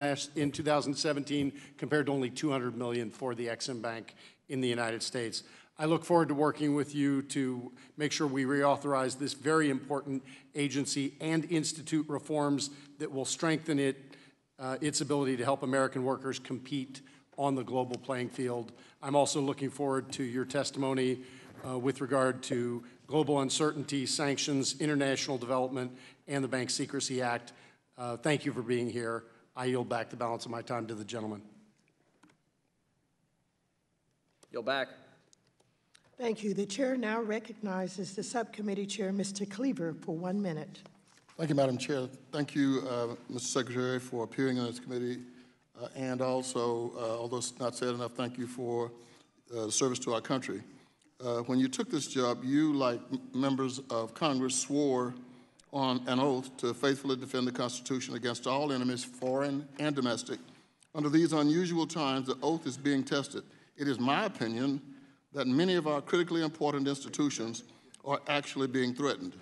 in 2017 compared to only 200 million for the Exim Bank in the United States. I look forward to working with you to make sure we reauthorize this very important agency and institute reforms that will strengthen it, uh, its ability to help American workers compete on the global playing field. I'm also looking forward to your testimony uh, with regard to global uncertainty, sanctions, international development, and the Bank Secrecy Act. Uh, thank you for being here. I yield back the balance of my time to the gentleman. Yield back. Thank you. The chair now recognizes the subcommittee chair, Mr. Cleaver, for one minute. Thank you, Madam Chair. Thank you, uh, Mr. Secretary, for appearing on this committee. Uh, and also, uh, although it's not said enough, thank you for uh, service to our country. Uh, when you took this job, you, like members of Congress, swore on an oath to faithfully defend the Constitution against all enemies, foreign and domestic. Under these unusual times, the oath is being tested. It is my opinion that many of our critically important institutions are actually being threatened.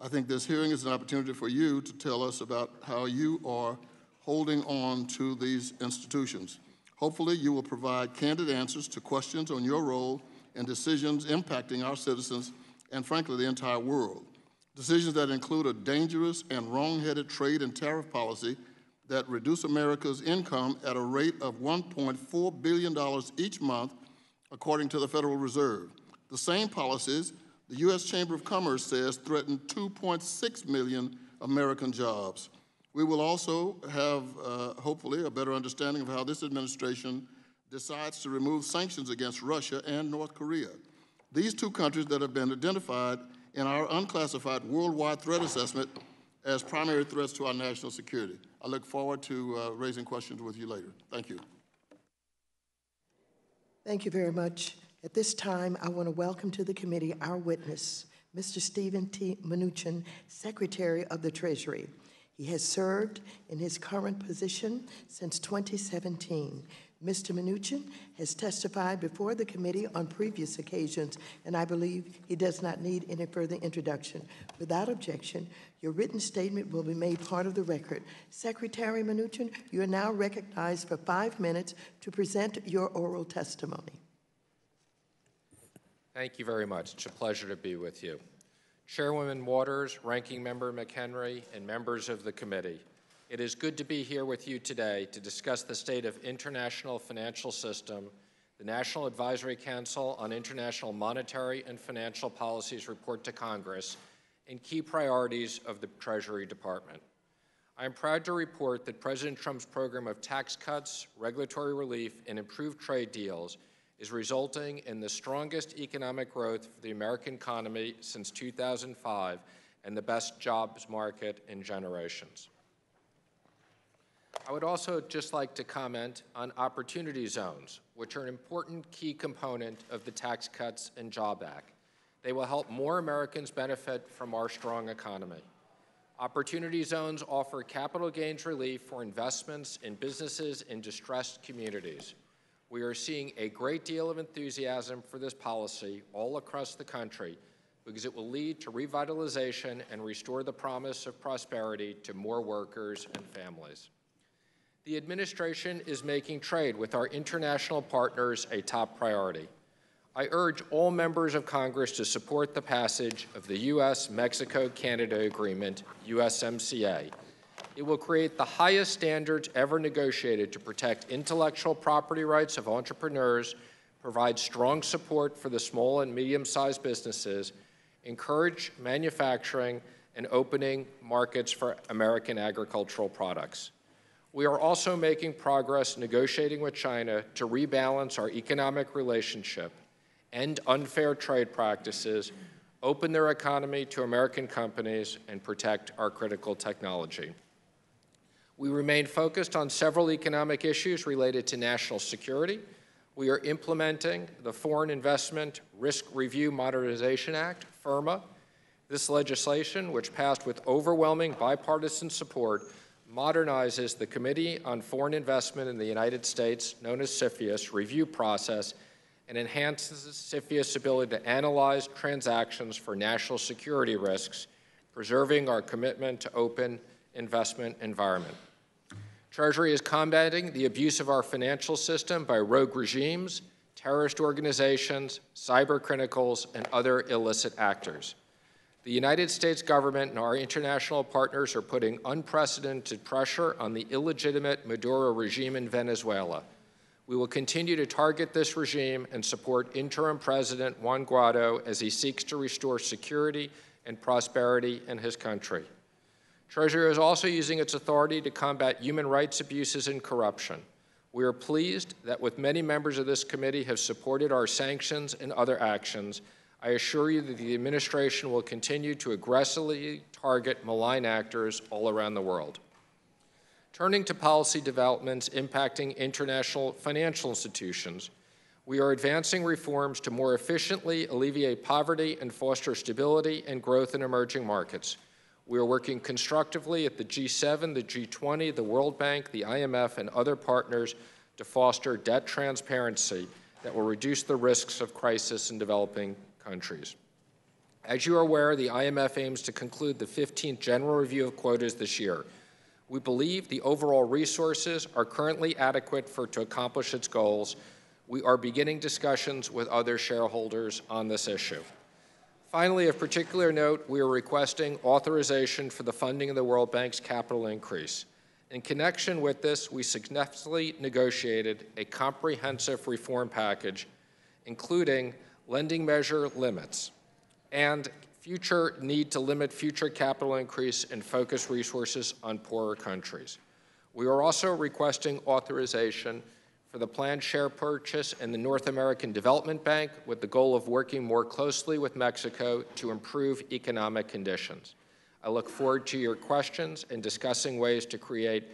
I think this hearing is an opportunity for you to tell us about how you are holding on to these institutions. Hopefully, you will provide candid answers to questions on your role and decisions impacting our citizens and, frankly, the entire world. Decisions that include a dangerous and wrong-headed trade and tariff policy that reduce America's income at a rate of $1.4 billion each month, according to the Federal Reserve. The same policies the U.S. Chamber of Commerce says threaten 2.6 million American jobs. We will also have, uh, hopefully, a better understanding of how this administration decides to remove sanctions against Russia and North Korea. These two countries that have been identified in our unclassified worldwide threat assessment as primary threats to our national security. I look forward to uh, raising questions with you later. Thank you. Thank you very much. At this time, I want to welcome to the committee our witness, Mr. Stephen T. Mnuchin, Secretary of the Treasury. He has served in his current position since 2017. Mr. Mnuchin has testified before the committee on previous occasions, and I believe he does not need any further introduction. Without objection, your written statement will be made part of the record. Secretary Mnuchin, you are now recognized for five minutes to present your oral testimony. Thank you very much. It's a pleasure to be with you. Chairwoman Waters, Ranking Member McHenry, and members of the committee. It is good to be here with you today to discuss the state of international financial system, the National Advisory Council on International Monetary and Financial Policies report to Congress, and key priorities of the Treasury Department. I am proud to report that President Trump's program of tax cuts, regulatory relief, and improved trade deals is resulting in the strongest economic growth for the American economy since 2005 and the best jobs market in generations. I would also just like to comment on opportunity zones, which are an important key component of the Tax Cuts and Job Act. They will help more Americans benefit from our strong economy. Opportunity zones offer capital gains relief for investments in businesses in distressed communities. We are seeing a great deal of enthusiasm for this policy all across the country because it will lead to revitalization and restore the promise of prosperity to more workers and families. The administration is making trade with our international partners a top priority. I urge all members of Congress to support the passage of the U.S.-Mexico-Canada Agreement, USMCA. It will create the highest standards ever negotiated to protect intellectual property rights of entrepreneurs, provide strong support for the small and medium-sized businesses, encourage manufacturing, and opening markets for American agricultural products. We are also making progress negotiating with China to rebalance our economic relationship, end unfair trade practices, open their economy to American companies, and protect our critical technology. We remain focused on several economic issues related to national security. We are implementing the Foreign Investment Risk Review Modernization Act, FIRRMA. This legislation, which passed with overwhelming bipartisan support, modernizes the Committee on Foreign Investment in the United States, known as CFIUS, review process and enhances CFIUS' ability to analyze transactions for national security risks, preserving our commitment to open investment environment. Treasury is combating the abuse of our financial system by rogue regimes, terrorist organizations, cyber criminals, and other illicit actors. The United States government and our international partners are putting unprecedented pressure on the illegitimate Maduro regime in Venezuela. We will continue to target this regime and support interim President Juan Guaido as he seeks to restore security and prosperity in his country. Treasury is also using its authority to combat human rights abuses and corruption. We are pleased that with many members of this committee have supported our sanctions and other actions, I assure you that the administration will continue to aggressively target malign actors all around the world. Turning to policy developments impacting international financial institutions, we are advancing reforms to more efficiently alleviate poverty and foster stability and growth in emerging markets. We are working constructively at the G7, the G20, the World Bank, the IMF, and other partners to foster debt transparency that will reduce the risks of crisis in developing countries. As you are aware, the IMF aims to conclude the 15th General Review of Quotas this year. We believe the overall resources are currently adequate for to accomplish its goals. We are beginning discussions with other shareholders on this issue. Finally, of particular note, we are requesting authorization for the funding of the World Bank's capital increase. In connection with this, we successfully negotiated a comprehensive reform package, including lending measure limits and future need to limit future capital increase and focus resources on poorer countries. We are also requesting authorization for the planned share purchase in the North American Development Bank with the goal of working more closely with Mexico to improve economic conditions. I look forward to your questions and discussing ways to create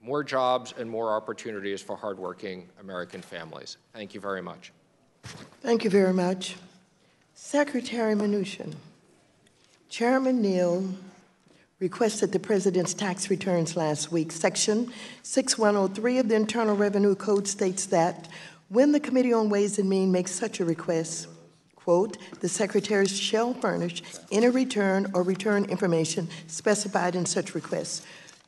more jobs and more opportunities for hardworking American families. Thank you very much. Thank you very much. Secretary Mnuchin, Chairman Neal requested the President's tax returns last week. Section 6103 of the Internal Revenue Code states that when the Committee on Ways and Means makes such a request, quote, the Secretary shall furnish any return or return information specified in such request.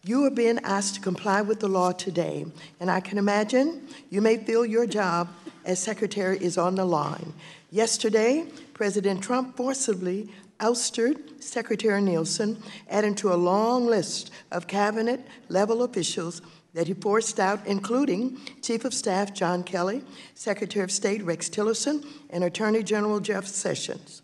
You are being asked to comply with the law today, and I can imagine you may feel your job as Secretary is on the line. Yesterday, President Trump forcibly ousted Secretary Nielsen, adding to a long list of cabinet level officials that he forced out, including Chief of Staff John Kelly, Secretary of State Rex Tillerson, and Attorney General Jeff Sessions.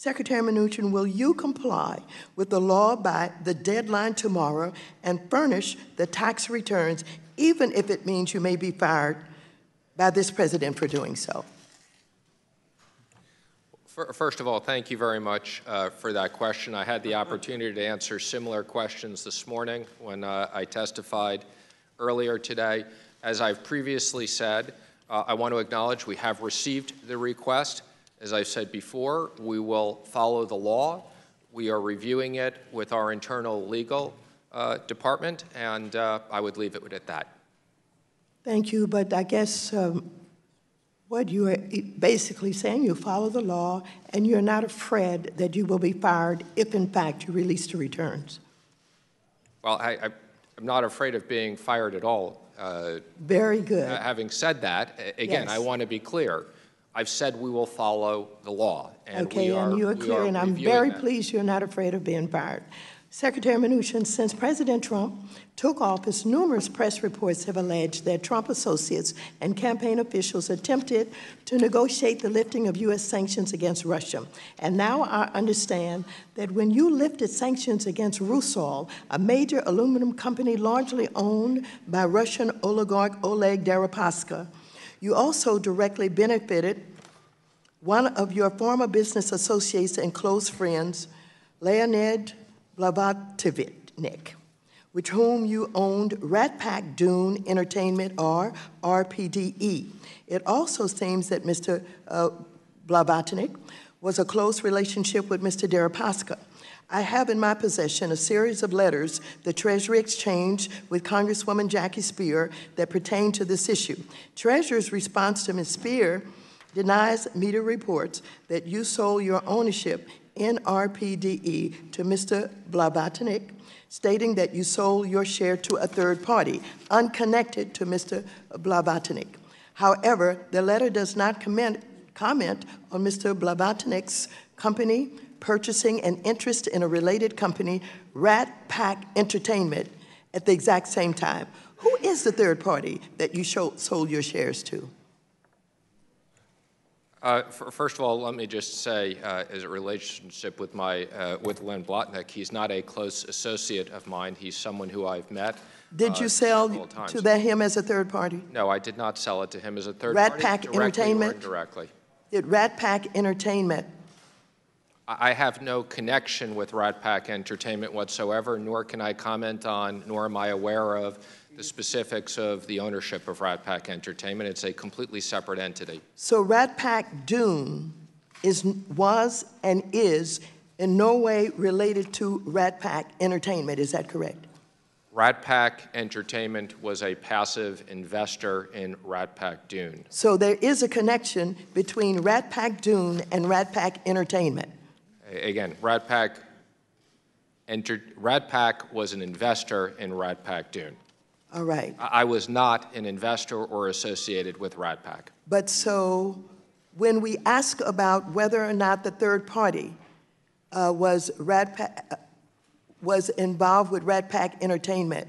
Secretary Mnuchin, will you comply with the law by the deadline tomorrow and furnish the tax returns, even if it means you may be fired by this president for doing so? First of all, thank you very much uh, for that question. I had the opportunity to answer similar questions this morning when uh, I testified earlier today. As I've previously said, uh, I want to acknowledge we have received the request. As I said before, we will follow the law. We are reviewing it with our internal legal uh, department, and uh, I would leave it at that. Thank you, but I guess um, what you are basically saying, you follow the law, and you're not afraid that you will be fired if, in fact, you release the returns. Well, I, am not afraid of being fired at all. Uh, Very good. Uh, having said that, again, yes. I want to be clear. I've said we will follow the law. And okay, are, and you are clear, are and I'm very that. pleased you're not afraid of being fired. Secretary Mnuchin, since President Trump took office, numerous press reports have alleged that Trump associates and campaign officials attempted to negotiate the lifting of U.S. sanctions against Russia. And now I understand that when you lifted sanctions against Rusal, a major aluminum company largely owned by Russian oligarch Oleg Deripaska, you also directly benefited one of your former business associates and close friends, Leonid Blavatnik, with whom you owned Rat Pack Dune Entertainment, or RPDE. It also seems that Mr. Uh, Blavatnik was a close relationship with Mr. Deripaska. I have in my possession a series of letters the Treasury exchanged with Congresswoman Jackie Speier that pertain to this issue. Treasurer's response to Ms. Speier denies media reports that you sold your ownership NRPDE E, to Mr. Blavatnik, stating that you sold your share to a third party, unconnected to Mr. Blavatnik. However, the letter does not comment, comment on Mr. Blavatnik's company purchasing an interest in a related company, Rat Pack Entertainment, at the exact same time. Who is the third party that you sold your shares to? Uh, First of all, let me just say, uh, as a relationship with my, uh, with Len Blavatnik, he's not a close associate of mine. He's someone who I've met Did uh, you sell to that, him as a third party? No, I did not sell it to him as a third Rat party. Rat Pack directly Entertainment? indirectly. Did Rat Pack Entertainment I have no connection with Rat Pack Entertainment whatsoever, nor can I comment on, nor am I aware of the specifics of the ownership of Rat Pack Entertainment. It's a completely separate entity. So Rat Pack Dune is, was and is in no way related to Rat Pack Entertainment, is that correct? Rat Pack Entertainment was a passive investor in Rat Pack Dune. So there is a connection between Rat Pack Dune and Rat Pack Entertainment. Again, Rat Pack, enter, Rat Pack was an investor in Rat Pack Dune. All right. I I was not an investor or associated with Rat Pack. But so when we ask about whether or not the third party uh, was Rat Pack, uh, was involved with Rat Pack Entertainment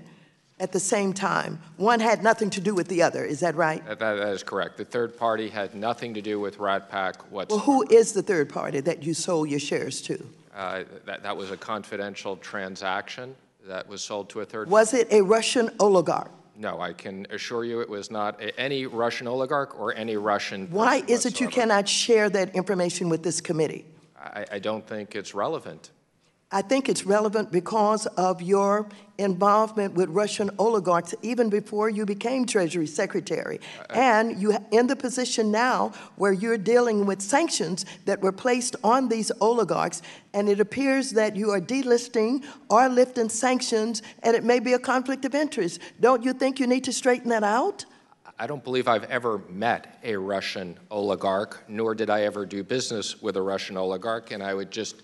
at the same time, one had nothing to do with the other, is that right? That- that- that is correct. The third party had nothing to do with Rat Pack Well, who is the third party that you sold your shares to? Uh, That, that was a confidential transaction that was sold to a third. Was it a Russian oligarch? No, I can assure you it was not a- any Russian oligarch or any Russian. Why is it you cannot share that information with this committee? I, I don't think it's relevant. I think it's relevant because of your involvement with Russian oligarchs even before you became Treasury Secretary. And you are in the position now where you're dealing with sanctions that were placed on these oligarchs, and it appears that you are delisting or lifting sanctions, and it may be a conflict of interest. Don't you think you need to straighten that out? I don't believe I've ever met a Russian oligarch, nor did I ever do business with a Russian oligarch. And I would just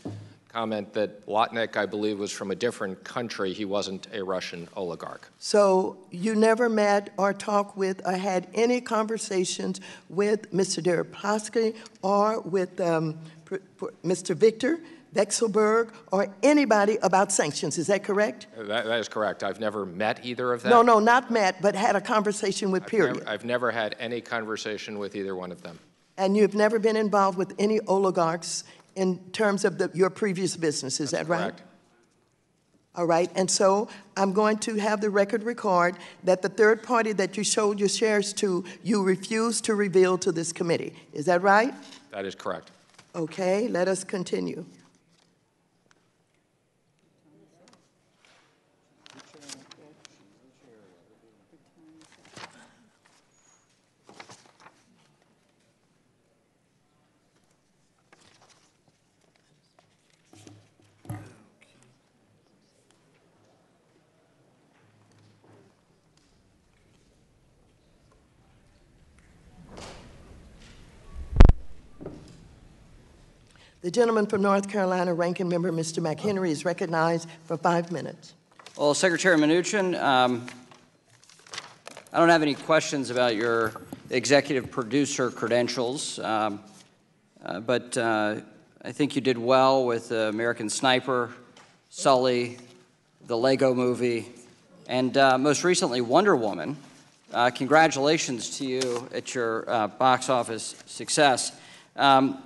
comment that Blavatnik, I believe, was from a different country. He wasn't a Russian oligarch. So you never met or talked with or had any conversations with Mr. Deripaski or with um, pr- pr- Mr. Victor Vekselberg or anybody about sanctions, is that correct? That, that is correct. I've never met either of them. No, no, not met, but had a conversation with, I've period. never- I've never had any conversation with either one of them. And you've never been involved with any oligarchs in terms of the- your previous business, is that right? Correct. All right, and so I'm going to have the record record that the third party that you showed your shares to, you refused to reveal to this committee. Is that right? That is correct. Okay, let us continue. The gentleman from North Carolina, Ranking Member Mr. McHenry, is recognized for five minutes. Well, Secretary Mnuchin, um, I don't have any questions about your executive producer credentials, um, uh, but uh, I think you did well with uh, American Sniper, Sully, the Lego Movie, and uh, most recently Wonder Woman. Uh, congratulations to you at your uh, box office success. Um,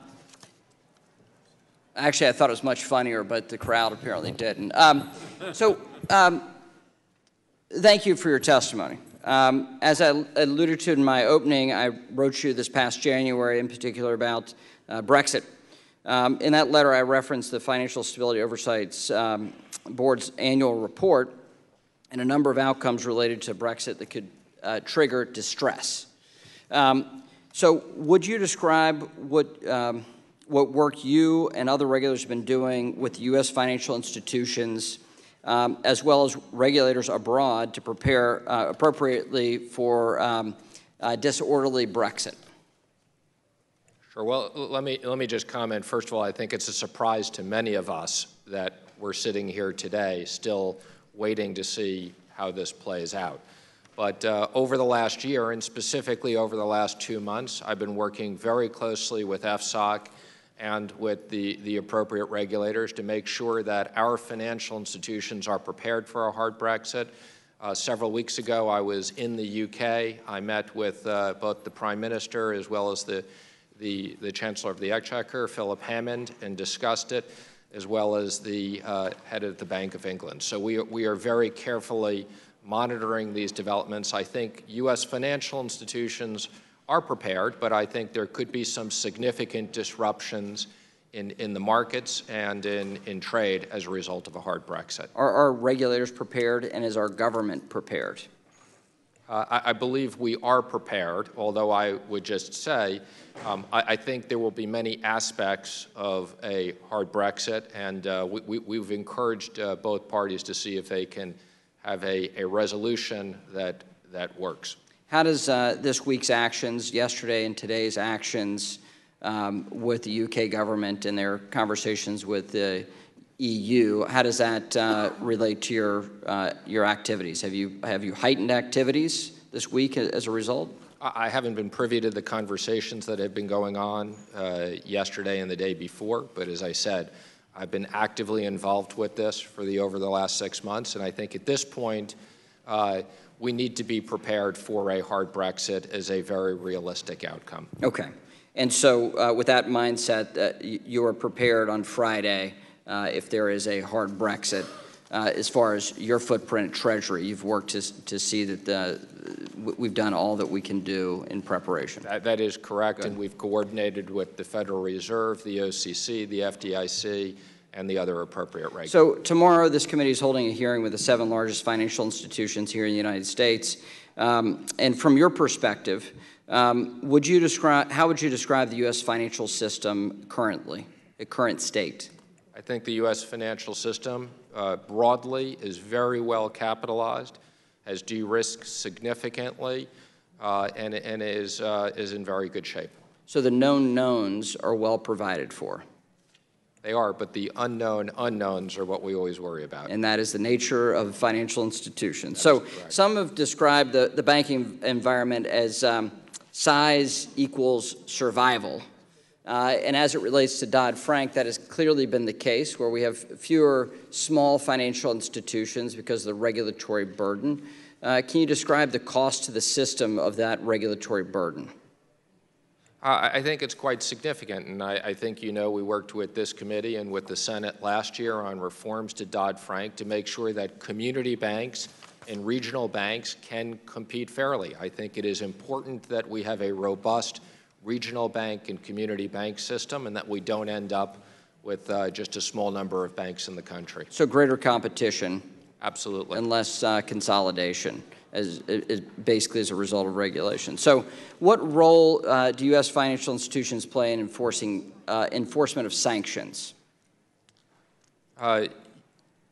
Actually, I thought it was much funnier, but the crowd apparently didn't. Um, so, um, thank you for your testimony. Um, as I alluded to in my opening, I wrote you this past January, in particular, about uh, Brexit. Um, in that letter, I referenced the Financial Stability Oversight um, Board's annual report and a number of outcomes related to Brexit that could uh, trigger distress. Um, so, would you describe what, what work you and other regulators have been doing with U.S. financial institutions, um, as well as regulators abroad, to prepare uh, appropriately for um, uh, disorderly Brexit? Sure. Well, let me, let me just comment. First of all, I think it's a surprise to many of us that we're sitting here today still waiting to see how this plays out. But uh, over the last year, and specifically over the last two months, I've been working very closely with FSOC and with the, the appropriate regulators to make sure that our financial institutions are prepared for a hard Brexit. Uh, several weeks ago, I was in the UK. I met with uh, both the Prime Minister as well as the, the, the Chancellor of the Exchequer, Philip Hammond, and discussed it, as well as the uh, head of the Bank of England. So we, we are very carefully monitoring these developments. I think U.S. financial institutions are prepared, but I think there could be some significant disruptions in, in the markets and in, in trade as a result of a hard Brexit. Are our regulators prepared, and is our government prepared? Uh, I, I believe we are prepared, although I would just say um, I, I think there will be many aspects of a hard Brexit, and uh, we, we, we've encouraged uh, both parties to see if they can have a, a resolution that, that works. How does uh, this week's actions, yesterday and today's actions um, with the UK government and their conversations with the EU, how does that uh, relate to your, uh, your activities? Have you, have you heightened activities this week as a result? I haven't been privy to the conversations that have been going on uh, yesterday and the day before, but as I said, I've been actively involved with this for the over the last six months, and I think at this point, uh, we need to be prepared for a hard Brexit as a very realistic outcome. Okay. And so uh, with that mindset, uh, you are prepared on Friday uh, if there is a hard Brexit. Uh, As far as your footprint at Treasury, you've worked to to see that the- we've done all that we can do in preparation. That, that is correct, and we've coordinated with the Federal Reserve, the OCC, the FDIC, and the other appropriate regulators. So tomorrow, this committee is holding a hearing with the seven largest financial institutions here in the United States. Um, And from your perspective, um, would you describe, how would you describe the U.S. financial system currently, the current state? I think the U.S. financial system uh, broadly is very well capitalized, has de-risked significantly, uh, and, and is, uh, is in very good shape. So the known knowns are well provided for, They are, but the unknown unknowns are what we always worry about. and that is the nature of financial institutions. So some have described the, the banking environment as um, size equals survival. Uh, and as it relates to Dodd Frank, that has clearly been the case, where we have fewer small financial institutions because of the regulatory burden. Uh, can you describe the cost to the system of that regulatory burden? I I think it's quite significant, and I, I think you know we worked with this committee and with the Senate last year on reforms to Dodd-Frank to make sure that community banks and regional banks can compete fairly. I think it is important that we have a robust regional bank and community bank system and that we don't end up with uh, just a small number of banks in the country. So greater competition Absolutely. and less uh, consolidation, as, as basically as a result of regulation. So, what role uh, do U.S. financial institutions play in enforcing uh, enforcement of sanctions? Uh,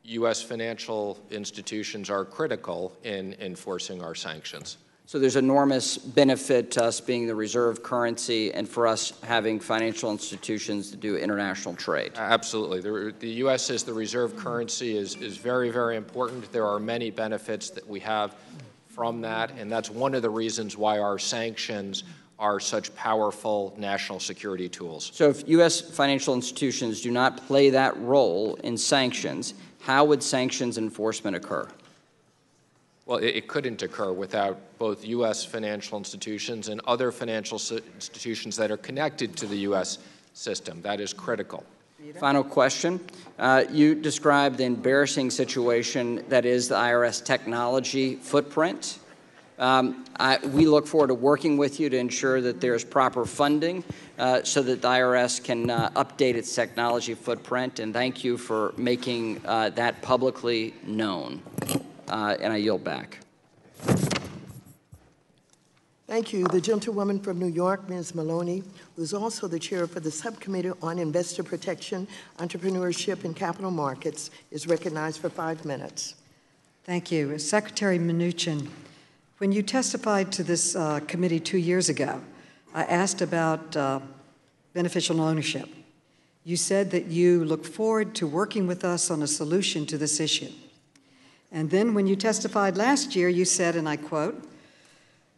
U.S. financial institutions are critical in enforcing our sanctions. So, there's enormous benefit to us being the reserve currency, and for us having financial institutions to do international trade. Absolutely. The, the U.S. as the reserve currency is, is very, very important. There are many benefits that we have from that, and that's one of the reasons why our sanctions are such powerful national security tools. So, if U.S. financial institutions do not play that role in sanctions, how would sanctions enforcement occur? Well, it, it couldn't occur without both U.S. financial institutions and other financial institutions that are connected to the U.S. system. That is critical. Final question. Uh, You described the embarrassing situation that is the IRS technology footprint. Um, I- We look forward to working with you to ensure that there's proper funding uh, so that the IRS can uh, update its technology footprint, and thank you for making uh, that publicly known. Uh, And I yield back. Thank you. The gentlewoman from New York, Ms. Maloney, who is also the chair for the Subcommittee on Investor Protection, Entrepreneurship, and Capital Markets, is recognized for five minutes. Thank you. Secretary Mnuchin, when you testified to this uh, committee two years ago, I asked about uh, beneficial ownership. You said that you look forward to working with us on a solution to this issue. And then when you testified last year, you said, and I quote,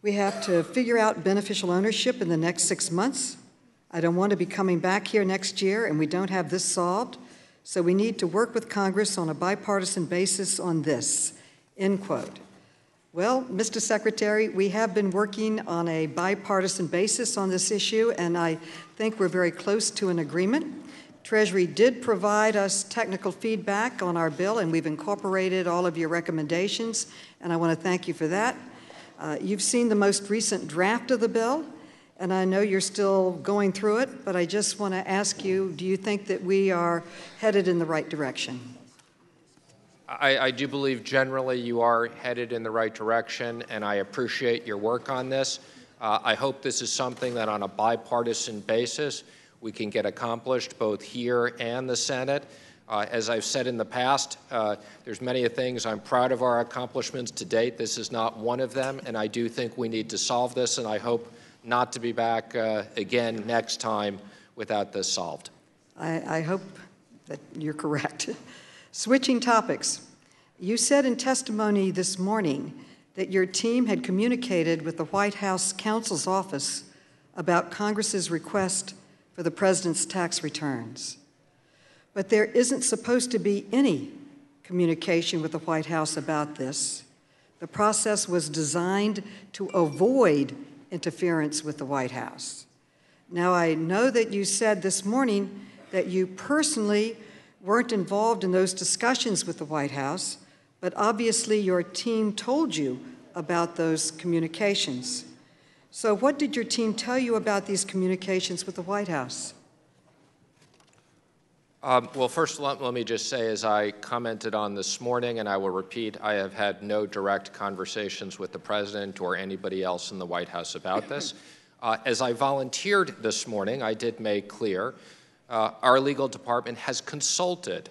We have to figure out beneficial ownership in the next six months. I don't want to be coming back here next year and we don't have this solved. So we need to work with Congress on a bipartisan basis on this. End quote. Well, Mr. Secretary, we have been working on a bipartisan basis on this issue, and I think we're very close to an agreement. Treasury did provide us technical feedback on our bill, and we've incorporated all of your recommendations, and I want to thank you for that. Uh, you've seen the most recent draft of the bill, and I know you're still going through it, but I just want to ask you do you think that we are headed in the right direction? I, I do believe generally you are headed in the right direction, and I appreciate your work on this. Uh, I hope this is something that on a bipartisan basis we can get accomplished both here and the Senate. Uh, as I've said in the past, uh, there's many things I'm proud of our accomplishments to date. This is not one of them, and I do think we need to solve this, and I hope not to be back uh, again next time without this solved. I, I hope that you're correct. Switching topics, you said in testimony this morning that your team had communicated with the White House counsel's office about Congress's request for the president's tax returns. But there isn't supposed to be any communication with the White House about this. The process was designed to avoid interference with the White House. Now, I know that you said this morning that you personally weren't involved in those discussions with the White House, but obviously your team told you about those communications. So, what did your team tell you about these communications with the White House? Um, well, first, let, let, me just say, as I commented on this morning, and I will repeat, I have had no direct conversations with the President or anybody else in the White House about this. Uh, as I volunteered this morning, I did make clear uh, our legal department has consulted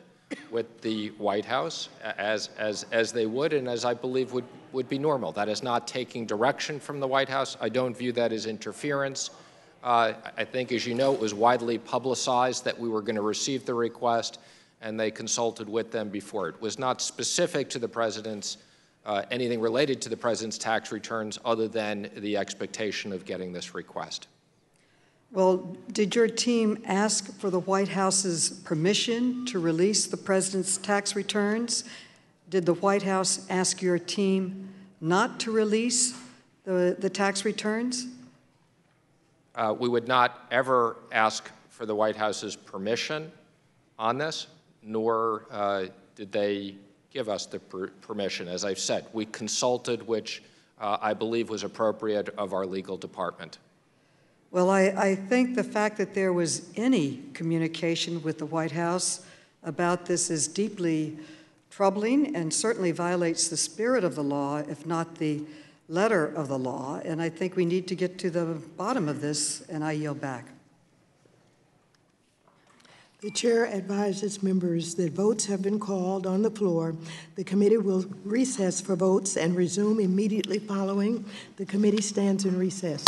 with the White House as, as, as they would and as I believe would, would be normal. That is not taking direction from the White House. I don't view that as interference. Uh, I think, as you know, it was widely publicized that we were going to receive the request, and they consulted with them before. It was not specific to the president's, uh, anything related to the president's tax returns other than the expectation of getting this request. Well, did your team ask for the White House's permission to release the president's tax returns? Did the White House ask your team not to release the, the tax returns? Uh, we would not ever ask for the White House's permission on this, nor uh, did they give us the per permission. As I've said, we consulted, which uh, I believe was appropriate of our legal department. Well, I, I think the fact that there was any communication with the White House about this is deeply troubling and certainly violates the spirit of the law, if not the letter of the law, and I think we need to get to the bottom of this, and I yield back. The chair advises members that votes have been called on the floor. The committee will recess for votes and resume immediately following. The committee stands in recess.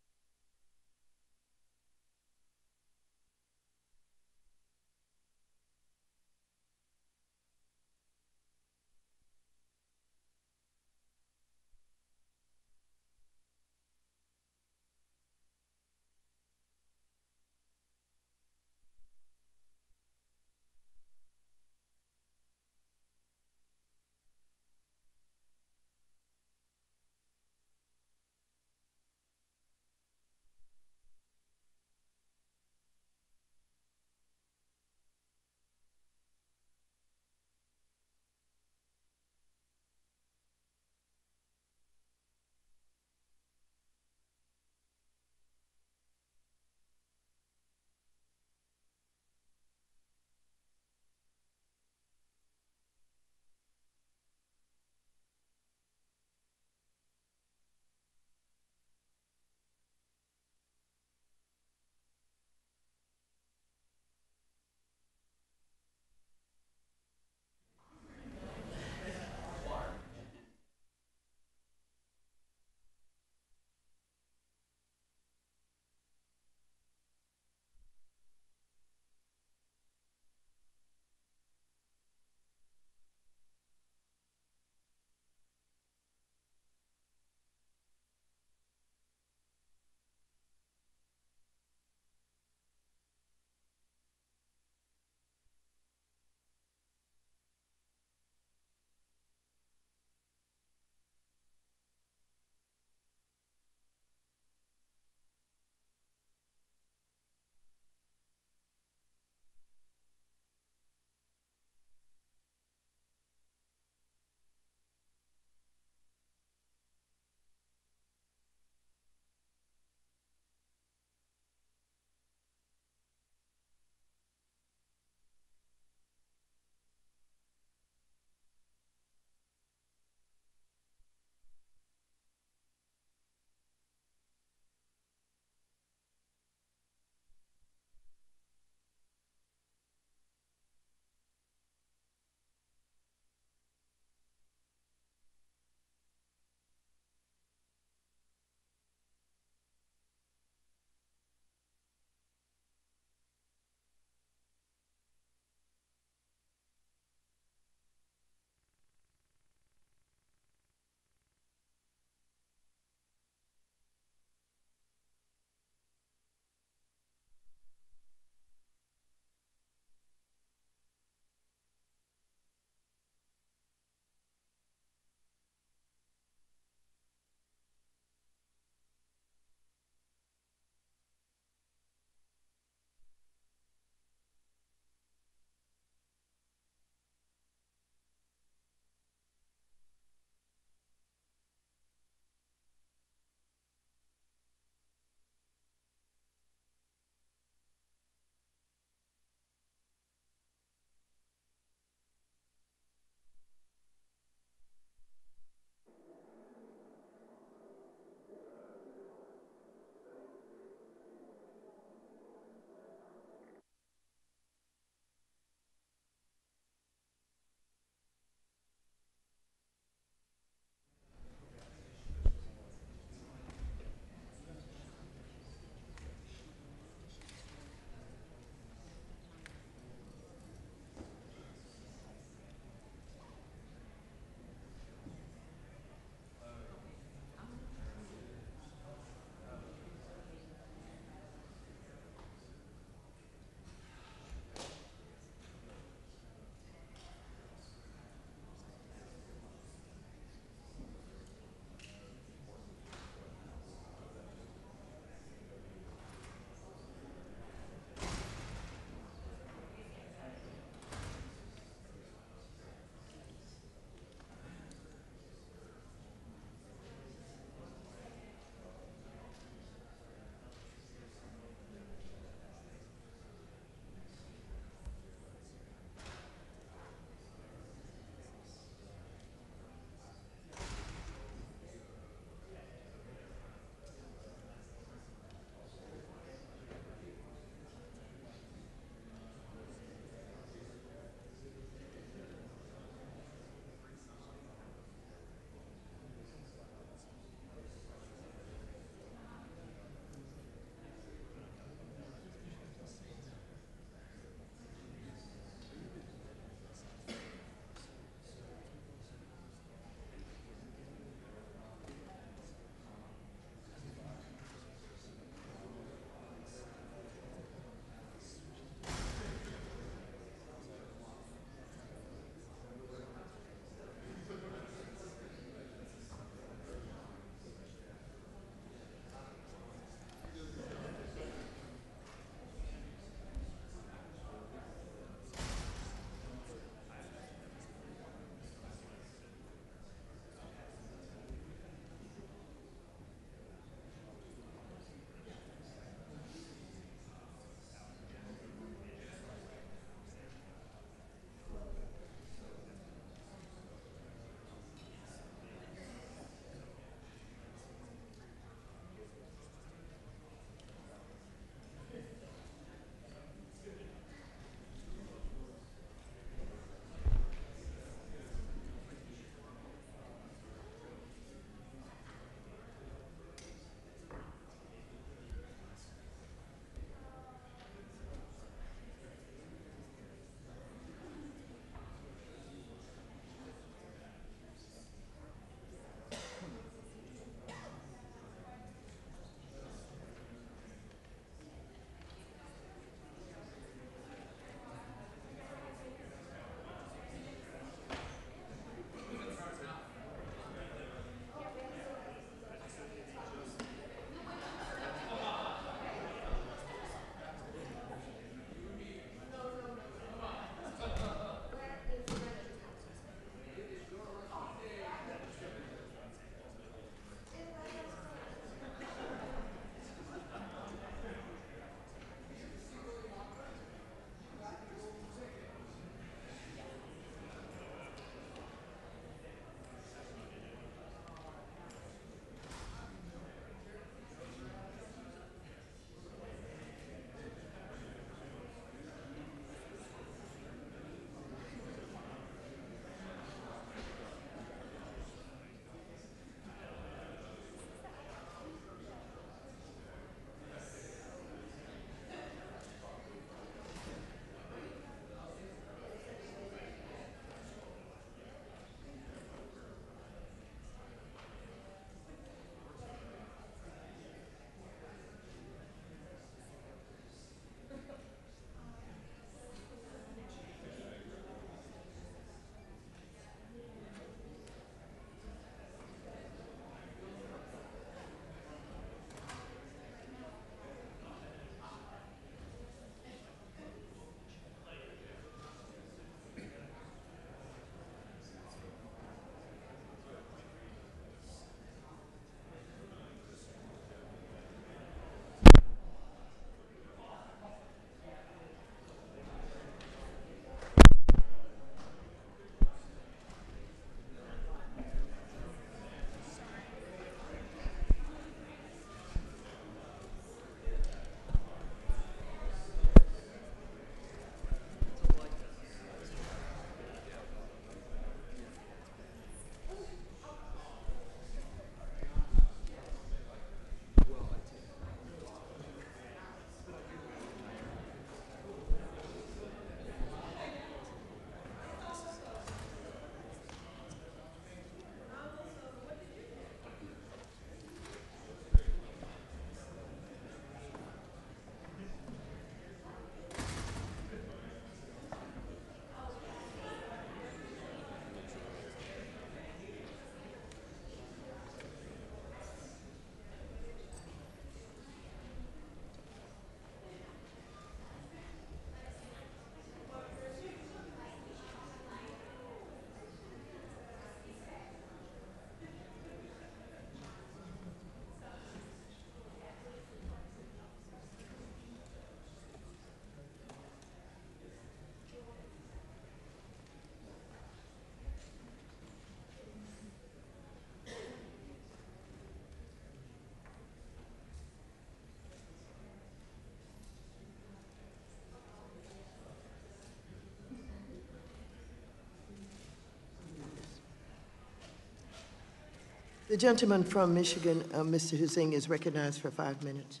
The gentleman from Michigan, uh, Mr. Huizenga, is recognized for five minutes.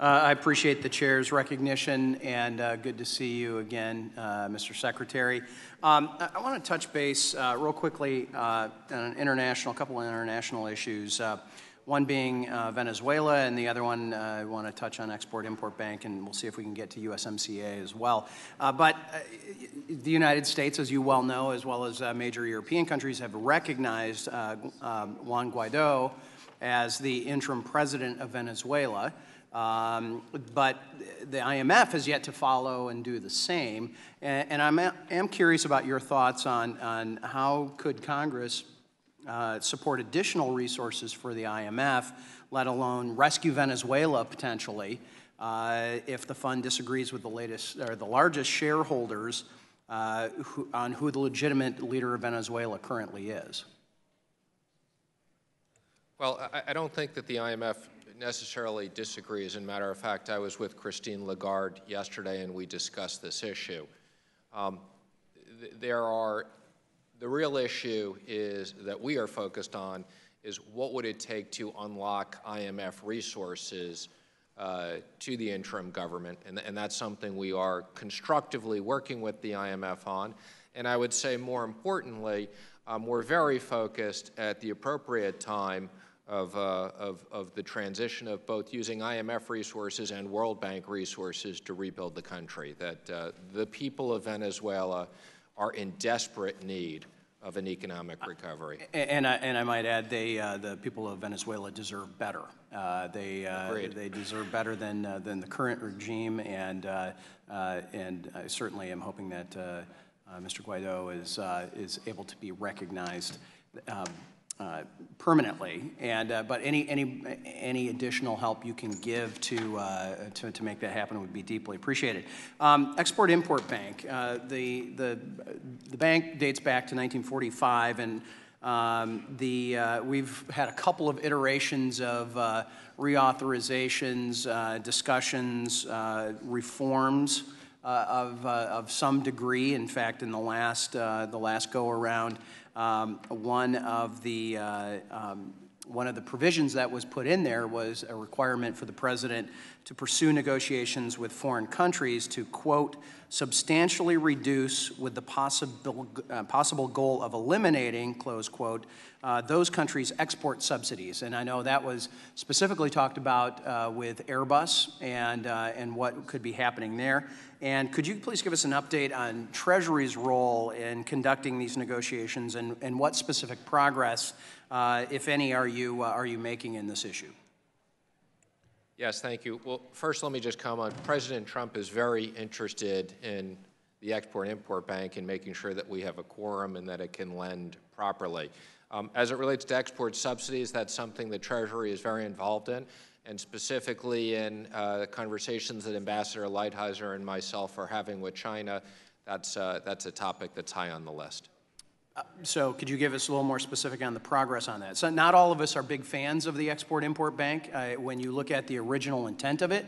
Uh, I appreciate the chair's recognition, and uh, good to see you again, uh, Mr. Secretary. Um, I, I want to touch base uh, real quickly uh, on an international, a couple of international issues. One being Venezuela, and the other one I want to touch on Export-Import Bank, and we'll see if we can get to USMCA as well. But the United States, as you well know, as well as uh, major European countries, have recognized uh, um, Juan Guaido as the interim president of Venezuela. Um, but the IMF has yet to follow and do the same. And, and I'm, am curious about your thoughts on, on how could Congress uh, support additional resources for the IMF, let alone rescue Venezuela potentially, uh, if the fund disagrees with the latest or the largest shareholders uh, who, on who the legitimate leader of Venezuela currently is. Well, I, I don't think that the IMF necessarily disagrees. As a matter of fact, I was with Christine Lagarde yesterday and we discussed this issue. Um, th there are, the real issue is that we are focused on is what would it take to unlock IMF resources uh, to the interim government, and, and that's something we are constructively working with the IMF on. And I would say more importantly, um, we're very focused at the appropriate time of, uh, of, of the transition of both using IMF resources and World Bank resources to rebuild the country, that uh, the people of Venezuela are in desperate need of an economic recovery. A- And I, and I might add, they, uh, the people of Venezuela deserve better. Uh, They, uh, they deserve better than, uh, than the current regime, and, uh, uh, and I certainly am hoping that uh, uh, Mr. Guaido is, uh, is able to be recognized um, uh, permanently. And, uh, but any, any, any additional help you can give to, uh, to, to make that happen would be deeply appreciated. Um, Export-Import Bank, uh, the, the, the bank dates back to 1945, and um, the, uh, we've had a couple of iterations of reauthorizations, discussions, reforms of, of some degree. In fact, in the last, the last go-around, um, one of the uh, um, one of the provisions that was put in there was a requirement for the president to pursue negotiations with foreign countries to, quote, substantially reduce with the possible, uh, possible goal of eliminating, close quote, uh, those countries' export subsidies. And I know that was specifically talked about uh, with Airbus and, uh, and what could be happening there. And could you please give us an update on Treasury's role in conducting these negotiations and, and what specific progress, uh, if any, are you, uh, are you making in this issue? Yes, thank you. Well, first, let me just comment. President Trump is very interested in the Export-Import Bank and making sure that we have a quorum and that it can lend properly. Um, as it relates to export subsidies, that's something the Treasury is very involved in, and specifically in uh, conversations that Ambassador Lighthizer and myself are having with China, that's, uh, that's a topic that's high on the list. So could you give us a little more specific on the progress on that? So not all of us are big fans of the Export-Import Bank. Uh, When you look at the original intent of it,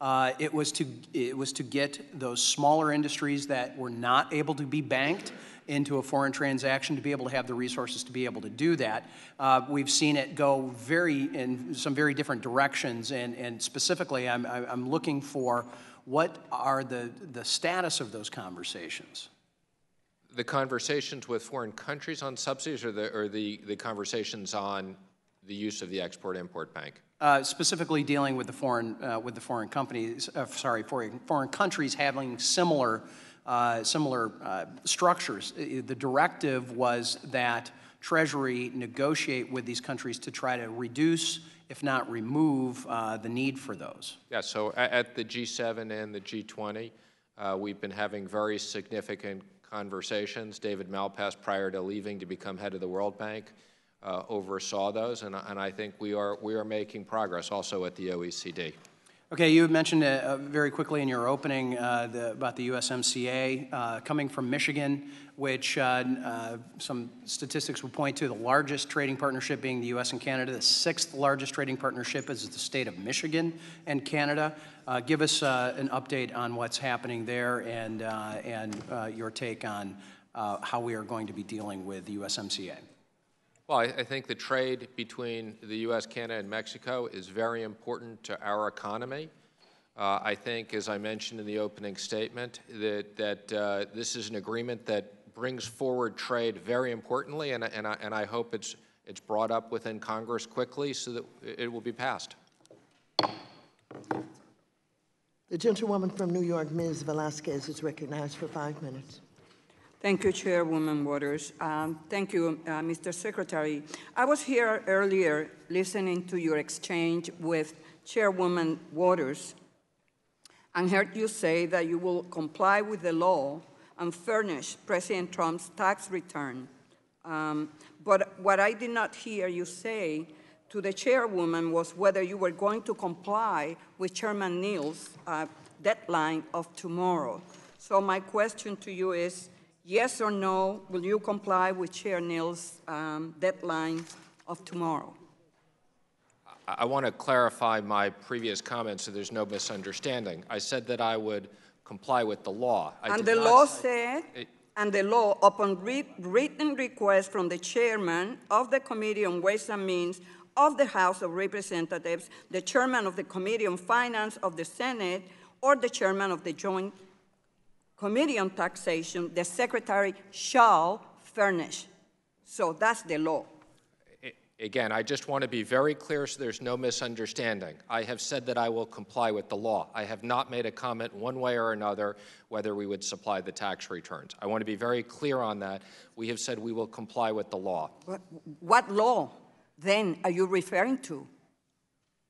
uh, it was to, it was to get those smaller industries that were not able to be banked into a foreign transaction to be able to have the resources to be able to do that. Uh, We've seen it go very, in some very different directions, and, and specifically, I'm, I'm looking for what are the, the status of those conversations? The conversations with foreign countries on subsidies or the, or the, the conversations on the use of the Export-Import Bank? Uh, specifically dealing with the foreign, uh, with the foreign companies, uh, sorry, foreign, foreign countries having similar, uh, similar uh, structures. The directive was that Treasury negotiate with these countries to try to reduce, if not remove, uh, the need for those. Yeah, so at the G7 and the G20, uh, we've been having very significant conversations. David Malpass, prior to leaving to become head of the World Bank, uh, oversaw those, and, I- and I think we are, we are making progress also at the OECD. Okay, you mentioned uh, very quickly in your opening uh, the, about the USMCA uh, coming from Michigan, which uh, uh, some statistics would point to the largest trading partnership being the U.S. and Canada. The sixth largest trading partnership is the state of Michigan and Canada. Uh, give us uh, an update on what's happening there and, uh, and uh, your take on how we are going to be dealing with the USMCA. Well, I, I think the trade between the U.S., Canada, and Mexico is very important to our economy. I think, as I mentioned in the opening statement, that, that this is an agreement that brings forward trade very importantly, and, I- and, I, and I hope it's, it's brought up within Congress quickly so that it will be passed. The gentlewoman from New York, Ms. Velázquez, is recognized for five minutes. Thank you, Chairwoman Waters. Um, Thank you, uh, Mr. Secretary. I was here earlier listening to your exchange with Chairwoman Waters and heard you say that you will comply with the law and furnish President Trump's tax return. Um, But what I did not hear you say to the chairwoman was whether you were going to comply with Chairman Neal's uh, deadline of tomorrow. So my question to you is, yes or no, will you comply with Chair Neal's um, deadline of tomorrow? I, I want to clarify my previous comments so there's no misunderstanding. I said that I would comply with the law. I And the law said, It- and the law, upon re- written request from the chairman of the Committee on Ways and Means of the House of Representatives, the chairman of the Committee on Finance of the Senate, or the chairman of the Joint Committee on Taxation, the secretary shall furnish. So that's the law. Again, I just want to be very clear so there's no misunderstanding. I have said that I will comply with the law. I have not made a comment one way or another whether we would supply the tax returns. I want to be very clear on that. We have said we will comply with the law. What, what law then are you referring to?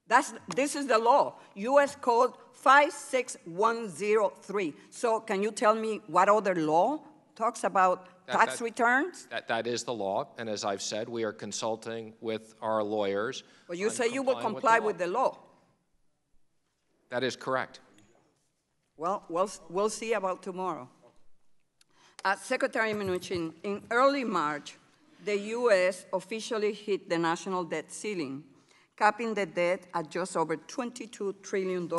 That's, this is the law, U.S. Code 56103. So can you tell me what other law talks about That- tax that- returns? That, that is the law, and as I've said, we are consulting with our lawyers. Well, you say you will comply law. with the law. That is correct. Well, we'll, we'll see about tomorrow. Uh, Secretary Mnuchin, in early March, the U.S. officially hit the national debt ceiling, capping the debt at just over $22 trillion.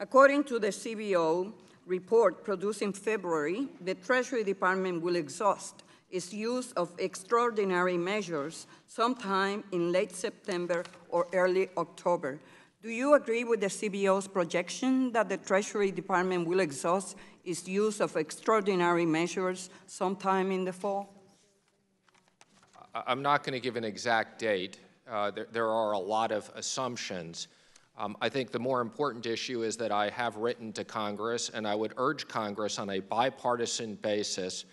According to the CBO report produced in February, the Treasury Department will exhaust its use of extraordinary measures sometime in late September or early October. Do you agree with the CBO's projection that the Treasury Department will exhaust its use of extraordinary measures sometime in the fall? I'm not going to give an exact date. Uh, There there are a lot of assumptions. Um, I think the more important issue is that I have written to Congress, and I would urge Congress on a bipartisan basis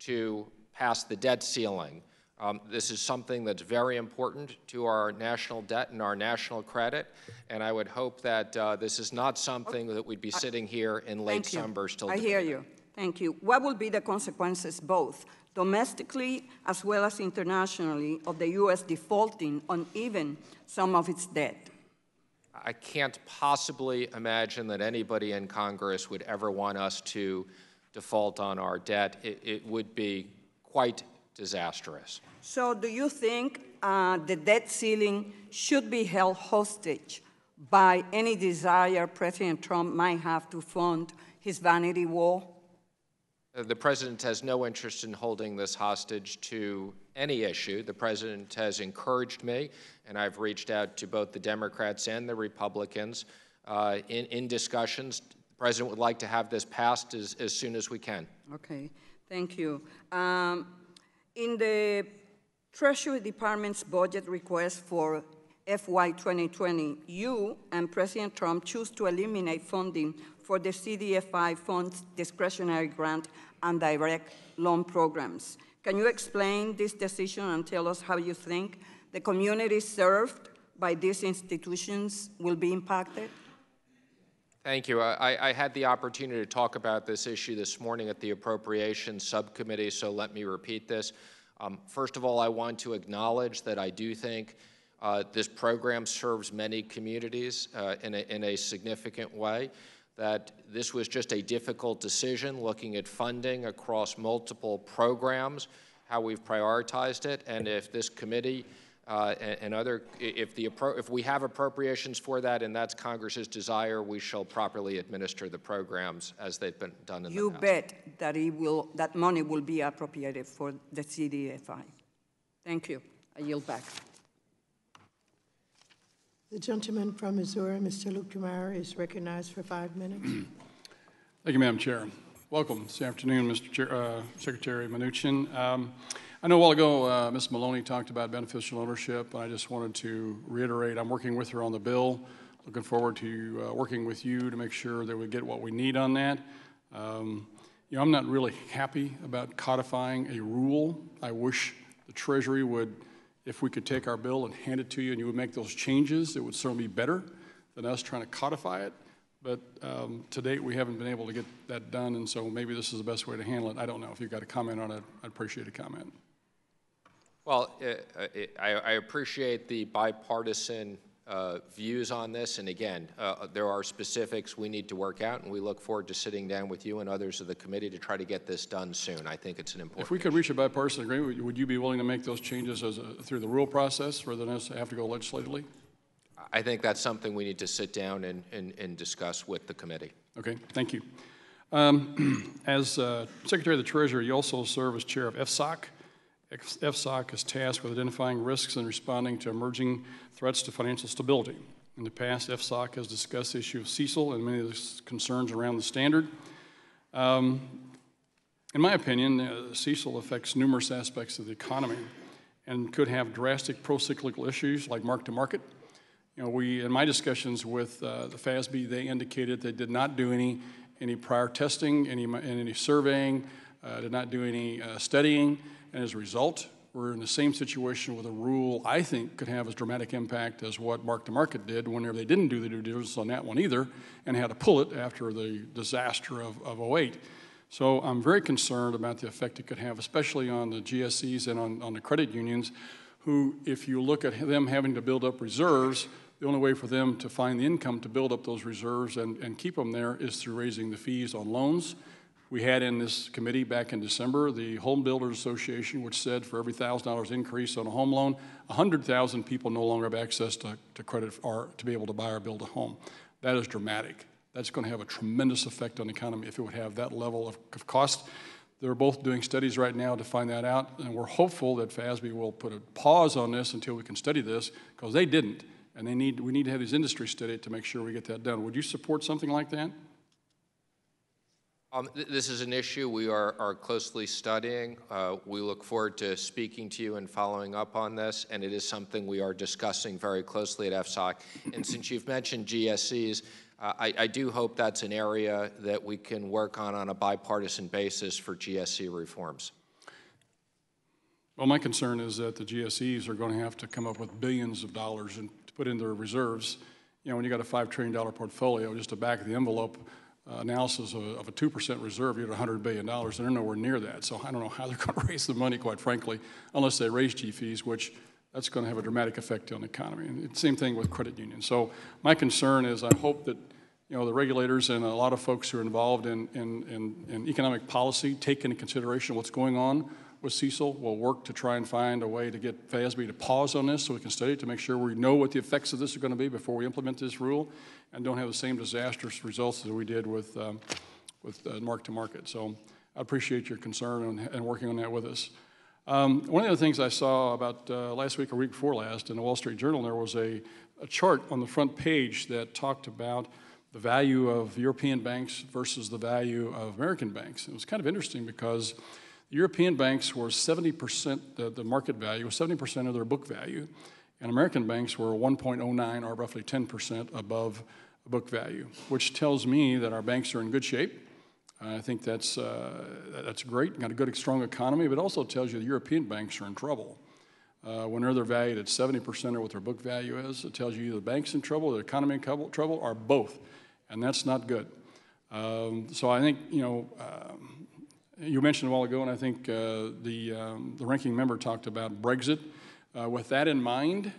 to pass the debt ceiling. Um, This is something that's very important to our national debt and our national credit, and I would hope that uh, this is not something that we'd be sitting here in late Thank you. summer still I hear you. Thank you. What will be the consequences, both domestically as well as internationally, of the U.S. defaulting on even some of its debt? I can't possibly imagine that anybody in Congress would ever want us to default on our debt. It, it would be quite disastrous. So do you think uh, the debt ceiling should be held hostage by any desire President Trump might have to fund his vanity war? The president has no interest in holding this hostage to any issue. The president has encouraged me, and I've reached out to both the Democrats and the Republicans uh, in, in discussions. The president would like to have this passed as, as soon as we can. Okay, thank you. Um, In the Treasury Department's budget request for FY 2020, you and President Trump choose to eliminate funding for the CDFI fund's discretionary grant and direct loan programs. Can you explain this decision and tell us how you think the communities served by these institutions will be impacted? Thank you. I, I had the opportunity to talk about this issue this morning at the Appropriations Subcommittee, so let me repeat this. Um, first of all, I want to acknowledge that I do think uh, this program serves many communities uh, in, a, in a significant way, that this was just a difficult decision looking at funding across multiple programs, how we've prioritized it, and if this committee uh, and, and other, if the, appro- if we have appropriations for that and that's Congress's desire, we shall properly administer the programs as they've been done in the past. You bet that it will, that money will be appropriated for the CDFI. Thank you. I yield back. The gentleman from Missouri, Mr. Luetkemeyer, is recognized for five minutes. Thank you, Madam Chair. Welcome this afternoon, Mr. Chair, uh, Secretary Mnuchin. Um, I know a while ago, uh, Ms. Maloney talked about beneficial ownership, and I just wanted to reiterate, I'm working with her on the bill. Looking forward to uh, working with you to make sure that we get what we need on that. Um, you know, I'm not really happy about codifying a rule. I wish the Treasury would, if we could take our bill and hand it to you and you would make those changes, it would certainly be better than us trying to codify it. But um, to date, we haven't been able to get that done, and so maybe this is the best way to handle it. I don't know. If you've got a comment on it, I'd appreciate a comment. Well, uh, uh, I I appreciate the bipartisan uh, views on this, and again, uh, there are specifics we need to work out, and we look forward to sitting down with you and others of the committee to try to get this done soon. I think it's an important If we could reach a bipartisan agreement, would- would you be willing to make those changes as a- through the rule process rather than us have to go legislatively? I think that's something we need to sit down and, and, and discuss with the committee. Okay, thank you. Um, As uh, Secretary of the Treasury, you also serve as Chair of FSOC. FSOC is tasked with identifying risks and responding to emerging threats to financial stability. In the past, FSOC has discussed the issue of CECL and many of the concerns around the standard. Um, In my opinion, uh, CECL affects numerous aspects of the economy and could have drastic pro-cyclical issues like mark-to-market, you know, we, in my discussions with uh, the FASB, they indicated they did not do any, any prior testing, any, any surveying, uh, did not do any uh, studying, and as a result, we're in the same situation with a rule I think could have as dramatic impact as what Mark to Market did whenever they didn't do the due diligence on that one either and had to pull it after the disaster of, of 08. So I'm very concerned about the effect it could have, especially on the GSEs and on, on the credit unions, who, if you look at them having to build up reserves, the only way for them to find the income to build up those reserves and, and keep them there is through raising the fees on loans. We had in this committee back in December the Home Builders Association, which said for every thousand dollars increase on a home loan, 100,000 people no longer have access to, to credit or to be able to buy or build a home. That is dramatic. That's going to have a tremendous effect on the economy if it would have that level of, of cost. They're both doing studies right now to find that out, and we're hopeful that FASB will put a pause on this until we can study this, because they didn't. And they need, we need to have these industries study it to make sure we get that done. Would you support something like that? Um, th- This is an issue we are are closely studying. Uh, We look forward to speaking to you and following up on this, and it is something we are discussing very closely at FSOC. And since you've mentioned GSEs, uh, I I do hope that's an area that we can work on on a bipartisan basis for GSE reforms. Well, my concern is that the GSEs are going to have to come up with billions of dollars and to put in their reserves. You know, when you got a $5 trillion portfolio, just a back of the envelope analysis of a, of a 2% reserve, you're at $100 billion, and they're nowhere near that. So I don't know how they're going to raise the money, quite frankly, unless they raise G fees, which that's going to have a dramatic effect on the economy. And same thing with credit unions. So my concern is I hope that you know, the regulators and a lot of folks who are involved in, in, in, in economic policy take into consideration what's going on with CECL. We'll work to try and find a way to get FASB to pause on this so we can study it to make sure we know what the effects of this are going to be before we implement this rule and don't have the same disastrous results that we did with, um, with uh, mark to market. So I appreciate your concern and, and working on that with us. Um, one of the things I saw about uh, last week or week before last in the Wall Street Journal, there was a, a chart on the front page that talked about the value of European banks versus the value of American banks. It was kind of interesting because European banks were 70%, the, the market value was 70% of their book value, and American banks were 1.09 or roughly 10% above book value, which tells me that our banks are in good shape. I think that's, uh, that's great, got a good, strong economy, but also tells you the European banks are in trouble. Uh, whenever they're valued at 70% of what their book value is, it tells you either the bank's in trouble, the economy in trouble, trouble or both, and that's not good. Um, so I think, you know, um, you mentioned a while ago, and I think uh, the, um, the ranking member talked about Brexit. Uh, with that in mind,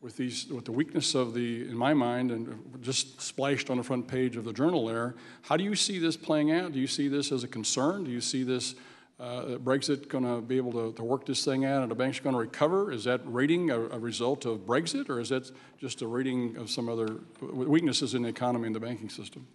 with these, with the weakness of the, in my mind, and just splashed on the front page of the journal there, how do you see this playing out? Do you see this as a concern? Do you see this uh, Brexit going to be able to, to work this thing out and the bank's going to recover? Is that rating a, a result of Brexit, or is that just a rating of some other weaknesses in the economy and the banking system?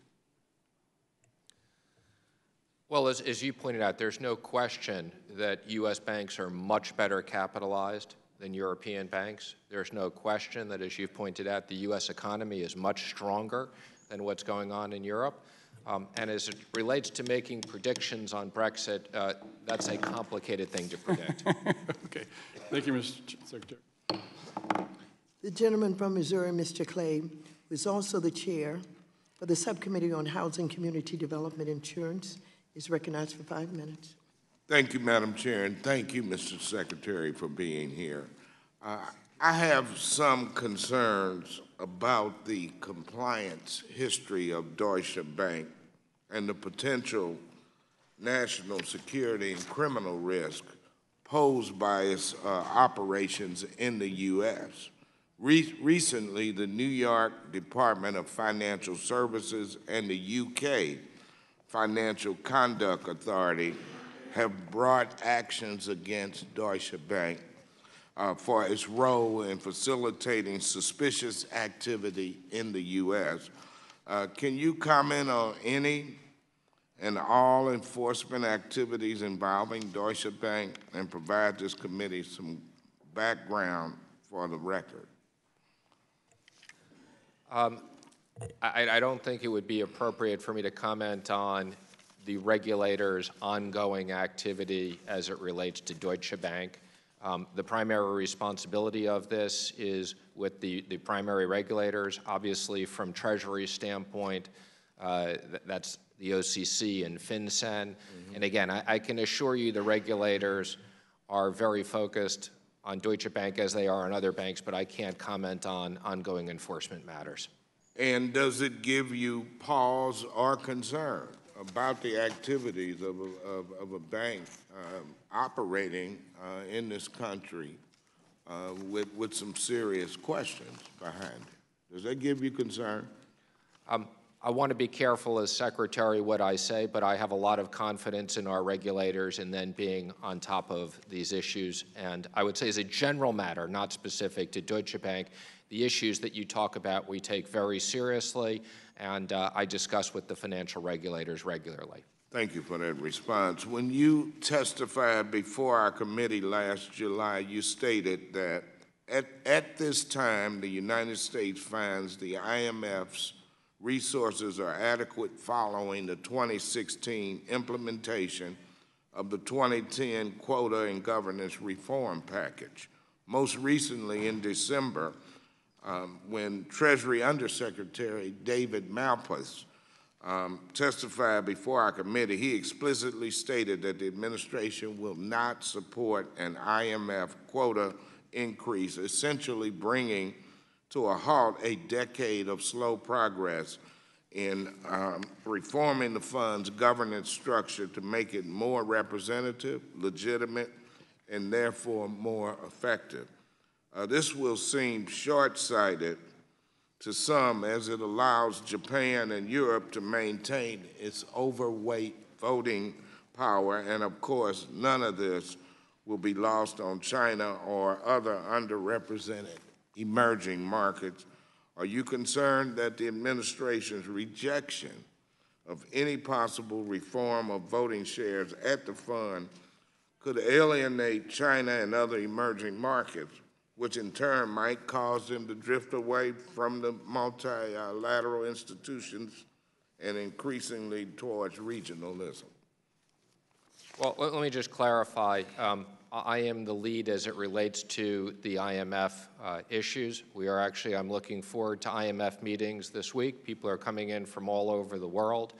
Well, as, as you pointed out, there's no question that U.S. banks are much better capitalized than European banks. There's no question that, as you've pointed out, the U.S. economy is much stronger than what's going on in Europe. Um, and as it relates to making predictions on Brexit, uh, that's a complicated thing to predict. Okay, thank you, Mr. Ch- Secretary. The gentleman from Missouri, Mr. Clay, who is also the chair for the Subcommittee on Housing, Community Development, Insurance, is recognized for five minutes. Thank you, Madam Chair, and thank you, Mr. Secretary, for being here. Uh, I have some concerns about the compliance history of Deutsche Bank and the potential national security and criminal risk posed by its uh, operations in the U.S. Re- recently, the New York Department of Financial Services and the U.K. Financial Conduct Authority have brought actions against Deutsche Bank uh, for its role in facilitating suspicious activity in the U.S. Uh, can you comment on any and all enforcement activities involving Deutsche Bank and provide this committee some background for the record? I, I don't think it would be appropriate for me to comment on the regulator's ongoing activity as it relates to Deutsche Bank. Um, the primary responsibility of this is with the, the primary regulators. Obviously, from Treasury standpoint, uh, th- that's the OCC and FinCEN. And again, I, I can assure you the regulators are very focused on Deutsche Bank as they are on other banks, but I can't comment on ongoing enforcement matters. And does it give you pause or concern about the activities of a, of, of a bank um, operating uh, in this country uh, with, with some serious questions behind it? Does that give you concern? I want to be careful as secretary what I say, but I have a lot of confidence in our regulators and then being on top of these issues. And I would say as a general matter, not specific to Deutsche Bank, the issues that you talk about we take very seriously, and uh, I discuss with the financial regulators regularly. Thank you for that response. When you testified before our committee last July, you stated that at, at this time, the United States finds the IMF's resources are adequate following the 2016 implementation of the 2010 Quota and Governance Reform Package. Most recently, in December, um, when Treasury Undersecretary David Malpass um, testified before our committee, he explicitly stated that the administration will not support an IMF quota increase, essentially bringing to a halt a decade of slow progress in um, reforming the fund's governance structure to make it more representative, legitimate, and therefore more effective. Uh, this will seem short-sighted to some as it allows Japan and Europe to maintain its overweight voting power, and of course, none of this will be lost on China or other underrepresented emerging markets. Are you concerned that the administration's rejection of any possible reform of voting shares at the fund could alienate China and other emerging markets, which in turn might cause them to drift away from the multilateral institutions and increasingly towards regionalism? Well, let me just clarify. Um, I I am the lead as it relates to the IMF uh, issues. We are actually, I'm looking forward to IMF meetings this week. People are coming in from all over the world.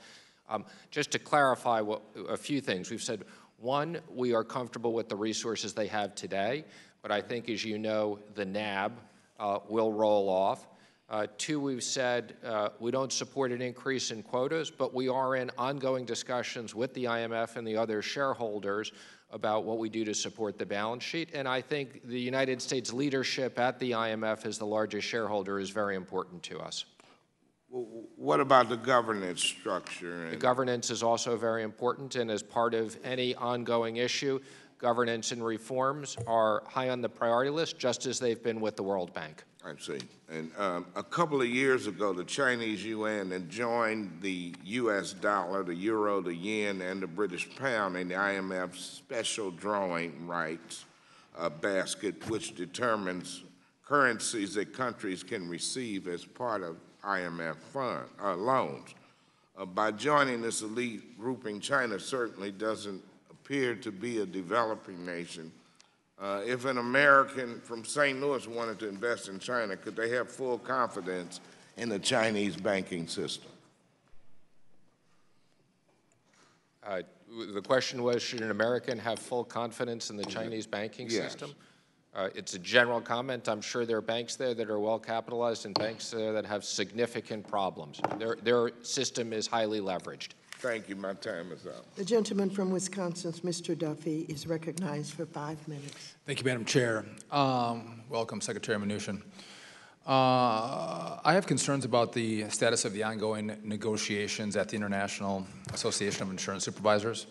Um, Just to clarify what, a few things, we've said, one, we are comfortable with the resources they have today, but I think, as you know, the NAB uh, will roll off. Uh, Two, we've said uh, we don't support an increase in quotas, but we are in ongoing discussions with the IMF and the other shareholders about what we do to support the balance sheet. And I think the United States leadership at the IMF as the largest shareholder is very important to us. What about the governance structure? The governance is also very important, and as part of any ongoing issue, governance and reforms are high on the priority list, just as they've been with the World Bank. I see. And um, a couple of years ago, the Chinese yuan joined the U.S. dollar, the euro, the yen, and the British pound in the IMF special drawing rights uh, basket, which determines currencies that countries can receive as part of IMF fund uh, loans. Uh, by joining this elite grouping, China certainly doesn't appear to be a developing nation. Uh, if an American from St. Louis wanted to invest in China, could they have full confidence in the Chinese banking system? Uh, The question was, should an American have full confidence in the Chinese banking Yes. system? Uh, It's a general comment. I'm sure there are banks there that are well-capitalized and banks there that have significant problems. Their, their system is highly leveraged. Thank you. My time is up. The gentleman from Wisconsin, Mr. Duffy, is recognized for five minutes. Thank you, Madam Chair. Um, Welcome, Secretary Mnuchin. Uh, I have concerns about the status of the ongoing negotiations at the International Association of Insurance Supervisors.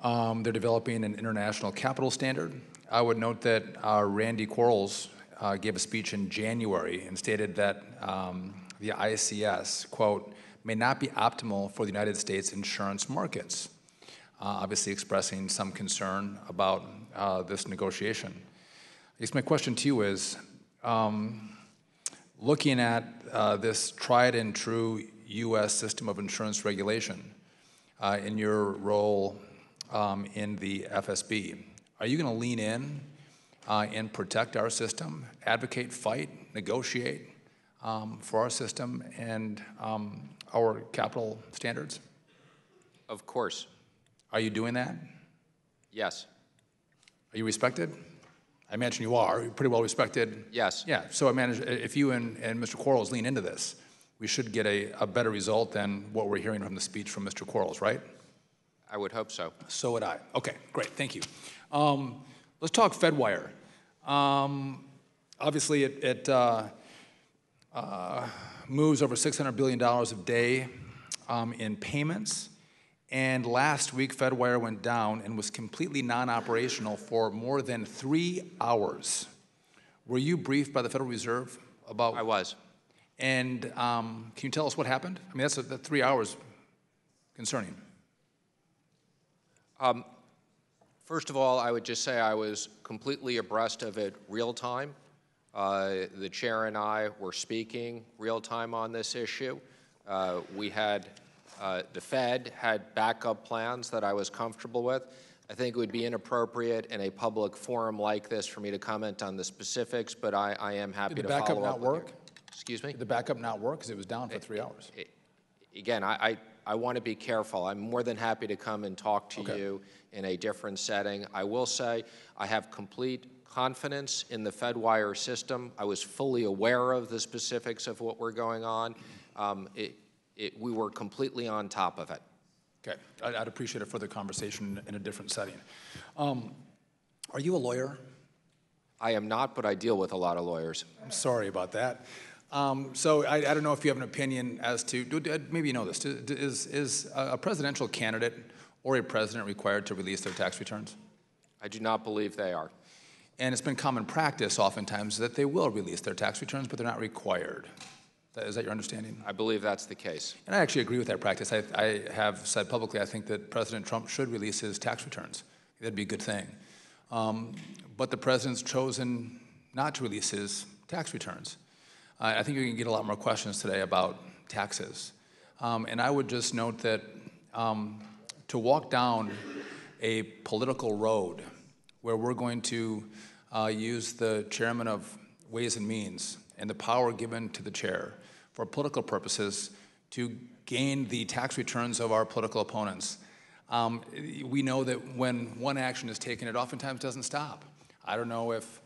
Um, They're developing an international capital standard. I would note that uh, Randy Quarles uh, gave a speech in January and stated that um, the ICS, quote, "may not be optimal for the United States insurance markets," uh, obviously expressing some concern about uh, this negotiation. I guess my question to you is, um, looking at uh, this tried and true U.S. system of insurance regulation uh, in your role um, in the FSB, are you going to lean in uh, and protect our system, advocate, fight, negotiate um, for our system and um, our capital standards? Of course, Are you doing that? yes, Are you respected? I imagine you are. You're pretty well respected. yes. Yeah, so I manage, if you and, and Mr. Quarles lean into this, we should get a, a better result than what we're hearing from the speech from Mr. Quarles, right? I would hope so. So would I. Okay, great, thank you. Um, let's talk FedWire. Um, obviously, it, it uh, uh, moves over $600 billion a day um, in payments. And last week, FedWire went down and was completely non operational for more than three hours. Were you briefed by the Federal Reserve about? I was. And um, can you tell us what happened? I mean, that's a, that three hours concerning. Um, First of all, I would just say I was completely abreast of it real time. Uh, The chair and I were speaking real time on this issue. Uh, We had, uh, the Fed had backup plans that I was comfortable with. I think it would be inappropriate in a public forum like this for me to comment on the specifics, but I, I am happy Did to the backup follow up not with you. work? Excuse me? Did the backup not work because it was down for three hours? again, I, I, I want to be careful. I'm more than happy to come and talk to Okay. you in a different setting. I will say I have complete confidence in the FedWire system. I was fully aware of the specifics of what were going on. Um, it, it, we were completely on top of it. Okay, I'd, I'd appreciate a further conversation in a different setting. Um, are you a lawyer? I am not, but I deal with a lot of lawyers. I'm sorry about that. Um, so I, I don't know if you have an opinion as to, maybe you know this, is, is a presidential candidate or a president required to release their tax returns? I do not believe they are. And it's been common practice oftentimes that they will release their tax returns, but they're not required. Is that your understanding? I believe that's the case. And I actually agree with that practice. I, I have said publicly, I think that President Trump should release his tax returns. That'd be a good thing. Um, but the president's chosen not to release his tax returns. I I think you're going to get a lot more questions today about taxes. Um, and I would just note that um, to walk down a political road where we're going to uh, use the chairman of Ways and Means and the power given to the chair for political purposes to gain the tax returns of our political opponents. Um, we know that when one action is taken, it oftentimes doesn't stop. I don't know if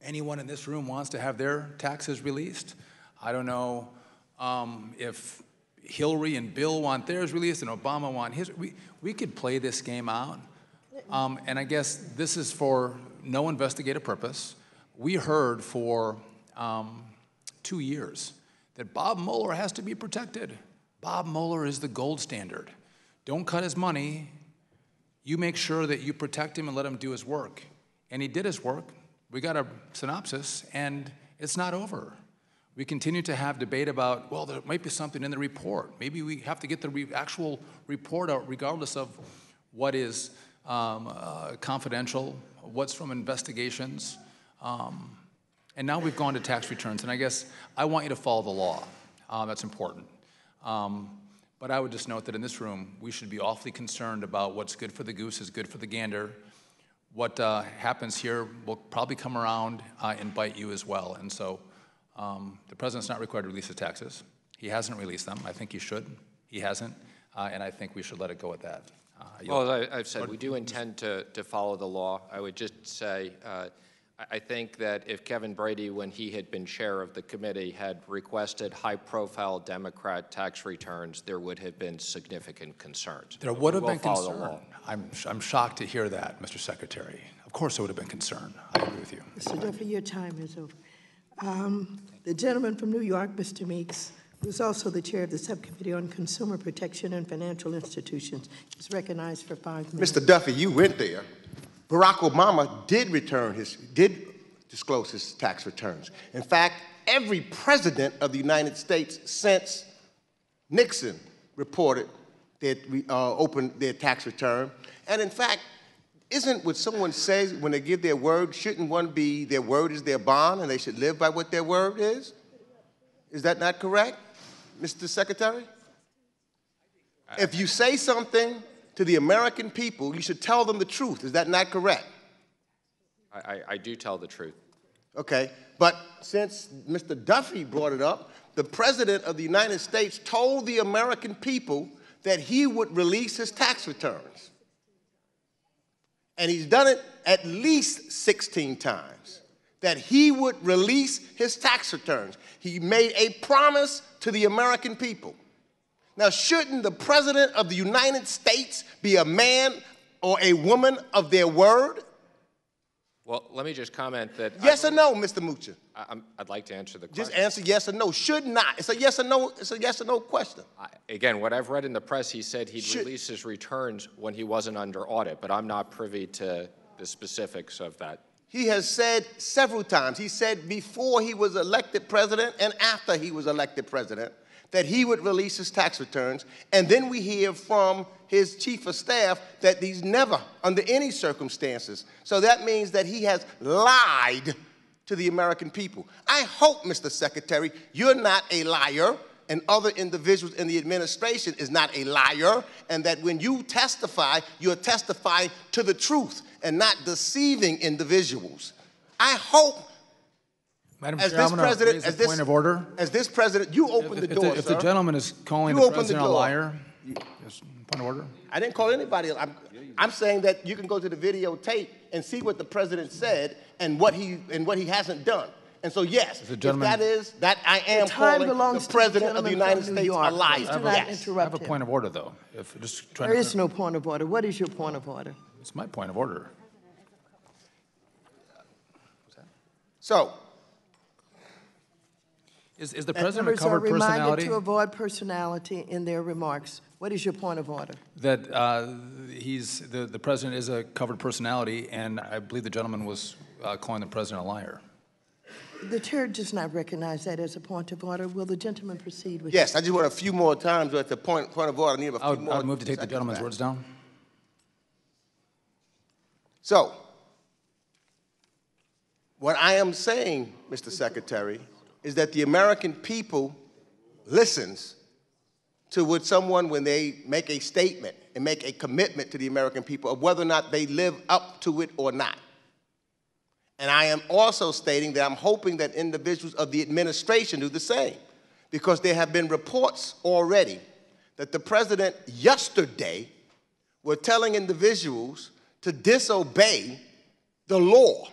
anyone in this room wants to have their taxes released. I don't know um, if Hillary and Bill want theirs released and Obama want his. We, we could play this game out. Um, and I guess this is for no investigative purpose. We heard for um, two years that Bob Mueller has to be protected. Bob Mueller is the gold standard. Don't cut his money. You make sure that you protect him and let him do his work. And he did his work. We got a synopsis, and it's not over. We continue to have debate about, well, there might be something in the report. Maybe we have to get the re- actual report out, regardless of what is um, uh, confidential, what's from investigations. Um, and now we've gone to tax returns, and I guess I want you to follow the law. Um, that's important. Um, but I would just note that in this room, we should be awfully concerned about what's good for the goose is good for the gander. What uh, happens here will probably come around uh, and bite you as well. And so um, the president's not required to release his taxes. He hasn't released them. I think he should. He hasn't. Uh, and I think we should let it go at that. Uh, Well, as I- I've said, we do intend to, to follow the law. I would just say, uh, I- I think that if Kevin Brady, when he had been chair of the committee, had requested high-profile Democrat tax returns, there would have been significant concerns. There would have been follow the concern. I'm, I'm shocked to hear that, Mr. Secretary. Of course there would have been concern. I agree with you. Mr. Duffy, your time is over. Um, The gentleman from New York, Mr. Meeks, who is also the chair of the Subcommittee on Consumer Protection and Financial Institutions, is recognized for five minutes. Mr. Duffy, you went there. Barack Obama did return his, did disclose his tax returns. In fact, every president of the United States since Nixon reported that we uh, opened their tax return. And in fact, isn't what someone says when they give their word, shouldn't one be their word is their bond and they should live by what their word is? Is that not correct, Mr. Secretary? If you say something to the American people, you should tell them the truth. Is that not correct? I, I- I do tell the truth. Okay, but since Mr. Duffy brought it up, the President of the United States told the American people that he would release his tax returns. And he's done it at least 16 times, that he would release his tax returns. He made a promise to the American people. Now, shouldn't the President of the United States be a man or a woman of their word? Well, let me just comment that. I Yes or no, Mr. Mucha? I, would like to answer the question. Just answer yes or no. Should not. It's a yes or no. It's a yes or no question. I- Again, what I've read in the press, he said he'd Should- release his returns when he wasn't under audit, but I'm not privy to the specifics of that. He has said several times. He said before he was elected president and after he was elected president that he would release his tax returns. And then we hear from his chief of staff that he's never, under any circumstances. So that means that he has lied to the American people. I hope, Mr. Secretary, you're not a liar and other individuals in the administration is not a liar, and that when you testify, you're testifying to the truth and not deceiving individuals. I hope, Madam as Chair, this I'm going to president, as this point of order. as this president, you opened the If door, If sir. the gentleman is calling You the opened the president a liar, yes, point of order. I didn't call anybody. I'm, I'm saying that you can go to the videotape and see what the president said and what he and what he hasn't done. And so, yes, if that is that I am The time calling the to the president of the United States York. a liar. Please do not I have a point of order, though. If, just trying There to, is no point of order. What is your point of order? It's my point of order. So, Is, is the And president a members are covered reminded personality? to avoid personality in their remarks. What is your point of order? That uh, he's, the, the president is a covered personality, and I believe the gentleman was uh, calling the president a liar. The chair does not recognize that as a point of order. Will the gentleman proceed with? yes, I just want a few more times at the point, point of order. I need a few I would, more. I would move to take the gentleman's back. words down. So, what I am saying, Mr. Secretary, is that the American people listens to what someone when they make a statement and make a commitment to the American people of whether or not they live up to it or not. And I am also stating that I'm hoping that individuals of the administration do the same because there have been reports already that the president yesterday were telling individuals to disobey the law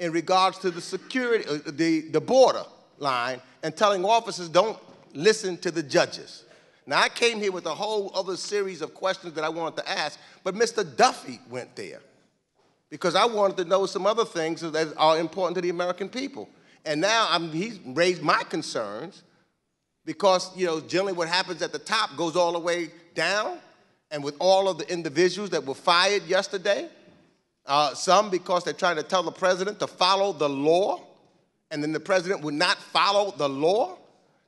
in regards to the security, uh, the, the border line, and telling officers don't listen to the judges. Now, I came here with a whole other series of questions that I wanted to ask, but Mr. Duffy went there because I wanted to know some other things that are important to the American people. And now I'm, he's raised my concerns because, you know, generally what happens at the top goes all the way down. And with all of the individuals that were fired yesterday, uh, some because they're trying to tell the president to follow the law, and then the president would not follow the law,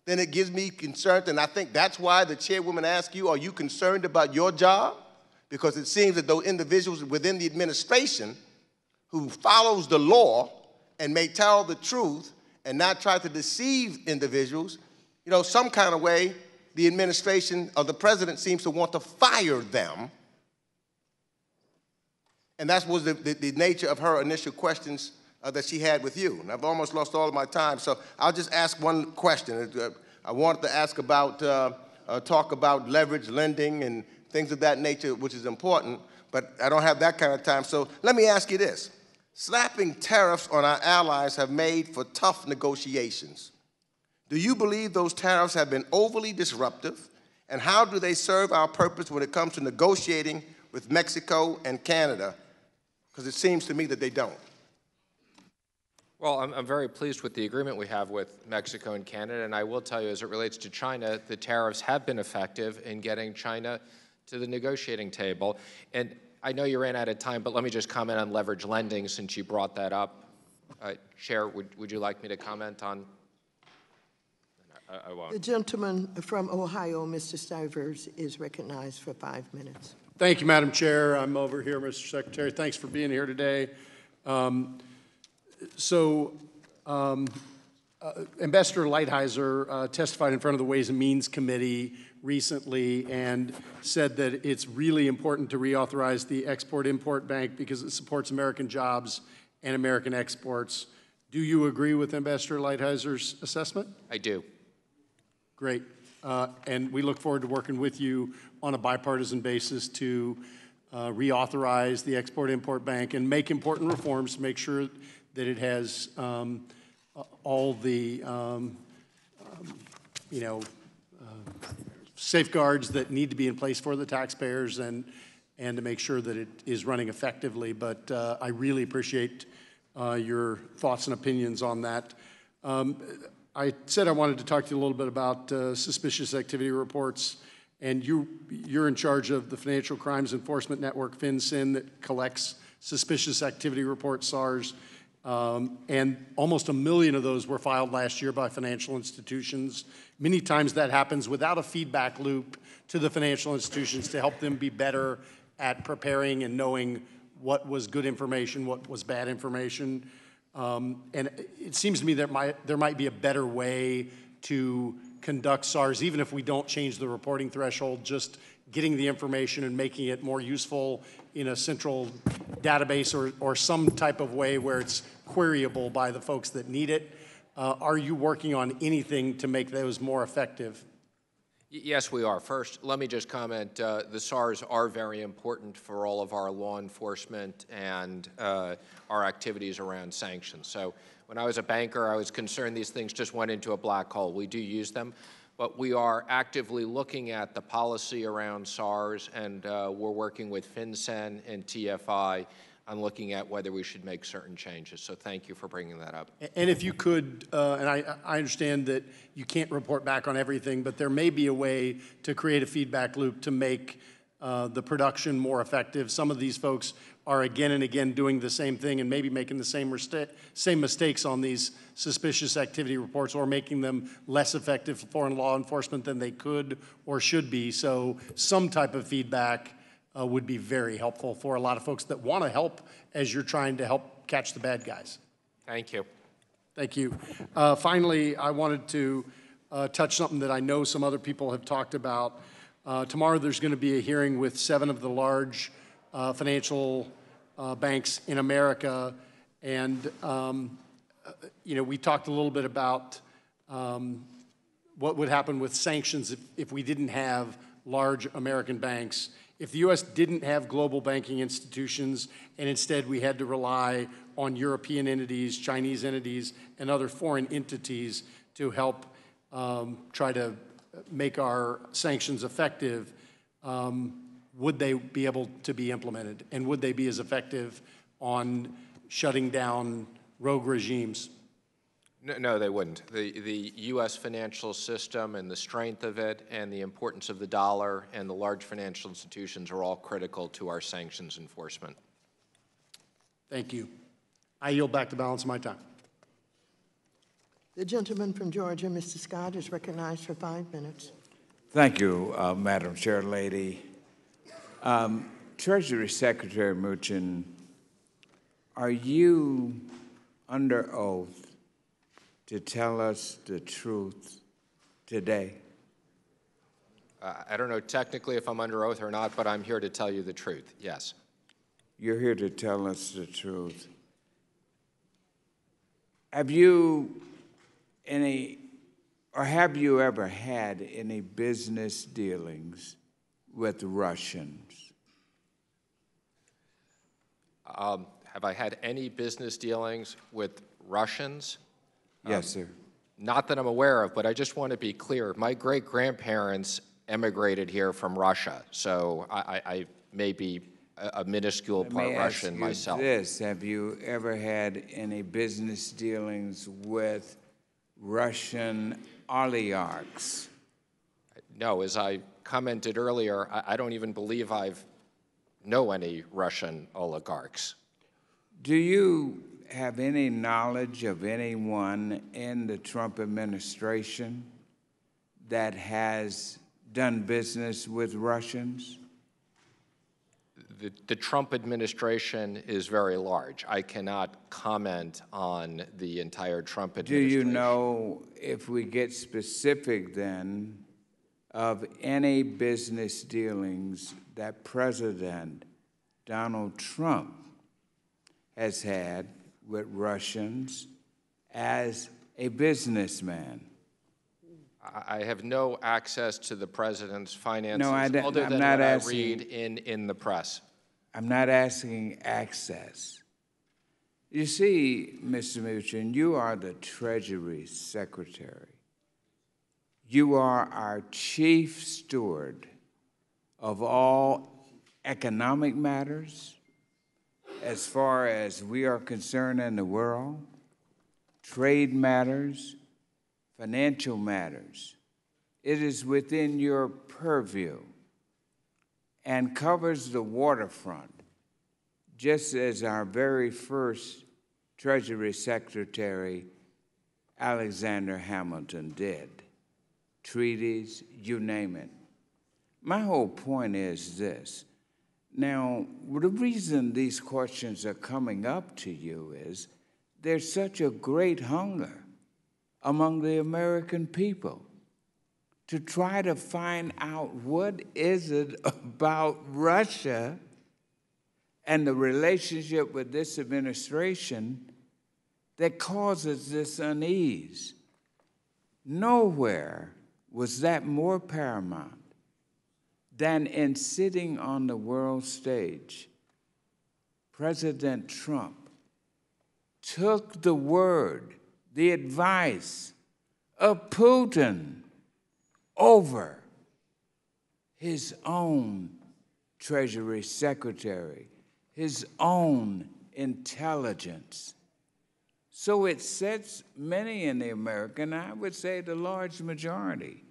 then it gives me concern. And I think that's why the chairwoman asked you, are you concerned about your job? Because it seems that those individuals within the administration who follows the law and may tell the truth and not try to deceive individuals, you know, some kind of way the administration or the president seems to want to fire them. And that was the, the, the nature of her initial questions uh, that she had with you. And I've almost lost all of my time, so I'll just ask one question. Uh, I wanted to ask about, uh, uh, talk about leverage lending and things of that nature, which is important, but I don't have that kind of time. So let me ask you this. Slapping tariffs on our allies have made for tough negotiations. Do you believe those tariffs have been overly disruptive? And how do they serve our purpose when it comes to negotiating with Mexico and Canada? Because it seems to me that they don't. Well, I'm, I'm very pleased with the agreement we have with Mexico and Canada, and I will tell you, as it relates to China, the tariffs have been effective in getting China to the negotiating table. And I know you ran out of time, but let me just comment on leverage lending since you brought that up. Uh, Chair, would, would you like me to comment on? I, I The won't. gentleman from Ohio, Mr. Stivers, is recognized for five minutes. Thank you, Madam Chair. I'm over here, Mr. Secretary. Thanks for being here today. Um, So um, uh, Ambassador Lighthizer uh, testified in front of the Ways and Means Committee recently and said that it's really important to reauthorize the Export-Import Bank because it supports American jobs and American exports. Do you agree with Ambassador Lighthizer's assessment? I do. Great. Uh, And we look forward to working with you on a bipartisan basis to uh, reauthorize the Export-Import Bank and make important reforms to make sure that it has um, all the, um, um, you know, uh, safeguards that need to be in place for the taxpayers and, and to make sure that it is running effectively. But uh, I really appreciate uh, your thoughts and opinions on that. Um, I said I wanted to talk to you a little bit about uh, suspicious activity reports, and you, you're in charge of the Financial Crimes Enforcement Network, FinCEN, that collects suspicious activity reports, SARs. Um, and almost a million of those were filed last year by financial institutions. Many times that happens without a feedback loop to the financial institutions to help them be better at preparing and knowing what was good information, what was bad information. Um, and it seems to me that might, there might be a better way to conduct SARs, even if we don't change the reporting threshold, just getting the information and making it more useful in a central database or, or some type of way where it's queryable by the folks that need it. Uh, are you working on anything to make those more effective? Yes, we are. First, let me just comment, uh, the SARs are very important for all of our law enforcement and uh, our activities around sanctions. So when I was a banker, I was concerned these things just went into a black hole. We do use them, but we are actively looking at the policy around SARs, and uh, we're working with FinCEN and TFI on looking at whether we should make certain changes. So thank you for bringing that up. And if you could, uh, and I, I understand that you can't report back on everything, but there may be a way to create a feedback loop to make uh, the production more effective. Some of these folks are again and again doing the same thing and maybe making the same, same mistakes on these suspicious activity reports or making them less effective for foreign law enforcement than they could or should be. So some type of feedback uh, would be very helpful for a lot of folks that want to help as you're trying to help catch the bad guys. Thank you. Thank you. Uh, Finally, I wanted to uh, touch something that I know some other people have talked about. Uh, Tomorrow, there's going to be a hearing with seven of the large uh, financial uh, banks in America. And, um, uh, you know, we talked a little bit about um, what would happen with sanctions if, if we didn't have large American banks. If the U.S. didn't have global banking institutions and instead we had to rely on European entities, Chinese entities, and other foreign entities to help um, try to make our sanctions effective, um, would they be able to be implemented? And would they be as effective on shutting down rogue regimes? No, no, they wouldn't. The, the U.S. financial system and the strength of it and the importance of the dollar and the large financial institutions are all critical to our sanctions enforcement. Thank you. I yield back the balance of my time. The gentleman from Georgia, Mr. Scott, is recognized for five minutes. Thank you, uh, Madam Chair Lady. Um, Treasury Secretary Mnuchin, are you under oath to tell us the truth today? Uh, I don't know technically if I'm under oath or not, but I'm here to tell you the truth, yes. You're here to tell us the truth. Have you any, or have you ever had any business dealings with Russians? Um, have I had any business dealings with Russians? Yes, um, sir. Not that I'm aware of, but I just want to be clear. My great grandparents emigrated here from Russia, so I, I, I may be a, a minuscule Let part me Russian ask you myself. This, have you ever had any business dealings with Russian oligarchs? No, as I commented earlier, I, I don't even believe I've know any Russian oligarchs. Do you have any knowledge of anyone in the Trump administration that has done business with Russians? The, the Trump administration is very large. I cannot comment on the entire Trump administration. Do you know, if we get specific then, of any business dealings that President Donald Trump has had with Russians as a businessman? I I have no access to the president's finances I don't- other I'm than not what I asking- read in, in the press. I'm not asking access. You see, Mr. Mnuchin, you are the Treasury Secretary. You are our chief steward of all economic matters as far as we are concerned in the world, trade matters, financial matters. It is within your purview and covers the waterfront, just as our very first Treasury Secretary, Alexander Hamilton, did. Treaties, you name it. My whole point is this. Now, the reason these questions are coming up to you is there's such a great hunger among the American people to try to find out what is it about Russia and the relationship with this administration that causes this unease. Nowhere was that more paramount than in sitting on the world stage. President Trump took the word, the advice of Putin over his own Treasury Secretary, his own intelligence. So it sets many in the American, I would say the large majority.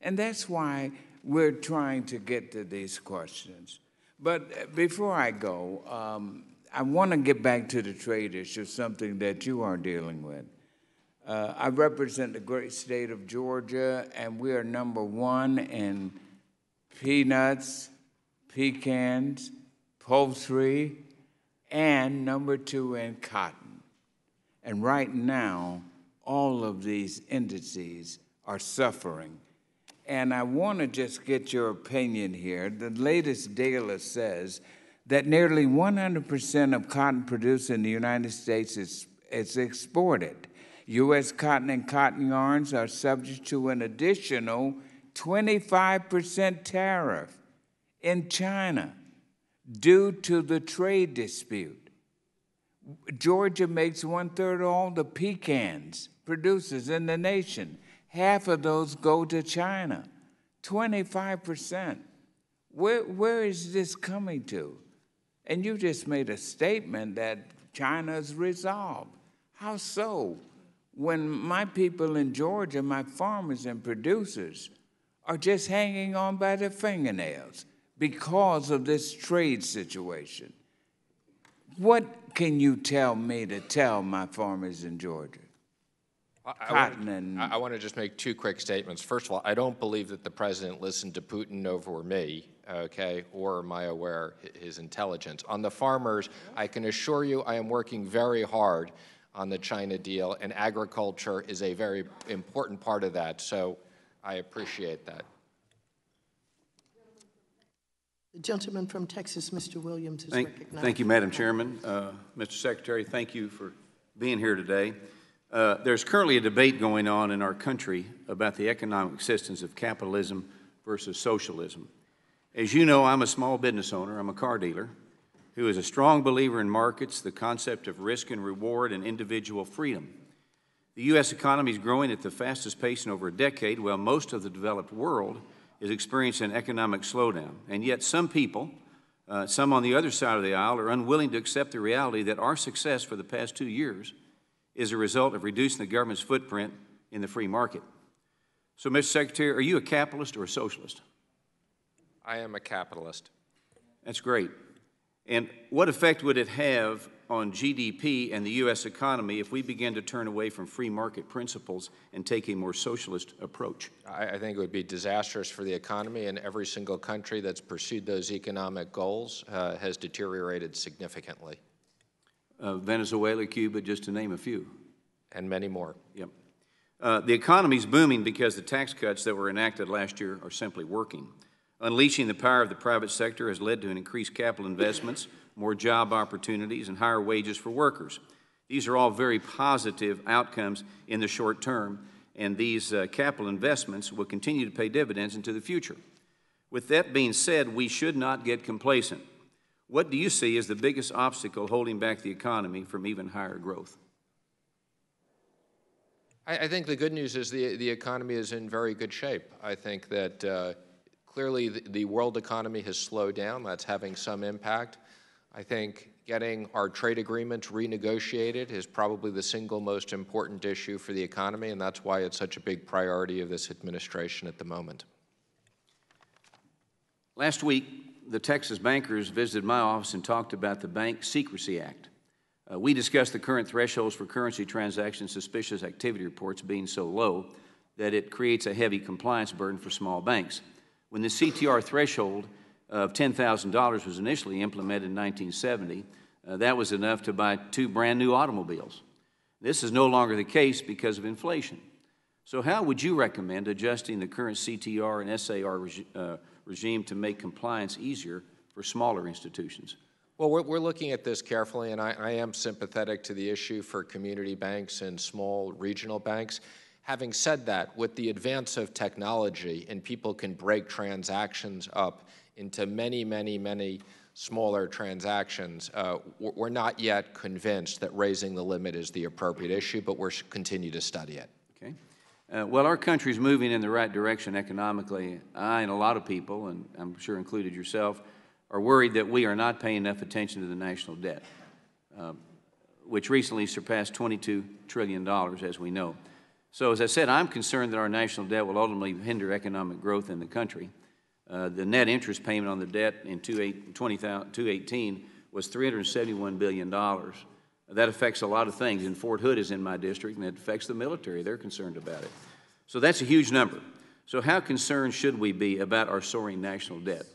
And that's why we're trying to get to these questions. But before I go, um, I want to get back to the trade issue, something that you are dealing with. Uh, I represent the great state of Georgia, and we are number one in peanuts, pecans, poultry, and number two in cotton. And right now, all of these indices are suffering. And I want to just get your opinion here. The latest data says that nearly 100% of cotton produced in the United States is, is exported. U.S. cotton and cotton yarns are subject to an additional 25% tariff in China due to the trade dispute. Georgia makes one third of all the pecans produces in the nation. Half of those go to China. 25%. Where, where is this coming to? And you just made a statement that China's resolved. How so? when my people in Georgia, my farmers and producers, are just hanging on by their fingernails because of this trade situation. What can you tell me to tell my farmers in Georgia? I- I wanna- and- I, I want to just make two quick statements. First of all, I don't believe that the president listened to Putin over me, okay, or am I aware hi- his intelligence. On the farmers, I can assure you I am working very hard on the China deal, and agriculture is a very important part of that, so I appreciate that. The gentleman from Texas, Mr. Williams, is Thank, recognized. thank you, Madam Chairman. Uh, Mr. Secretary, thank you for being here today. Uh, There's currently a debate going on in our country about the economic existence of capitalism versus socialism. As you know, I'm a small business owner, I'm a car dealer, who is a strong believer in markets, the concept of risk and reward, and individual freedom. The U.S. economy is growing at the fastest pace in over a decade, while most of the developed world is experiencing an economic slowdown. And yet, some people, uh, some on the other side of the aisle, are unwilling to accept the reality that our success for the past two years is a result of reducing the government's footprint in the free market. So, Mr. Secretary, are you a capitalist or a socialist? I am a capitalist. That's great. And what effect would it have on GDP and the U.S. economy if we begin to turn away from free market principles and take a more socialist approach? I, I think it would be disastrous for the economy, and every single country that's pursued those economic goals uh, has deteriorated significantly, Uh, Venezuela, Cuba, just to name a few. and many more. Yep. Uh, the economy's booming because the tax cuts that were enacted last year are simply working. Unleashing the power of the private sector has led to an increased capital investments, more job opportunities, and higher wages for workers. These are all very positive outcomes in the short term, and these uh, capital investments will continue to pay dividends into the future. With that being said, we should not get complacent. What do you see as the biggest obstacle holding back the economy from even higher growth? I, I think the good news is the, the economy is in very good shape. I think that uh, clearly the, the world economy has slowed down. That's having some impact. I think getting our trade agreements renegotiated is probably the single most important issue for the economy, and that's why it's such a big priority of this administration at the moment. Last week, the Texas bankers visited my office and talked about the Bank Secrecy Act. Uh, we discussed the current thresholds for currency transaction suspicious activity reports being so low that it creates a heavy compliance burden for small banks. When the CTR threshold of $10,000 was initially implemented in 1970, uh, that was enough to buy two brand new automobiles. This is no longer the case because of inflation. So, how would you recommend adjusting the current CTR and SAR uh, regime to make compliance easier for smaller institutions? Well, we're, we're looking at this carefully, and I, I am sympathetic to the issue for community banks and small regional banks. Having said that, with the advance of technology and people can break transactions up into many, many, many smaller transactions, uh, we're not yet convinced that raising the limit is the appropriate issue, but we're continue to study it. Uh, well, our country's moving in the right direction economically. I and a lot of people, and I'm sure included yourself, are worried that we are not paying enough attention to the national debt, uh, which recently surpassed $22 trillion, as we know. So, as I said, I'm concerned that our national debt will ultimately hinder economic growth in the country. Uh, the net interest payment on the debt in 2018 was $371 billion. That affects a lot of things. And Fort Hood is in my district, and it affects the military. They're concerned about it. So that's a huge number. So, how concerned should we be about our soaring national debt?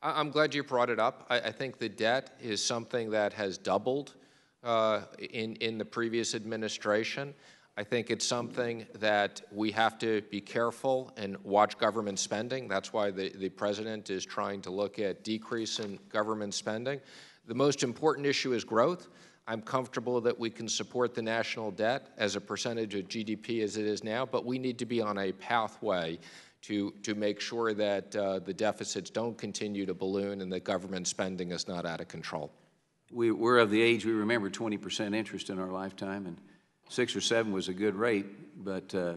I'm glad you brought it up. I, I think the debt is something that has doubled uh, in, in the previous administration. I think it's something that we have to be careful and watch government spending. That's why the, the president is trying to look at decrease in government spending. The most important issue is growth. I'm comfortable that we can support the national debt as a percentage of GDP as it is now, but we need to be on a pathway to, to make sure that uh, the deficits don't continue to balloon and that government spending is not out of control. We, we're of the age we remember 20% interest in our lifetime, and six or seven was a good rate, but uh,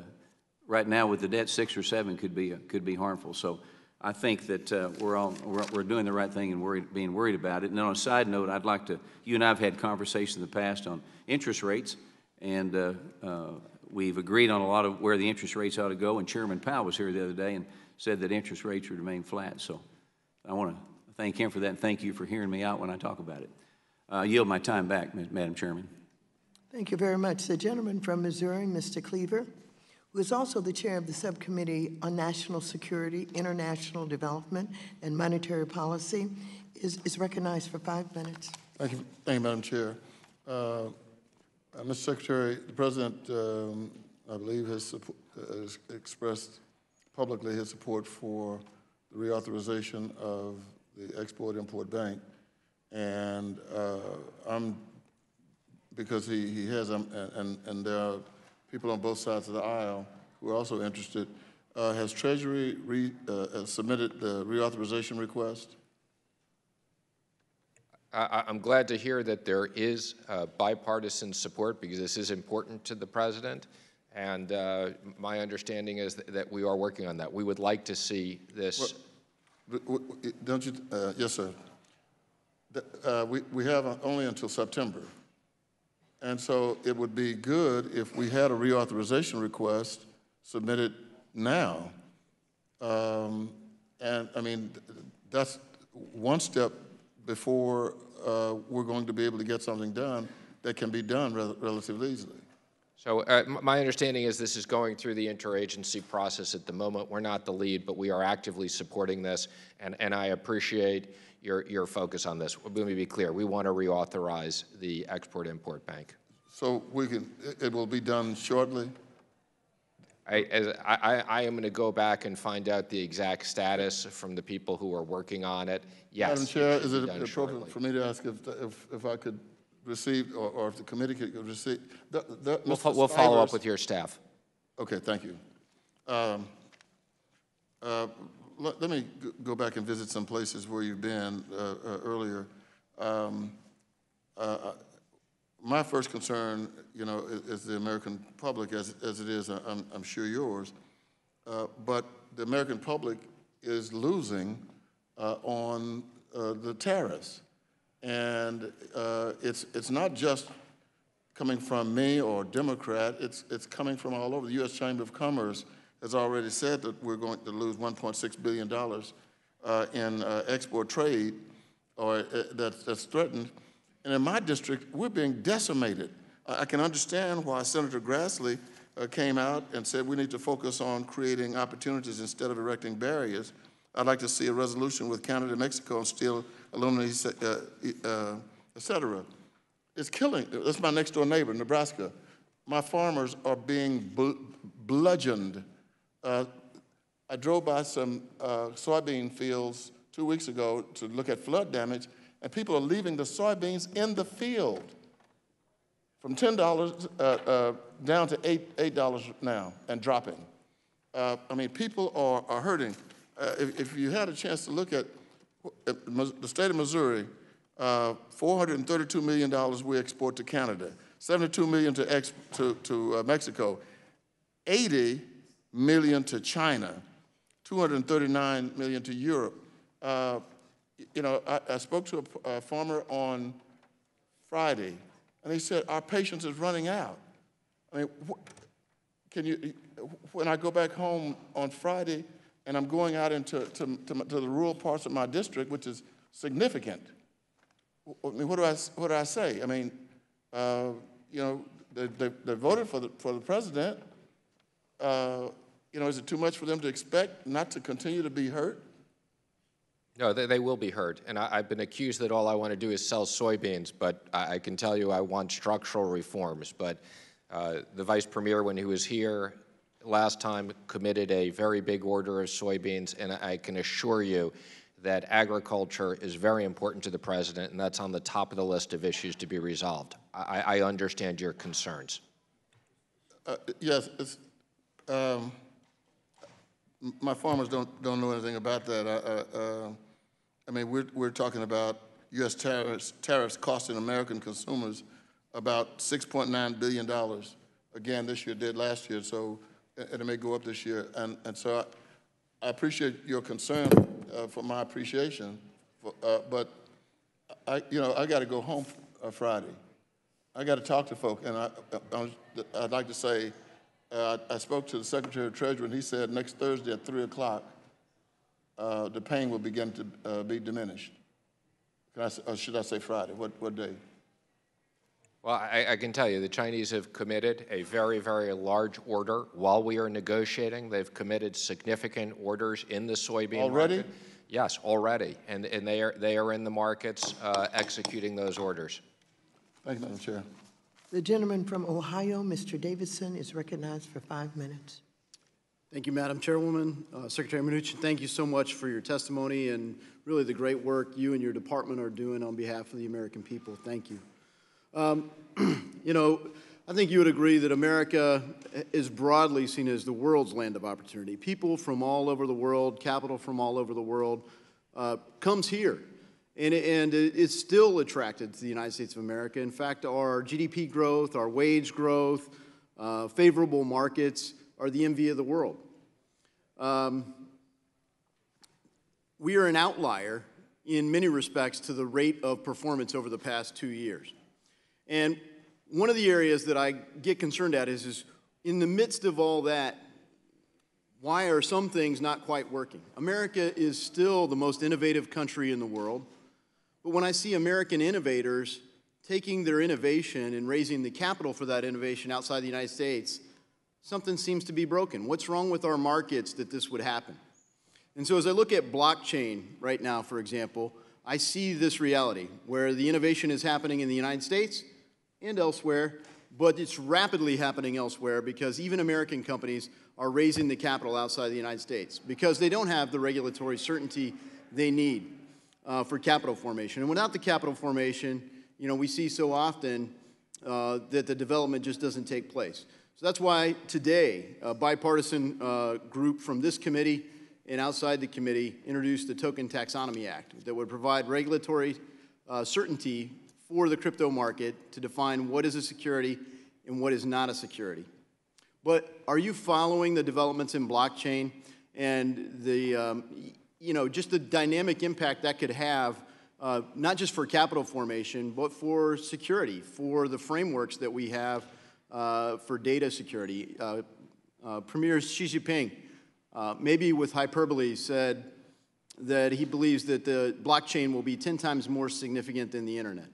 right now with the debt, six or seven could be, could be harmful. So I think that uh, we're, all, we're, we're doing the right thing and worried, being worried about it. And on a side note, I'd like to, you and I have had conversations in the past on interest rates, And uh, uh, we've agreed on a lot of where the interest rates ought to go, and Chairman Powell was here the other day and said that interest rates would remain flat. So I want to thank him for that, and thank you for hearing me out when I talk about it. I yield my time back, Madam Chairman. Thank you very much. The gentleman from Missouri, Mr. Cleaver, who is also the chair of the Subcommittee on National Security, International Development, and Monetary Policy, is, is recognized for five minutes. Thank you, thank you, Madam Chair. Uh, uh, Mr. Secretary, the President, um, I believe, has, has expressed publicly his support for the reauthorization of the Export-Import Bank. And uh, I'm, because he, he has, um, and- and, and there are people on both sides of the aisle who are also interested, uh, has Treasury re, uh, uh, submitted the reauthorization request? I- I- I'm glad to hear that there is uh, bipartisan support because this is important to the president. And uh, my understanding is th- that we are working on that. We would like to see this. W- w- w- Don't you, uh, yes, sir. The- uh, We, we have only until September. And so it would be good if we had a reauthorization request submitted now. Um, And, I mean, that's one step before uh, we're going to be able to get something done that can be done rel- relatively easily. So uh, my understanding is this is going through the interagency process at the moment. We're not the lead, but we are actively supporting this, and, and I appreciate your, your focus on this. Let me be clear, we want to reauthorize the Export-Import Bank. So we can, it- will be done shortly? I, as, I, I- I am going to go back and find out the exact status from the people who are working on it. Yes. Madam Chair, is it appropriate shortly. for me to ask if, if, if I could receive, or, or if the committee could receive? the- the- We'll, fo- we'll follow up with your staff. Okay, thank you. Um, uh, Let let me go back and visit some places where you've been uh, uh, earlier. Um, uh, My first concern, you know, is- is the American public, as as it is, uh, I'm I'm sure yours. Uh, But the American public is losing uh, on uh, the tariffs. And uh, it's it's not just coming from me or Democrat, it's, it's coming from all over. The U.S. Chamber of Commerce has already said that we're going to lose $1.6 billion uh, in uh, export trade, or uh, that's, that's threatened. And in my district, we're being decimated. I I can understand why Senator Grassley uh, came out and said we need to focus on creating opportunities instead of erecting barriers. I'd like to see a resolution with Canada, Mexico, and steel, aluminum, uh, uh, et cetera. It's killing. That's my next door neighbor, Nebraska. My farmers are being bl- bludgeoned. Uh, I drove by some uh, soybean fields two weeks ago to look at flood damage, and people are leaving the soybeans in the field from $10 uh, uh, down to 8, $8 now and dropping. Uh, I mean, people are, are hurting. Uh, if, if you had a chance to look at the state of Missouri, uh, $432 million we export to Canada, 72 million to, to, to Mexico, 80 million to China, 239 million to Europe. Uh, you know, I, I spoke to a farmer on Friday, and he said, Our patience is running out. I mean, can you, when I go back home on Friday and I'm going out into to, to, to the rural parts of my district, which is significant, I mean, what do I, what do I say? I mean, uh, you know, they, they, they voted for the, for the president. Uh, you know, is it too much for them to expect not to continue to be hurt? No, they, they will be hurt. And I, I've been accused that all I want to do is sell soybeans, but I, I can tell you I want structural reforms. But uh, the vice premier, when he was here last time, committed a very big order of soybeans, and I can assure you that agriculture is very important to the president, and that's on the top of the list of issues to be resolved. I, I understand your concerns. Uh, yes, it's, um, my farmers don't, don't know anything about that. I, uh, I mean, we're, we're talking about U.S. tariffs, tariffs costing American consumers about $6.9 billion. Again, this year did last year, so, and it may go up this year. And, and so I, I appreciate your concern uh, for my appreciation, for, uh, but I, you know, I got to go home uh, Friday. I got to talk to folk, and I, I, I'd like to say, uh, I spoke to the Secretary of Treasury, and he said next Thursday at 3 o'clock, uh, the pain will begin to uh, be diminished. Can I, should I say Friday? What, what day? Well, I, I can tell you, the Chinese have committed a very, very large order. While we are negotiating, they've committed significant orders in the soybean Already? market. Yes, already. And, and they are, they are in the markets uh, executing those orders. Thank you, Madam Chair. The gentleman from Ohio, Mr. Davidson, is recognized for five minutes. Thank you, Madam Chairwoman. Uh, Secretary Mnuchin, thank you so much for your testimony and really the great work you and your department are doing on behalf of the American people. Thank you. Um, you know, I think you would agree that America is broadly seen as the world's land of opportunity. People from all over the world, capital from all over the world, uh, comes here. And, and it's still attracted to the United States of America. In fact, our GDP growth, our wage growth, uh, favorable markets are the envy of the world. Um, we are an outlier in many respects to the rate of performance over the past two years. And one of the areas that I get concerned at is, is in the midst of all that, why are some things not quite working? America is still the most innovative country in the world, but when I see American innovators taking their innovation and raising the capital for that innovation outside the United States, something seems to be broken. What's wrong with our markets that this would happen? And so as I look at blockchain right now, for example, I see this reality where the innovation is happening in the United States and elsewhere, but it's rapidly happening elsewhere because even American companies are raising the capital outside the United States because they don't have the regulatory certainty they need uh, for capital formation. And without the capital formation, you know, we see so often uh, that the development just doesn't take place. So that's why today, a bipartisan uh, group from this committee and outside the committee introduced the Token Taxonomy Act that would provide regulatory uh, certainty for the crypto market to define what is a security and what is not a security. But are you following the developments in blockchain and the, um, you know, just the dynamic impact that could have, uh, not just for capital formation, but for security, for the frameworks that we have uh, for data security? Uh, uh, Premier Xi Jinping, uh, maybe with hyperbole, said that he believes that the blockchain will be 10 times more significant than the internet.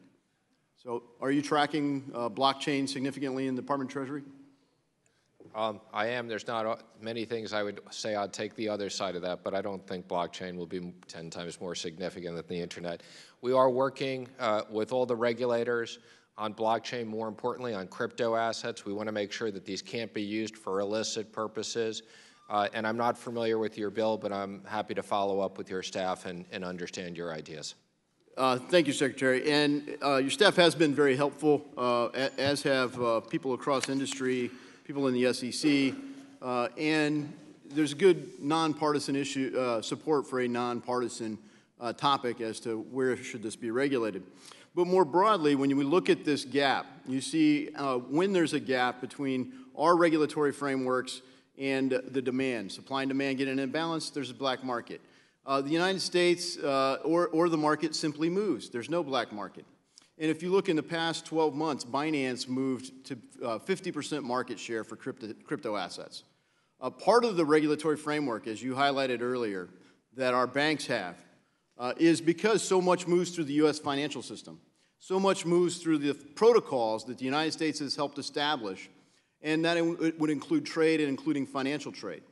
So are you tracking blockchain significantly in the Department of Treasury? Um, I am. There's not many things I would say I'd take the other side of that, but I don't think blockchain will be 10 times more significant than the internet. We are working uh, with all the regulators on blockchain, more importantly on crypto assets. We want to make sure that these can't be used for illicit purposes. Uh, and I'm not familiar with your bill, but I'm happy to follow up with your staff and, and understand your ideas. Uh, Thank you, Secretary. And uh, your staff has been very helpful, uh, as have uh, people across industry, people in the SEC, uh, and there's good nonpartisan issue, uh, support for a nonpartisan uh, topic as to where should this be regulated. But more broadly, when we look at this gap, you see uh, when there's a gap between our regulatory frameworks and the demand, supply and demand get an imbalance, there's a black market. Uh, the United States uh, or, or the market simply moves. There's no black market. And if you look in the past 12 months, Binance moved to uh, 50% market share for crypto, crypto assets. A part of the regulatory framework, as you highlighted earlier, that our banks have uh, is because so much moves through the U.S. financial system. So much moves through the protocols that the United States has helped establish, and that it would include trade and including financial trade.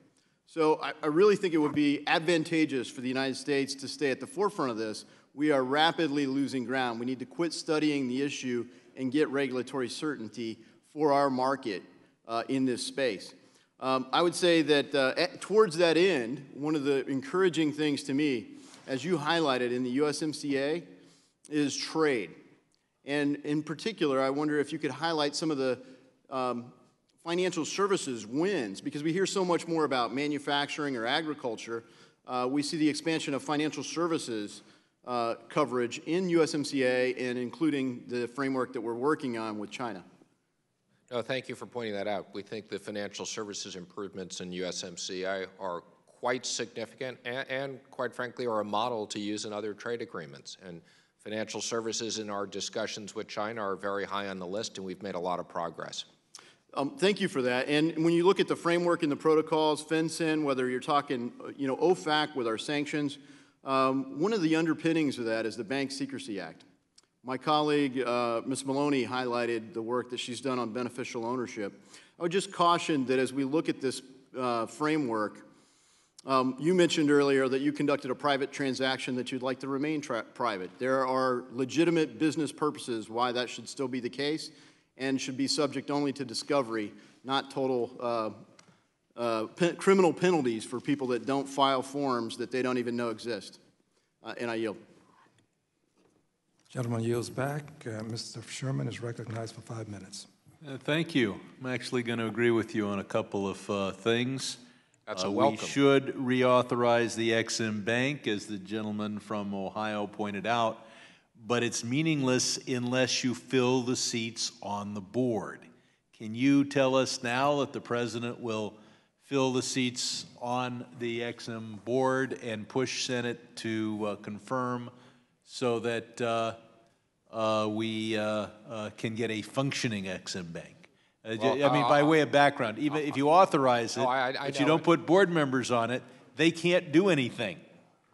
So I, I really think it would be advantageous for the United States to stay at the forefront of this. We are rapidly losing ground. We need to quit studying the issue and get regulatory certainty for our market uh, in this space. Um, I would say that uh, at, towards that end, one of the encouraging things to me, as you highlighted in the USMCA, is trade. And in particular, I wonder if you could highlight some of the um, financial services wins, because we hear so much more about manufacturing or agriculture. Uh, we see the expansion of financial services uh, coverage in USMCA and including the framework that we're working on with China. No, thank you for pointing that out. We think the financial services improvements in USMCA are quite significant and, and quite frankly, are a model to use in other trade agreements. And Financial services in our discussions with China are very high on the list, and we've made a lot of progress. Um, thank you for that. And when you look at the framework and the protocols, FinCEN, whether you're talking, uh, you know, OFAC with our sanctions, um, one of the underpinnings of that is the Bank Secrecy Act. My colleague, uh, Ms. Maloney, highlighted the work that she's done on beneficial ownership. I would just caution that as we look at this uh, framework, um, you mentioned earlier that you conducted a private transaction that you'd like to remain private. There are legitimate business purposes why that should still be the case and should be subject only to discovery, not total uh, uh, pe criminal penalties for people that don't file forms that they don't even know exist. Uh, and I yield. Gentleman yields back. Uh, Mr. Sherman is recognized for five minutes. Uh, thank you. I'm actually going to agree with you on a couple of uh, things. That's a Uh, welcome. We should reauthorize the Exim Bank, as the gentleman from Ohio pointed out, but it's meaningless unless you fill the seats on the board. Can you tell us now that the president will fill the seats on the Exim board and push Senate to uh, confirm so that uh, uh, we uh, uh, can get a functioning Exim Bank? Uh, Well, I mean, by way of background, even if you authorize it, No, I- I but you don't put board members on it, they can't do anything.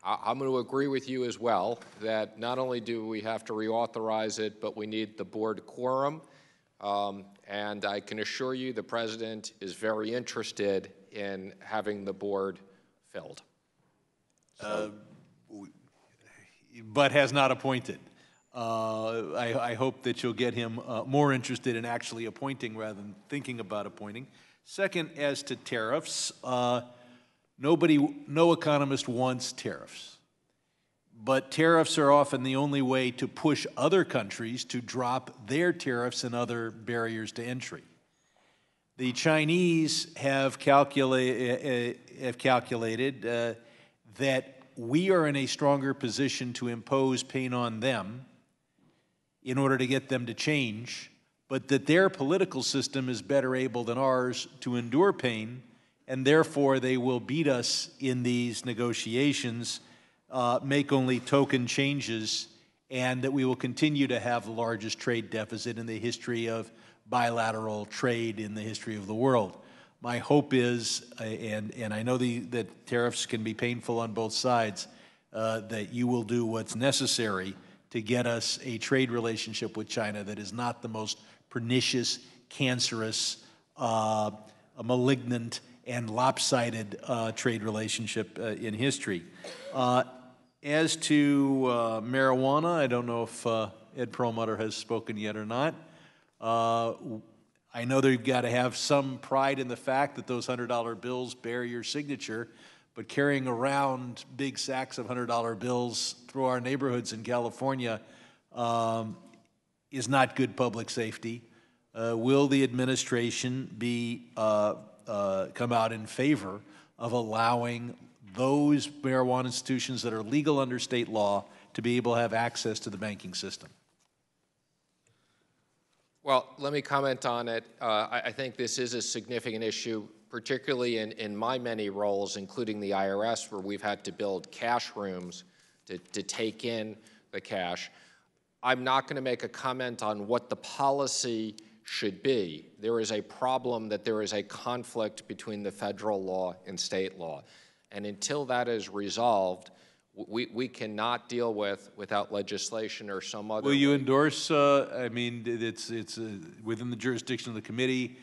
I'm going to agree with you as well, that not only do we have to reauthorize it, but we need the board quorum. Um, And I can assure you, the president is very interested in having the board filled. Uh, but has not appointed. Uh, I, I hope that you'll get him uh, more interested in actually appointing rather than thinking about appointing. Second, as to tariffs, uh, nobody, no economist wants tariffs. But tariffs are often the only way to push other countries to drop their tariffs and other barriers to entry. The Chinese have, calcula- uh, have calculated uh, that we are in a stronger position to impose pain on them in order to get them to change, but that their political system is better able than ours to endure pain, and therefore they will beat us in these negotiations, uh, make only token changes, and that we will continue to have the largest trade deficit in the history of bilateral trade in the history of the world. My hope is, uh, and, and I know the, that tariffs can be painful on both sides, uh, that you will do what's necessary to get us a trade relationship with China that is not the most pernicious, cancerous, uh, malignant, and lopsided uh, trade relationship uh, in history. Uh, as to marijuana, I don't know if Ed Perlmutter has spoken yet or not. Uh, I know they've got to have some pride in the fact that those $100 bills bear your signature, but carrying around big sacks of $100 bills through our neighborhoods in California um, is not good public safety. Uh, will the administration be uh, uh, come out in favor of allowing those marijuana institutions that are legal under state law to be able to have access to the banking system? Well, let me comment on it. Uh, I, I think this is a significant issue, particularly in, in my many roles, including the IRS, where we've had to build cash rooms to, to take in the cash. I'm not going to make a comment on what the policy should be. There is a problem that there is a conflict between the federal law and state law. And until that is resolved, we, we cannot deal with without legislation or some other. Will you endorse, uh, I mean, it's, it's uh, within the jurisdiction of the committee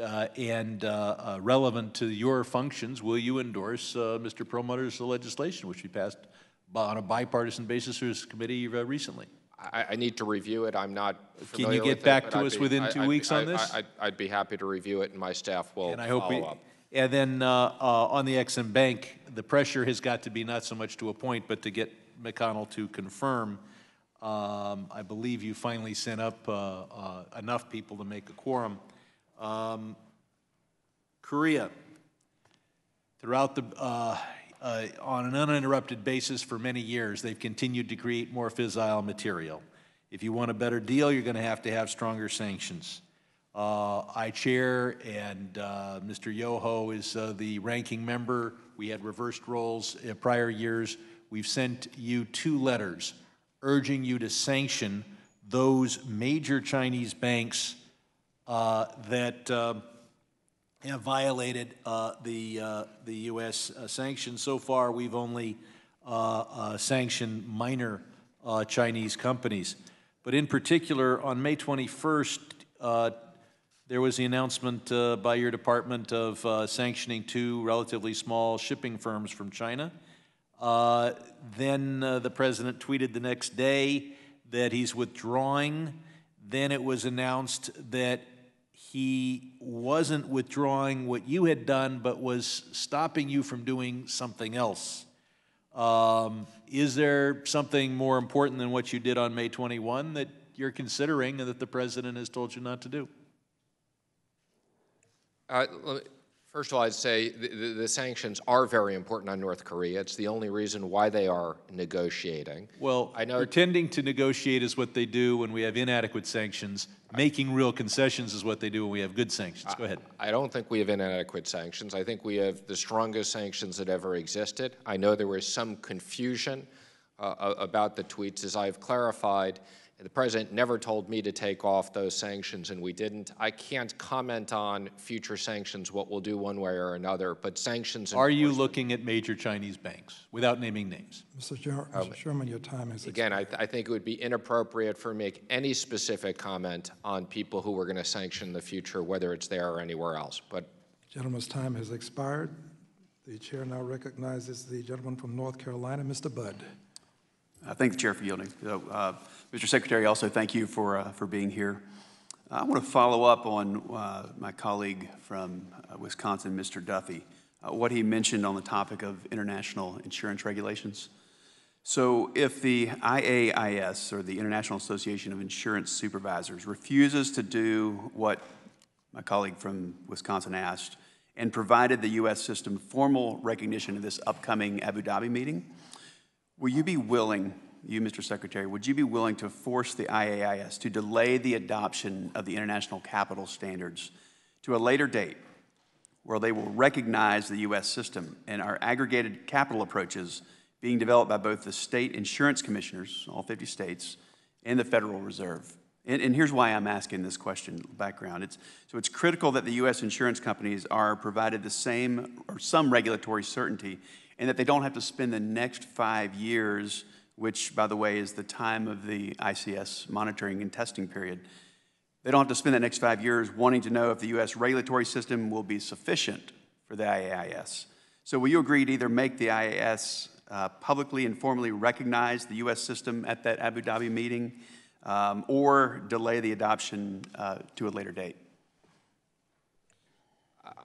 uh, and uh, uh, relevant to your functions, will you endorse uh, Mr. Perlmutter's legislation, which we passed on a bipartisan basis through this committee uh, recently? I, I need to review it. I'm not Can you get it, back but to I'd us be- within I- two be- weeks on I- this? I- I'd, I'd be happy to review it, and my staff will And I hope we, follow up. And then uh, uh, on the Exim Bank, the pressure has got to be not so much to appoint, but to get McConnell to confirm. Um, I believe you finally sent up uh, uh, enough people to make a quorum. Um, Korea, throughout the, uh, uh, on an uninterrupted basis for many years, they've continued to create more fissile material. If you want a better deal, you're going to have to have stronger sanctions. Uh, I chair, and uh, Mr. Yoho is uh, the ranking member. We had reversed roles in prior years. We've sent you two letters urging you to sanction those major Chinese banks uh, that uh, have violated uh, the, uh, the U.S. uh, sanctions. So far, we've only uh, uh, sanctioned minor uh, Chinese companies. But in particular, on May 21st, uh, there was the announcement uh, by your department of uh, sanctioning two relatively small shipping firms from China. Uh, Then uh, the president tweeted the next day that he's withdrawing. Then it was announced that he wasn't withdrawing what you had done, but was stopping you from doing something else. Um, Is there something more important than what you did on May 21 that you're considering and that the president has told you not to do? Uh, let me- First of all, I'd say the, the- the sanctions are very important on North Korea. It's the only reason why they are negotiating. Well, I know- pretending to negotiate is what they do when we have inadequate sanctions. Making real concessions is what they do when we have good sanctions. Go ahead. I don't think we have inadequate sanctions. I think we have the strongest sanctions that ever existed. I know there was some confusion uh, about the tweets. As I've clarified, the president never told me to take off those sanctions, and we didn't. I can't comment on future sanctions, what we'll do one way or another, but sanctions. Are you looking at major Chinese banks without naming names? Mr. Ger- Um, Mr. Sherman, your time has Again, I, I think it would be inappropriate for me to make any specific comment on people who we're going to sanction in the future, whether it's there or anywhere else. But Gentleman's time has expired. The chair now recognizes the gentleman from North Carolina, Mr. Budd. I thank the chair for yielding. So, uh, Mr. Secretary, also thank you for, uh, for being here. I want to follow up on uh, my colleague from uh, Wisconsin, Mr. Duffy, uh, what he mentioned on the topic of international insurance regulations. So if the IAIS, or the International Association of Insurance Supervisors, refuses to do what my colleague from Wisconsin asked, and provided the U.S. system formal recognition of this upcoming Abu Dhabi meeting, Will you be willing, you, Mr. Secretary, would you be willing to force the IAIS to delay the adoption of the international capital standards to a later date where they will recognize the U.S. system and our aggregated capital approaches being developed by both the state insurance commissioners, all 50 states, and the Federal Reserve? And, and here's why I'm asking this question background. It's, so it's critical that the U.S. insurance companies are provided the same or some regulatory certainty and that they don't have to spend the next five years, which, by the way, is the time of the ICS monitoring and testing period. They don't have to spend the next five years wanting to know if the U.S. regulatory system will be sufficient for the IAIS. So, will you agree to either make the IAS uh, publicly and formally recognize the U.S. system at that Abu Dhabi meeting, um, or delay the adoption uh, to a later date?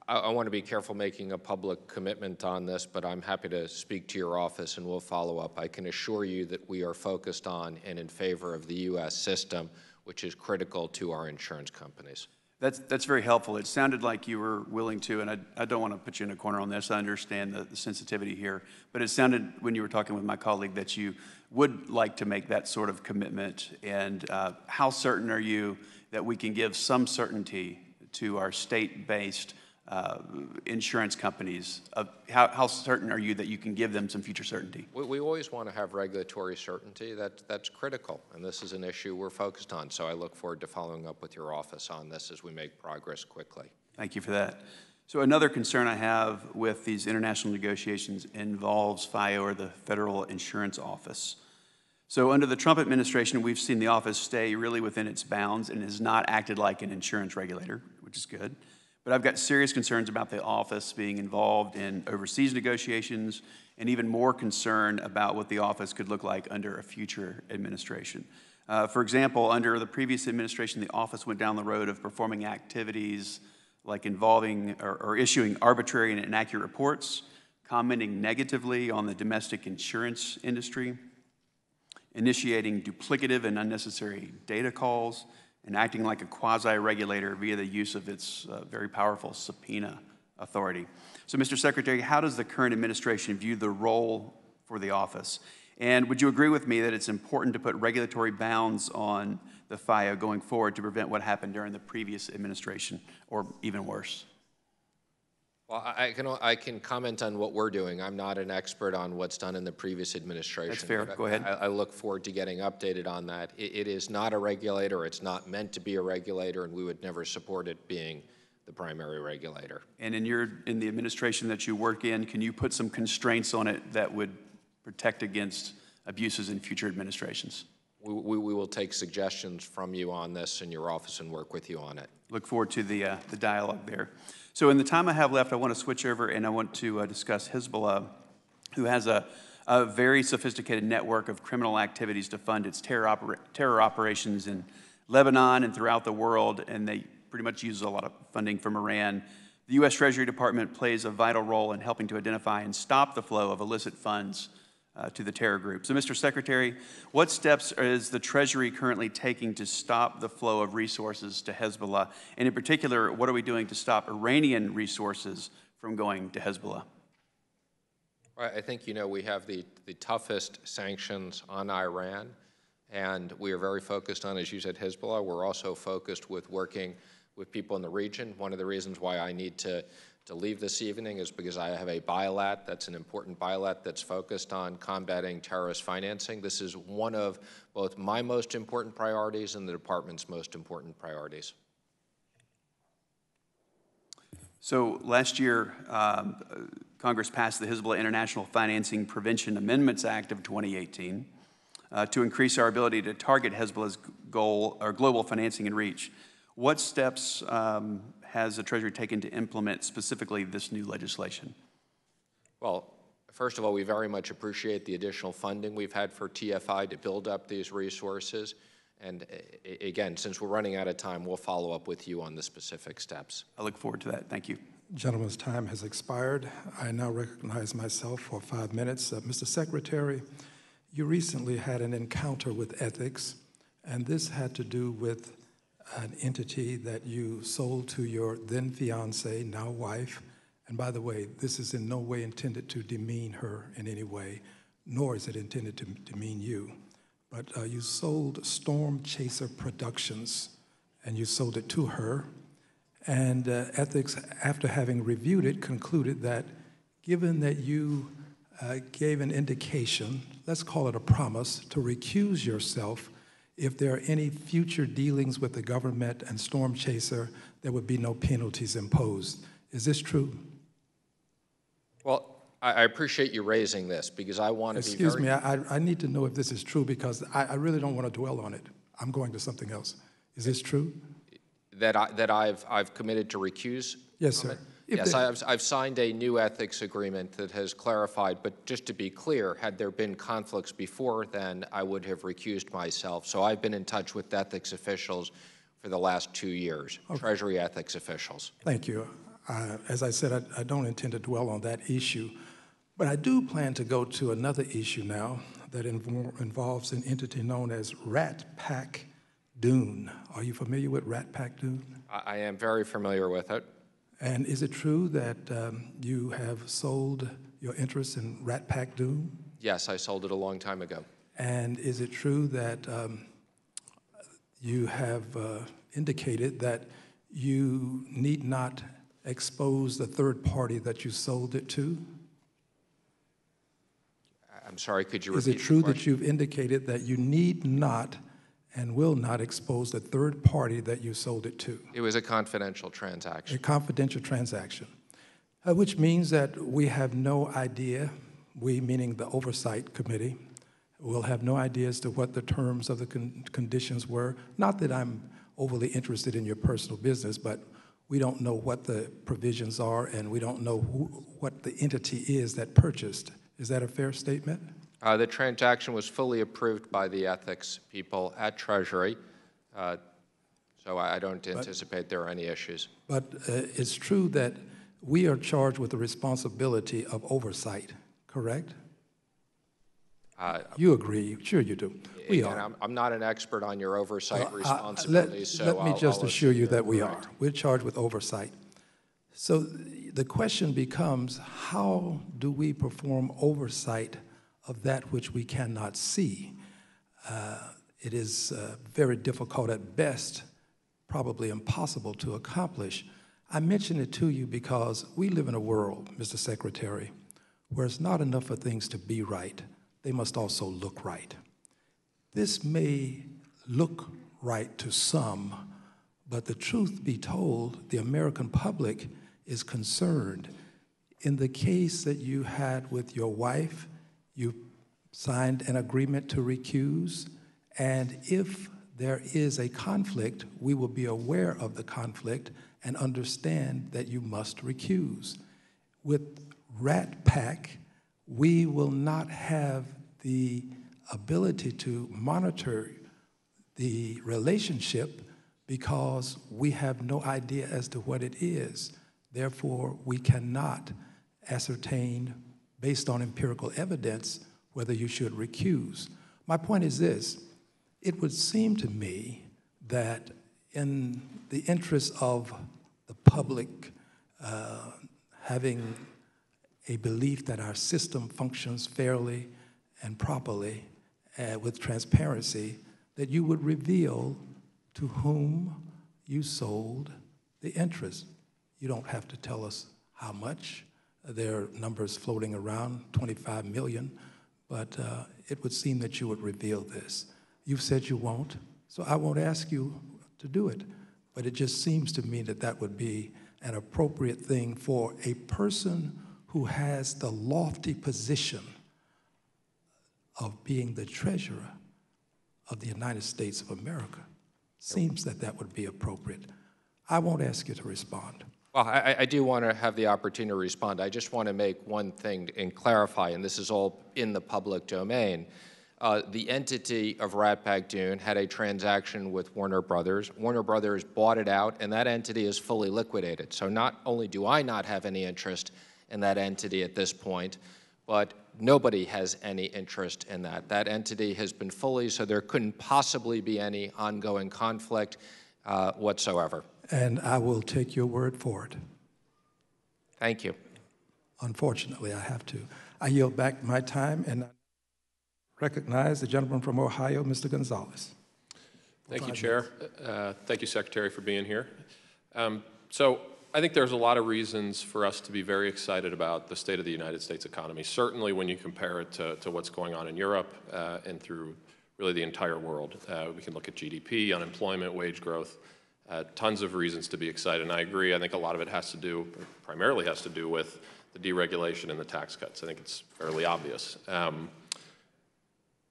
I, I want to be careful making a public commitment on this, but I'm happy to speak to your office and we'll follow up. I can assure you that we are focused on and in favor of the U.S. system, which is critical to our insurance companies. That's, that's very helpful. It sounded like you were willing to, and I, I don't want to put you in a corner on this. I understand the, the sensitivity here. But it sounded when you were talking with my colleague that you would like to make that sort of commitment. And uh, how certain are you that we can give some certainty to our state based uh, insurance companies? Of how, how certain are you that you can give them some future certainty? We, we always want to have regulatory certainty. That, that's critical, and this is an issue we're focused on. So I look forward to following up with your office on this as we make progress quickly. Thank you for that. So another concern I have with these international negotiations involves FIO, or the Federal Insurance Office. So under the Trump administration, we've seen the office stay really within its bounds and has not acted like an insurance regulator, which is good. But I've got serious concerns about the office being involved in overseas negotiations and even more concern about what the office could look like under a future administration. Uh, for example, under the previous administration, the office went down the road of performing activities like involving or, or issuing arbitrary and inaccurate reports, commenting negatively on the domestic insurance industry, initiating duplicative and unnecessary data calls, and acting like a quasi-regulator via the use of its uh, very powerful subpoena authority. So, Mr. Secretary, how does the current administration view the role for the office? And would you agree with me that it's important to put regulatory bounds on the FIO going forward to prevent what happened during the previous administration, or even worse? Well, I can, I can comment on what we're doing. I'm not an expert on what's done in the previous administration. That's fair. Go ahead. I, I look forward to getting updated on that. It, it is not a regulator, it's not meant to be a regulator, and we would never support it being the primary regulator. And in your, in the administration that you work in, can you put some constraints on it that would protect against abuses in future administrations? We, we, we will take suggestions from you on this in your office and work with you on it. Look forward to the, uh, the dialogue there. So in the time I have left, I want to switch over and I want to uh, discuss Hezbollah, who has a, a very sophisticated network of criminal activities to fund its terror, terror operations in Lebanon and throughout the world, and they pretty much use a lot of funding from Iran. The U.S. Treasury Department plays a vital role in helping to identify and stop the flow of illicit funds uh, to the terror group. So, Mr. Secretary, what steps is the Treasury currently taking to stop the flow of resources to Hezbollah? And in particular, what are we doing to stop Iranian resources from going to Hezbollah? I think you know we have the, the toughest sanctions on Iran, and we are very focused on, as you said, Hezbollah. We're also focused with working with people in the region. One of the reasons why I need to, to leave this evening is because I have a bilat that's an important bilat that's focused on combating terrorist financing. This is one of both my most important priorities and the department's most important priorities. So last year, um, Congress passed the Hezbollah International Financing Prevention Amendments Act of 2018 uh, to increase our ability to target Hezbollah's goal or global financing and reach. What steps um, has the Treasury taken to implement specifically this new legislation? Well, first of all, we very much appreciate the additional funding we've had for TFI to build up these resources. And again, since we're running out of time, we'll follow up with you on the specific steps. I look forward to that. Thank you. Gentleman's time has expired. I now recognize myself for five minutes. Uh, Mr. Secretary, you recently had an encounter with ethics, and this had to do with an entity that you sold to your then fiance, now wife. And by the way, this is in no way intended to demean her in any way, nor is it intended to demean you. But uh, you sold Storm Chaser Productions, and you sold it to her. And uh, ethics, after having reviewed it, concluded that given that you uh, gave an indication, let's call it a promise, to recuse yourself if there are any future dealings with the government and Storm Chaser, there would be no penalties imposed. Is this true? Well, I appreciate you raising this because I want to be Excuse very. me, I, I- I need to know if this is true because I, I really don't want to dwell on it. I'm going to something else. Is this true? That I, that I've, I've committed to recuse? Yes, sir. it? Yes, I've, I've signed a new ethics agreement that has clarified, but just to be clear, had there been conflicts before then, I would have recused myself. So I've been in touch with ethics officials for the last two years, Treasury ethics officials. Thank you. Uh, As I said, I I don't intend to dwell on that issue, but I do plan to go to another issue now that invol- involves an entity known as Rat Pack Dune. Are you familiar with Rat Pack Dune? I, I am very familiar with it. And is it true that um, you have sold your interest in Rat Pack Dune? Yes, I sold it a long time ago. And is it true that um, you have uh, indicated that you need not expose the third party that you sold it to? I'm sorry, could you repeat Is it true that you've indicated that you need not and will not expose the third party that you sold it to? It was a confidential transaction. A confidential transaction, uh, which means that we have no idea, we meaning the Oversight Committee, will have no idea as to what the terms of the con- conditions were. Not that I'm overly interested in your personal business, but we don't know what the provisions are and we don't know who, what the entity is that purchased. Is that a fair statement? Uh, the transaction was fully approved by the ethics people at Treasury, uh, so I don't anticipate there are any issues. But uh, it's true that we are charged with the responsibility of oversight, correct? Uh, You agree, sure you do. We are. I'm, I'm not an expert on your oversight Uh, uh, responsibilities, so Let let me I'll- just I'll assure you that we you're We're charged with oversight. So the question becomes, how do we perform oversight of that which we cannot see? Uh, It is uh, very difficult at best, probably impossible to accomplish. I mention it to you because we live in a world, Mr. Secretary, where it's not enough for things to be right, they must also look right. This may look right to some, but the truth be told, the American public is concerned. In the case that you had with your wife, you signed an agreement to recuse, and if there is a conflict, we will be aware of the conflict and understand that you must recuse. With Rat Pack, we will not have the ability to monitor the relationship because we have no idea as to what it is. Therefore, we cannot ascertain, based on empirical evidence, whether you should recuse. My point is this it would seem to me that, in the interest of the public uh, having a belief that our system functions fairly and properly uh, with transparency, that you would reveal to whom you sold the interest. You don't have to tell us how much. There are numbers floating around, 25 million, but uh, it would seem that you would reveal this. You've said you won't, so I won't ask you to do it. But it just seems to me that that would be an appropriate thing for a person who has the lofty position of being the treasurer of the United States of America. Seems that that would be appropriate. I won't ask you to respond. Well, I, I do want to have the opportunity to respond. I just want to make one thing and clarify, and this is all in the public domain. Uh, the entity of Rat Pack Dune had a transaction with Warner Brothers. Warner Brothers bought it out, and that entity is fully liquidated. So not only do I not have any interest in that entity at this point, but nobody has any interest in that. That entity has been fully, so there couldn't possibly be any ongoing conflict uh, whatsoever. And I will take your word for it. Thank you. Unfortunately, I have to. I yield back my time and I recognize the gentleman from Ohio, Mr. Gonzalez. Thank you, Chair. Uh, thank you, Secretary, for being here. Um, so I think there's a lot of reasons for us to be very excited about the state of the United States economy, certainly when you compare it to, to what's going on in Europe uh, and through really the entire world. Uh, we can look at GDP, unemployment, wage growth, uh, tons of reasons to be excited. And I agree, I think a lot of it has to do, primarily has to do with the deregulation and the tax cuts. I think it's fairly obvious. Um,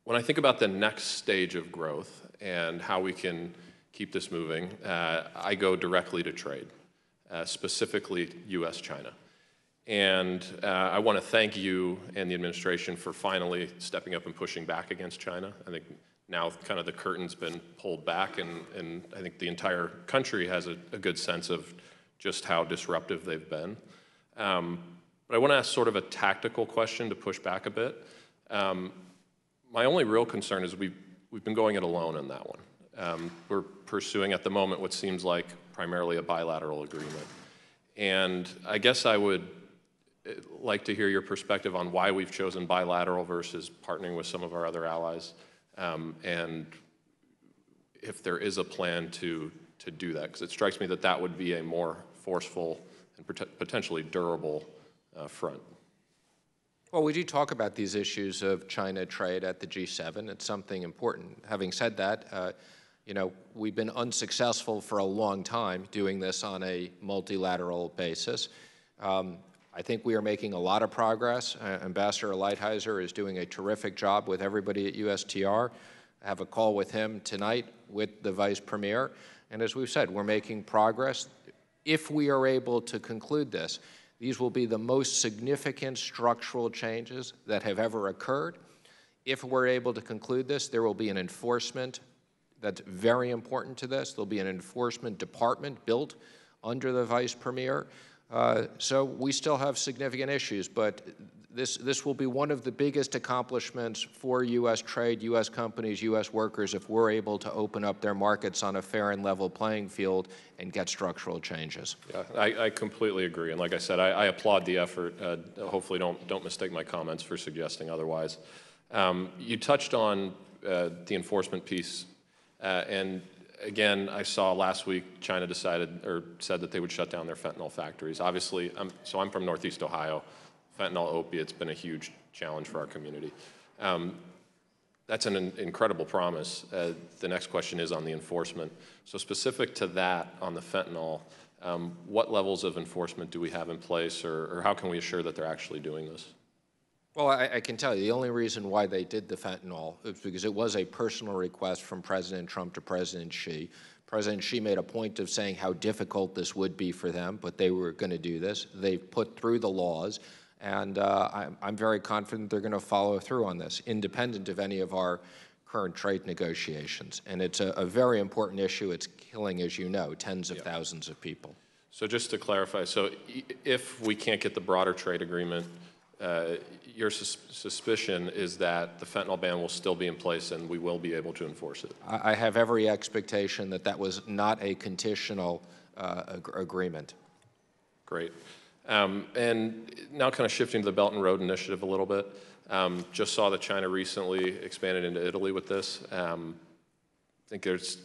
when I think about the next stage of growth and how we can keep this moving, uh, I go directly to trade uh, specifically US China. And uh, I want to thank you and the administration for finally stepping up and pushing back against China. I think now kind of the curtain's been pulled back, and, and I think the entire country has a, a good sense of just how disruptive they've been. Um, but I want to ask sort of a tactical question to push back a bit. Um, my only real concern is we've, we've been going it alone in that one. Um, we're pursuing at the moment what seems like primarily a bilateral agreement. And I guess I would eh, like to hear your perspective on why we've chosen bilateral versus partnering with some of our other allies, um, and if there is a plan to, to do that, because it strikes me that that would be a more forceful and pot potentially durable uh, front. Well, we do talk about these issues of China trade at the G7. It's something important. Having said that, uh, you know, we've been unsuccessful for a long time doing this on a multilateral basis. Um, I think we are making a lot of progress. Uh, Ambassador Lighthizer is doing a terrific job with everybody at USTR. I have a call with him tonight with the Vice Premier. And as we've said, we're making progress. If we are able to conclude this, these will be the most significant structural changes that have ever occurred. If we're able to conclude this, there will be an enforcement that's very important to this. There'll be an enforcement department built under the vice premier. Uh, so we still have significant issues, but this, this will be one of the biggest accomplishments for U.S. trade, U.S. companies, U.S. workers if we're able to open up their markets on a fair and level playing field and get structural changes. Yeah, I, I completely agree. And like I said, I, I applaud the effort. Uh, hopefully don't, don't mistake my comments for suggesting otherwise. Um, you touched on uh, the enforcement piece uh, and again, I saw last week China decided or said that they would shut down their fentanyl factories. Obviously, I'm, so I'm from Northeast Ohio. Fentanyl opiate's been a huge challenge for our community. Um, that's an in- incredible promise. Uh, the next question is on the enforcement. So specific to that, on the fentanyl, um, what levels of enforcement do we have in place, or, or how can we assure that they're actually doing this? Well, I, I can tell you, the only reason why they did the fentanyl is because it was a personal request from President Trump to President Xi. President Xi made a point of saying how difficult this would be for them, but they were going to do this. They've put through the laws, and uh, I'm, I'm very confident they're going to follow through on this, independent of any of our current trade negotiations. And it's a, a very important issue. It's killing, as you know, tens of thousands of people. So just to clarify, so if we can't get the broader trade agreement, uh, your sus- suspicion is that the fentanyl ban will still be in place and we will be able to enforce it? I, I have every expectation that that was not a conditional uh, ag- agreement. Great. Um, And now kind of shifting to the Belt and Road Initiative a little bit. Um, Just saw that China recently expanded into Italy with this. Um, I think there's,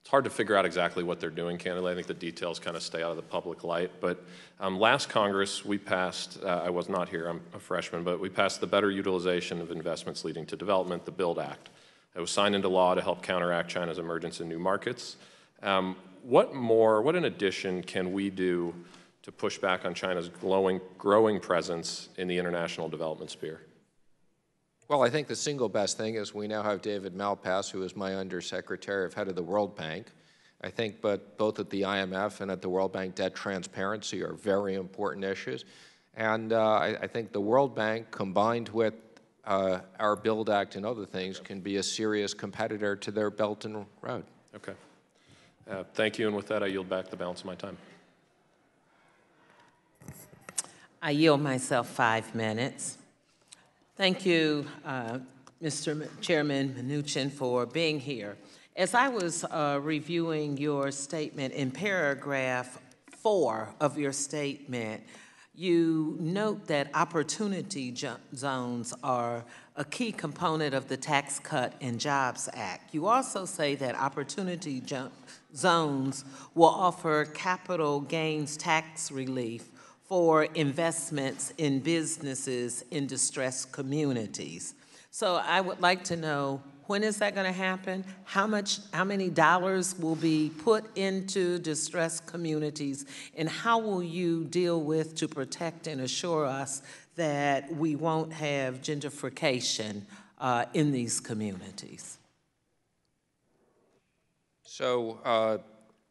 it's hard to figure out exactly what they're doing, candidly. I think the details kind of stay out of the public light. But um, last Congress, we passed, uh, I was not here, I'm a freshman, but we passed the Better Utilization of Investments Leading to Development, the BUILD Act. It was signed into law to help counteract China's emergence in new markets. Um, What more, what in addition can we do to push back on China's glowing, growing presence in the international development sphere? Well, I think the single best thing is we now have David Malpass, who is my undersecretary of head of the World Bank. I think but both at the IMF and at the World Bank, debt transparency are very important issues. And uh, I, I think the World Bank, combined with uh, our Build Act and other things, can be a serious competitor to their Belt and Road. Okay. Uh, Thank you, and with that, I yield back the balance of my time. I yield myself five minutes. Thank you, uh, Mr. Chairman Mnuchin, for being here. As I was uh, reviewing your statement in paragraph four of your statement, you note that opportunity zones are a key component of the Tax Cut and Jobs Act. You also say that opportunity zones will offer capital gains tax relief for investments in businesses in distressed communities. So I would like to know, when is that going to happen? How much, how many dollars will be put into distressed communities? And how will you deal with to protect and assure us that we won't have gentrification uh, in these communities? So uh,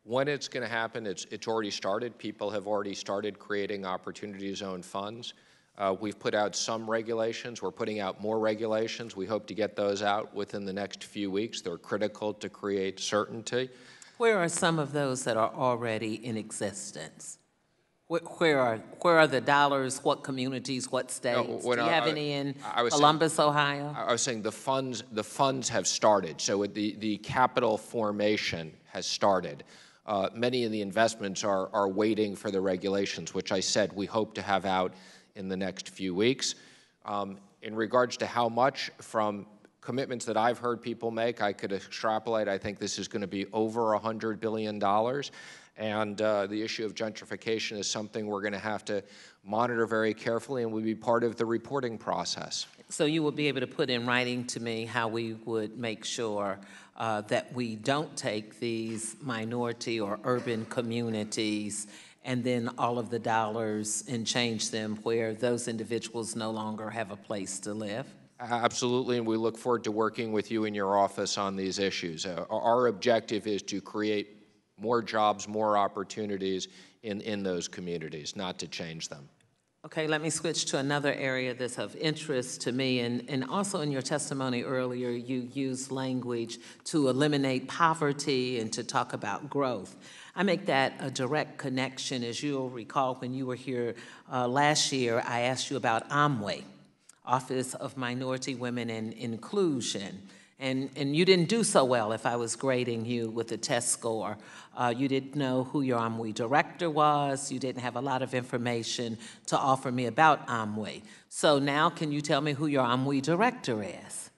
when it's going to happen, it's, it's already started. People have already started creating opportunity zone funds. Uh, we've put out some regulations. We're putting out more regulations. We hope to get those out within the next few weeks. They're critical to create certainty. Where are some of those that are already in existence? Where, where are where are the dollars? What communities? What states? when Do you I- have I- any in I was saying- Columbus, Ohio? I I was saying the funds, the funds have started. So the, the capital formation has started. Uh, many of the investments are, are waiting for the regulations, which I said we hope to have out in the next few weeks. Um, in regards to how much from commitments that I've heard people make, I could extrapolate. I think this is going to be over $100 billion. And uh, the issue of gentrification is something we're going to have to monitor very carefully and will be part of the reporting process. So you will be able to put in writing to me how we would make sure uh, that we don't take these minority or urban communities and then all of the dollars and change them where those individuals no longer have a place to live? Absolutely, and we look forward to working with you in your office on these issues. Uh, our- objective is to create more jobs, more opportunities in, in those communities, not to change them. Okay, let me switch to another area that's of interest to me. And, and also in your testimony earlier, you used language to eliminate poverty and to talk about growth. I make that a direct connection. As you'll recall, when you were here uh, last year, I asked you about OMWI, Office of Minority Women and Inclusion. And, and you didn't do so well if I was grading you with a test score. Uh, you didn't know who your OMWI director was. You didn't have a lot of information to offer me about OMWI. So now, can you tell me who your OMWI director is?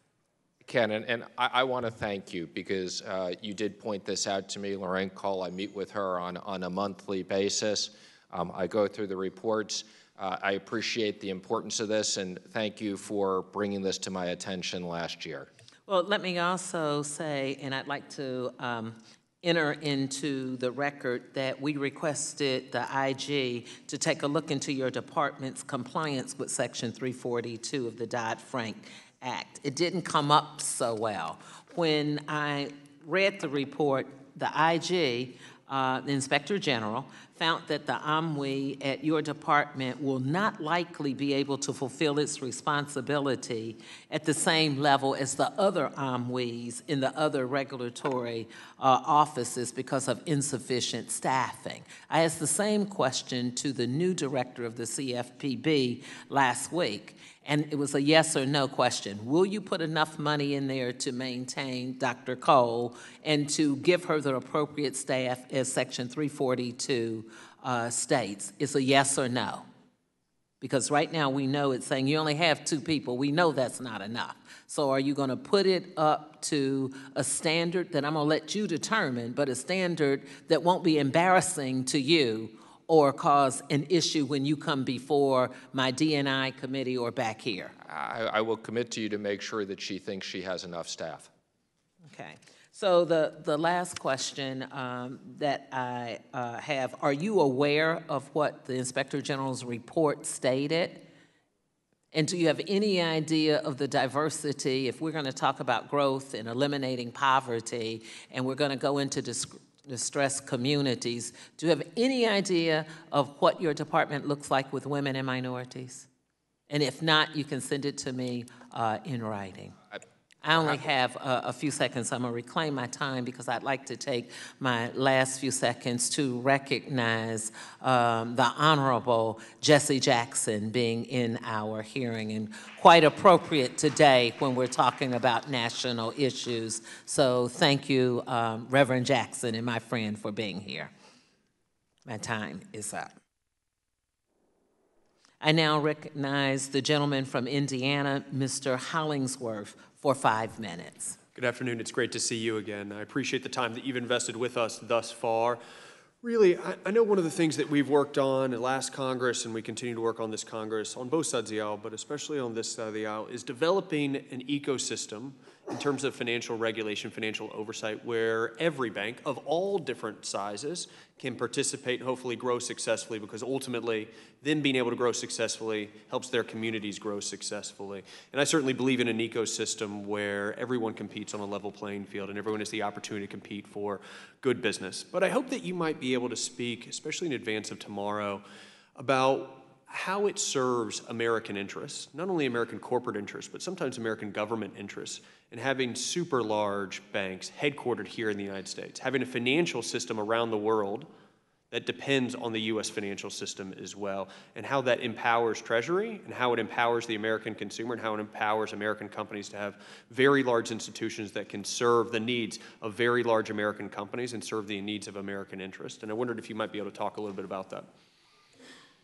Ken, and, and I, I want to thank you because uh, you did point this out to me. Lorraine Cole, I meet with her on, on a monthly basis. Um, I go through the reports. Uh, I appreciate the importance of this, and thank you for bringing this to my attention last year. Well, let me also say, and I'd like to um, enter into the record that we requested the IG to take a look into your department's compliance with Section 342 of the Dodd-Frank Act. It didn't come up so well. When I read the report, the IG, uh, the Inspector General, found that the OMWI at your department will not likely be able to fulfill its responsibility at the same level as the other OMWIs in the other regulatory uh, offices because of insufficient staffing. I asked the same question to the new director of the CFPB last week, and it was a yes or no question. Will you put enough money in there to maintain Dr. Cole and to give her the appropriate staff as Section 342 uh, states? It's a yes or no. Because right now we know it's saying you only have two people. We know that's not enough. So are you going to put it up to a standard that I'm going to let you determine, but a standard that won't be embarrassing to you or cause an issue when you come before my DNI committee or back here? I, I will commit to you to make sure that she thinks she has enough staff. Okay. So the, the last question um, that I uh, have, are you aware of what the Inspector General's report stated? And do you have any idea of the diversity, if we're going to talk about growth and eliminating poverty, and we're going to go into distressed communities, do you have any idea of what your department looks like with women and minorities? And if not, you can send it to me uh, in writing. I only have a, a few seconds. I'm going to reclaim my time because I'd like to take my last few seconds to recognize um, the Honorable Jesse Jackson being in our hearing, and quite appropriate today when we're talking about national issues. So thank you, um, Reverend Jackson and my friend, for being here. My time is up. I now recognize the gentleman from Indiana, Mr. Hollingsworth, for five minutes. Good afternoon. It's great to see you again. I appreciate the time that you've invested with us thus far. Really, I, I know one of the things that we've worked on at last Congress, and we continue to work on this Congress, on both sides of the aisle, but especially on this side of the aisle, is developing an ecosystem in terms of financial regulation, financial oversight, where every bank of all different sizes can participate and hopefully grow successfully because ultimately, them being able to grow successfully helps their communities grow successfully. And I certainly believe in an ecosystem where everyone competes on a level playing field and everyone has the opportunity to compete for good business. But I hope that you might be able to speak, especially in advance of tomorrow, about how it serves American interests, not only American corporate interests, but sometimes American government interests, in having super large banks headquartered here in the United States, having a financial system around the world that depends on the U.S. financial system as well, and how that empowers Treasury, and how it empowers the American consumer, and how it empowers American companies to have very large institutions that can serve the needs of very large American companies and serve the needs of American interest. And I wondered if you might be able to talk a little bit about that.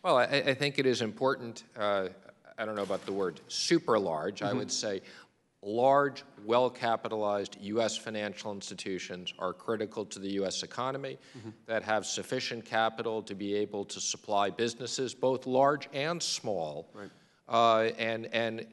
Well, I, I think it is important. Uh, I don't know about the word super large. I Mhm. would say large, well capitalized U.S. financial institutions are critical to the U.S. economy Mhm. that have sufficient capital to be able to supply businesses, both large and small, uh, and, and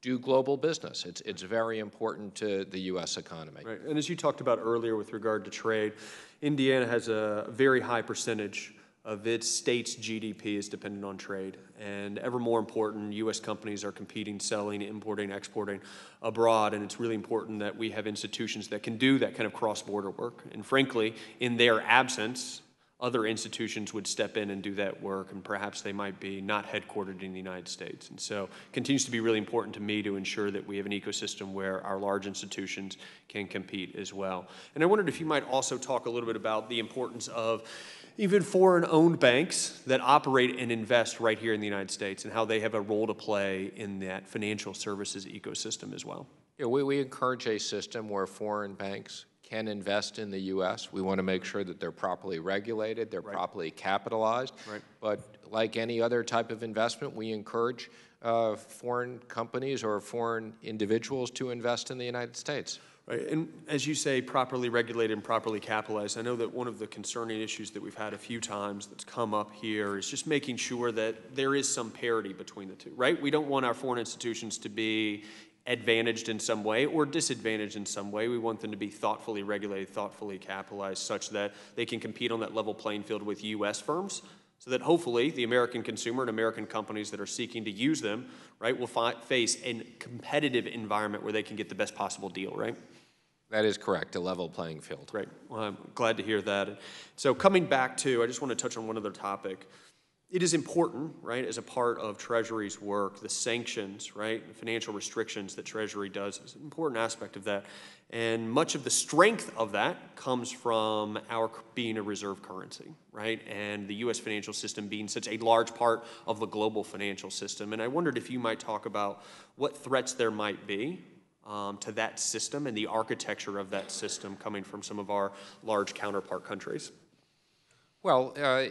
do global business. It's, it's very important to the U.S. economy. Right. And as you talked about earlier with regard to trade, Indiana has a very high percentage of its state's GDP is dependent on trade. And ever more important, U.S. companies are competing, selling, importing, exporting abroad. And it's really important that we have institutions that can do that kind of cross border work. And frankly, in their absence, other institutions would step in and do that work, and perhaps they might be not headquartered in the United States. And so it continues to be really important to me to ensure that we have an ecosystem where our large institutions can compete as well. And I wondered if you might also talk a little bit about the importance of even foreign owned banks that operate and invest right here in the United States and how they have a role to play in that financial services ecosystem as well. Yeah, we, we encourage a system where foreign banks can invest in the U.S. We want to make sure that they're properly regulated, they're properly capitalized. Right. But like any other type of investment, we encourage uh, foreign companies or foreign individuals to invest in the United States. Right, and as you say, properly regulated and properly capitalized, I know that one of the concerning issues that we've had a few times that's come up here is just making sure that there is some parity between the two, right? We don't want our foreign institutions to be advantaged in some way or disadvantaged in some way. We want them to be thoughtfully regulated, thoughtfully capitalized, such that they can compete on that level playing field with U.S. firms, so that hopefully the American consumer and American companies that are seeking to use them, right, will fi- face a competitive environment where they can get the best possible deal, right? That is correct, a level playing field. Great. Well, I'm glad to hear that. So coming back to, I just want to touch on one other topic. It is important, right, as a part of Treasury's work, the sanctions, right, the financial restrictions that Treasury does is an important aspect of that. And much of the strength of that comes from our being a reserve currency, right, and the U.S. financial system being such a large part of the global financial system. And I wondered if you might talk about what threats there might be um, to that system and the architecture of that system coming from some of our large counterpart countries. Well, uh,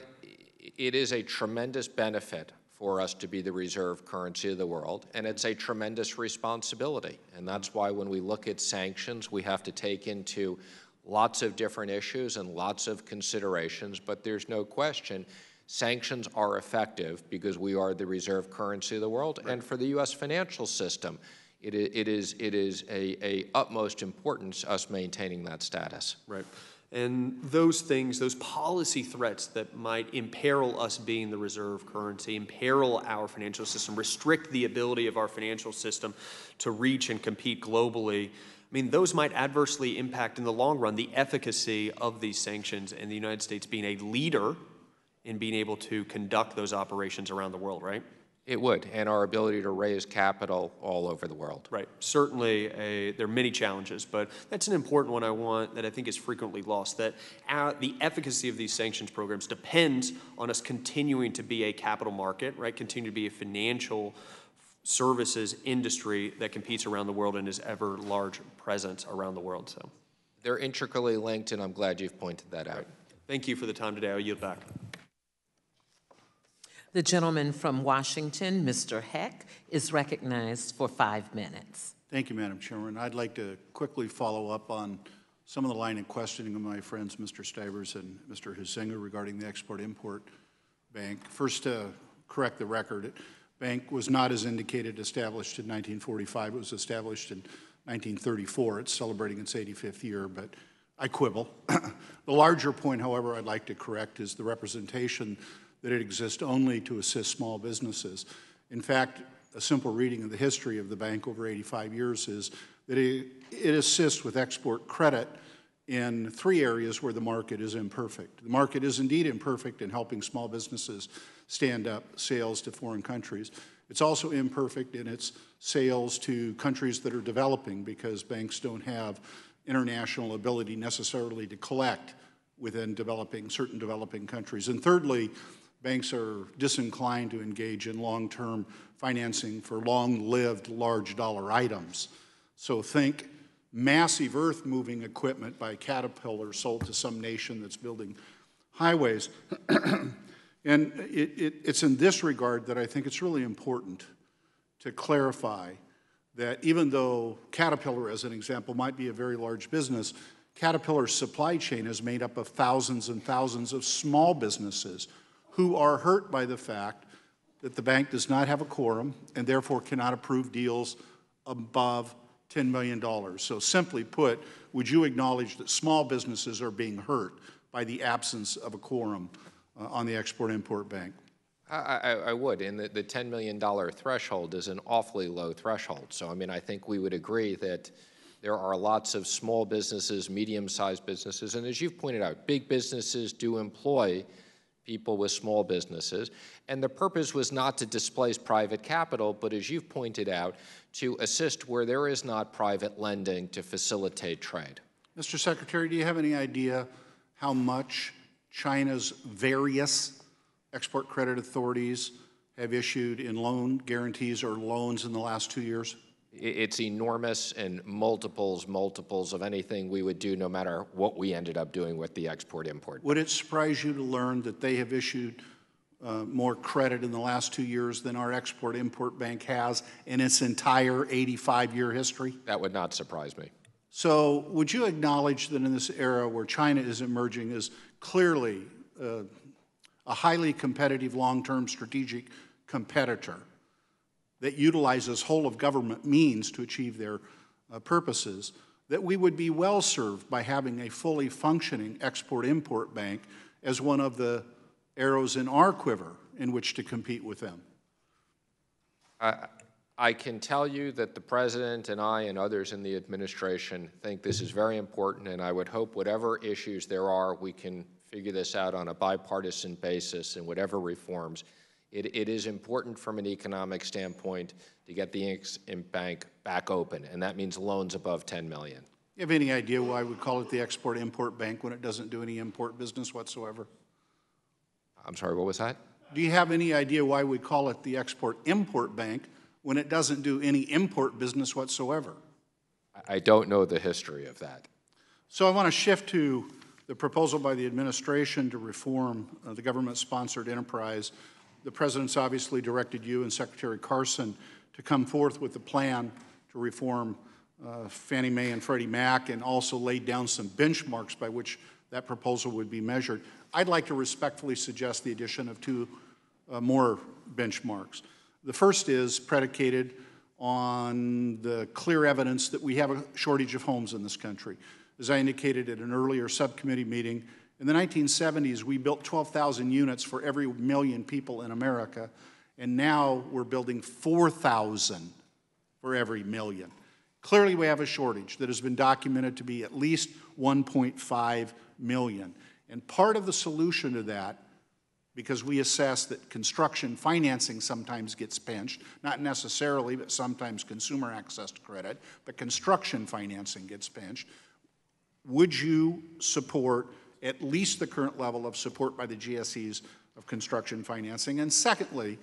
it is a tremendous benefit for us to be the reserve currency of the world, and it's a tremendous responsibility. And that's why when we look at sanctions, we have to take into lots of different issues and lots of considerations, but there's no question sanctions are effective because we are the reserve currency of the world. And for the U.S. financial system, it is, it is, it is a, a utmost importance us maintaining that status. Right. And those things, those policy threats that might imperil us being the reserve currency, imperil our financial system, restrict the ability of our financial system to reach and compete globally, I mean, those might adversely impact in the long run the efficacy of these sanctions and the United States being a leader in being able to conduct those operations around the world, right? It would, and our ability to raise capital all over the world. Right. Certainly, a, there are many challenges, but that's an important one I want that I think is frequently lost. That our, the efficacy of these sanctions programs depends on us continuing to be a capital market, right? Continue to be a financial services industry that competes around the world and is ever large presence around the world. So, They're intricately linked, and I'm glad you've pointed that out. thank you for the time today. I'll yield back. The gentleman from Washington, Mr. Heck, is recognized for five minutes. Thank you, Madam Chairman. I'd like to quickly follow up on some of the line of questioning of my friends, Mr. Stivers and Mr. Huizenga, regarding the Export-Import Bank. First, to correct the record, the bank was not as indicated established in 1945. It was established in 1934. It's celebrating its 85th year, but I quibble. the larger point, however, I'd like to correct is the representation that it exists only to assist small businesses. In fact, a simple reading of the history of the bank over 85 years is that it, it assists with export credit in three areas where the market is imperfect. The market is indeed imperfect in helping small businesses stand up sales to foreign countries. It's also imperfect in its sales to countries that are developing because banks don't have international ability necessarily to collect within developing certain developing countries. And thirdly, banks are disinclined to engage in long-term financing for long-lived large dollar items. So think massive earth-moving equipment by Caterpillar sold to some nation that's building highways. and it, it, it's in this regard that I think it's really important to clarify that even though Caterpillar, as an example, might be a very large business, Caterpillar's supply chain is made up of thousands and thousands of small businesses who are hurt by the fact that the bank does not have a quorum and therefore cannot approve deals above $10 million. So simply put, would you acknowledge that small businesses are being hurt by the absence of a quorum uh, on the Export-Import Bank? I, I, would, and the, the $10 million threshold is an awfully low threshold. So, I mean, I think we would agree that there are lots of small businesses, medium-sized businesses, and as you've pointed out, big businesses do employ people with small businesses. And the purpose was not to displace private capital, but as you've pointed out, to assist where there is not private lending to facilitate trade. Mr. Secretary, do you have any idea how much China's various export credit authorities have issued in loan guarantees or loans in the last two years? It's enormous and multiples, multiples of anything we would do, no matter what we ended up doing with the export import. Would it surprise you to learn that they have issued uh, more credit in the last two years than our Export-Import Bank has in its entire 85-year history? That would not surprise me. So would you acknowledge that in this era where China is emerging as clearly uh, a highly competitive long-term strategic competitor that utilizes whole of government means to achieve their uh, purposes, that we would be well served by having a fully functioning export-import bank as one of the arrows in our quiver in which to compete with them? I can tell you that the President and I and others in the administration think this is very important, and I would hope whatever issues there are, we can figure this out on a bipartisan basis and whatever reforms. It, it is important from an economic standpoint to get the Bank back open, and that means loans above 10 million. You have any idea why we call it the Export-Import Bank when it doesn't do any import business whatsoever? I'm sorry, what was that? Do you have any idea why we call it the Export-Import Bank when it doesn't do any import business whatsoever? I don't know the history of that. So I want to shift to the proposal by the administration to reform uh, the government-sponsored enterprise. The President's obviously directed you and Secretary Carson to come forth with a plan to reform uh, Fannie Mae and Freddie Mac and also laid down some benchmarks by which that proposal would be measured. I'd like to respectfully suggest the addition of two uh, more benchmarks. The first is predicated on the clear evidence that we have a shortage of homes in this country. As I indicated at an earlier subcommittee meeting, in the 1970s, we built 12,000 units for every million people in America, and now we're building 4,000 for every million. Clearly, we have a shortage that has been documented to be at least 1.5 million. And part of the solution to that, because we assess that construction financing sometimes gets pinched, not necessarily, but sometimes consumer access to credit, but construction financing gets pinched, would you support at least the current level of support by the GSEs of construction financing? And secondly,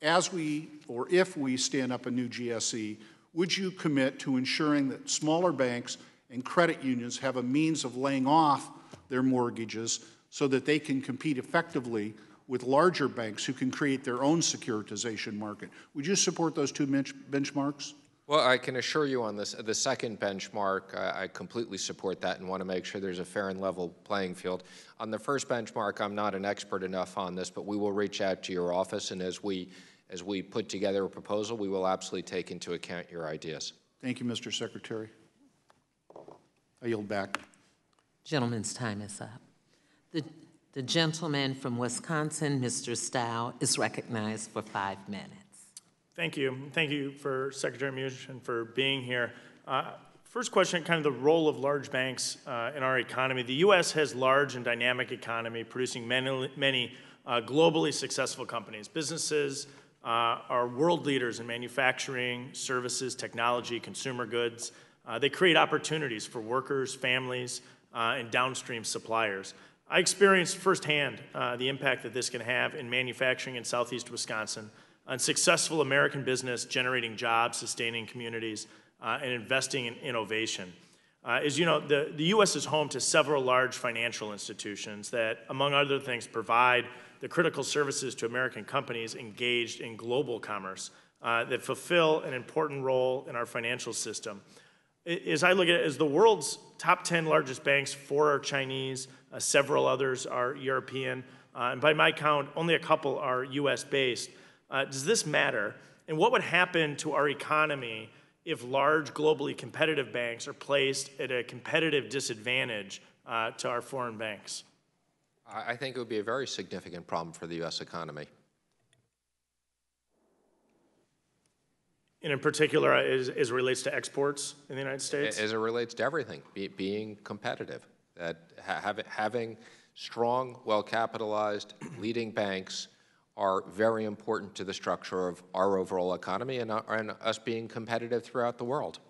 as we, or if we stand up a new GSE, would you commit to ensuring that smaller banks and credit unions have a means of laying off their mortgages so that they can compete effectively with larger banks who can create their own securitization market. Would you support those two bench benchmarks? Well, I can assure you on this, uh, the second benchmark, I, I completely support that and want to make sure there's a fair and level playing field. On the first benchmark, I'm not an expert enough on this, but we will reach out to your office, and as we, as we put together a proposal, we will absolutely take into account your ideas. Thank you, Mr. Secretary. I yield back. Gentleman's time is up. The, the gentleman from Wisconsin, Mr. Stowe, is recognized for five minutes. Thank you. Thank you for Secretary Mnuchin for being here. Uh, first question, kind of the role of large banks uh, in our economy. The U.S. has large and dynamic economy, producing many, many uh, globally successful companies. Businesses uh, are world leaders in manufacturing, services, technology, consumer goods. Uh, they create opportunities for workers, families, uh, and downstream suppliers. I experienced firsthand the impact that this can have in manufacturing in southeast Wisconsin on successful American business generating jobs, sustaining communities, uh, and investing in innovation. Uh, as you know, the, the U.S. is home to several large financial institutions that, among other things, provide the critical services to American companies engaged in global commerce uh, that fulfill an important role in our financial system. As I look at it, as the world's top 10 largest banks, four are Chinese, uh, several others are European, uh, and by my count, only a couple are U.S. based. Uh, does this matter? And what would happen to our economy if large, globally competitive banks are placed at a competitive disadvantage uh, to our foreign banks? I think it would be a very significant problem for the U.S. economy. And in particular, as, as it relates to exports in the United States? As it relates to everything, be, being competitive, that ha having strong, well-capitalized, leading banks are very important to the structure of our overall economy and, uh, and us being competitive throughout the world.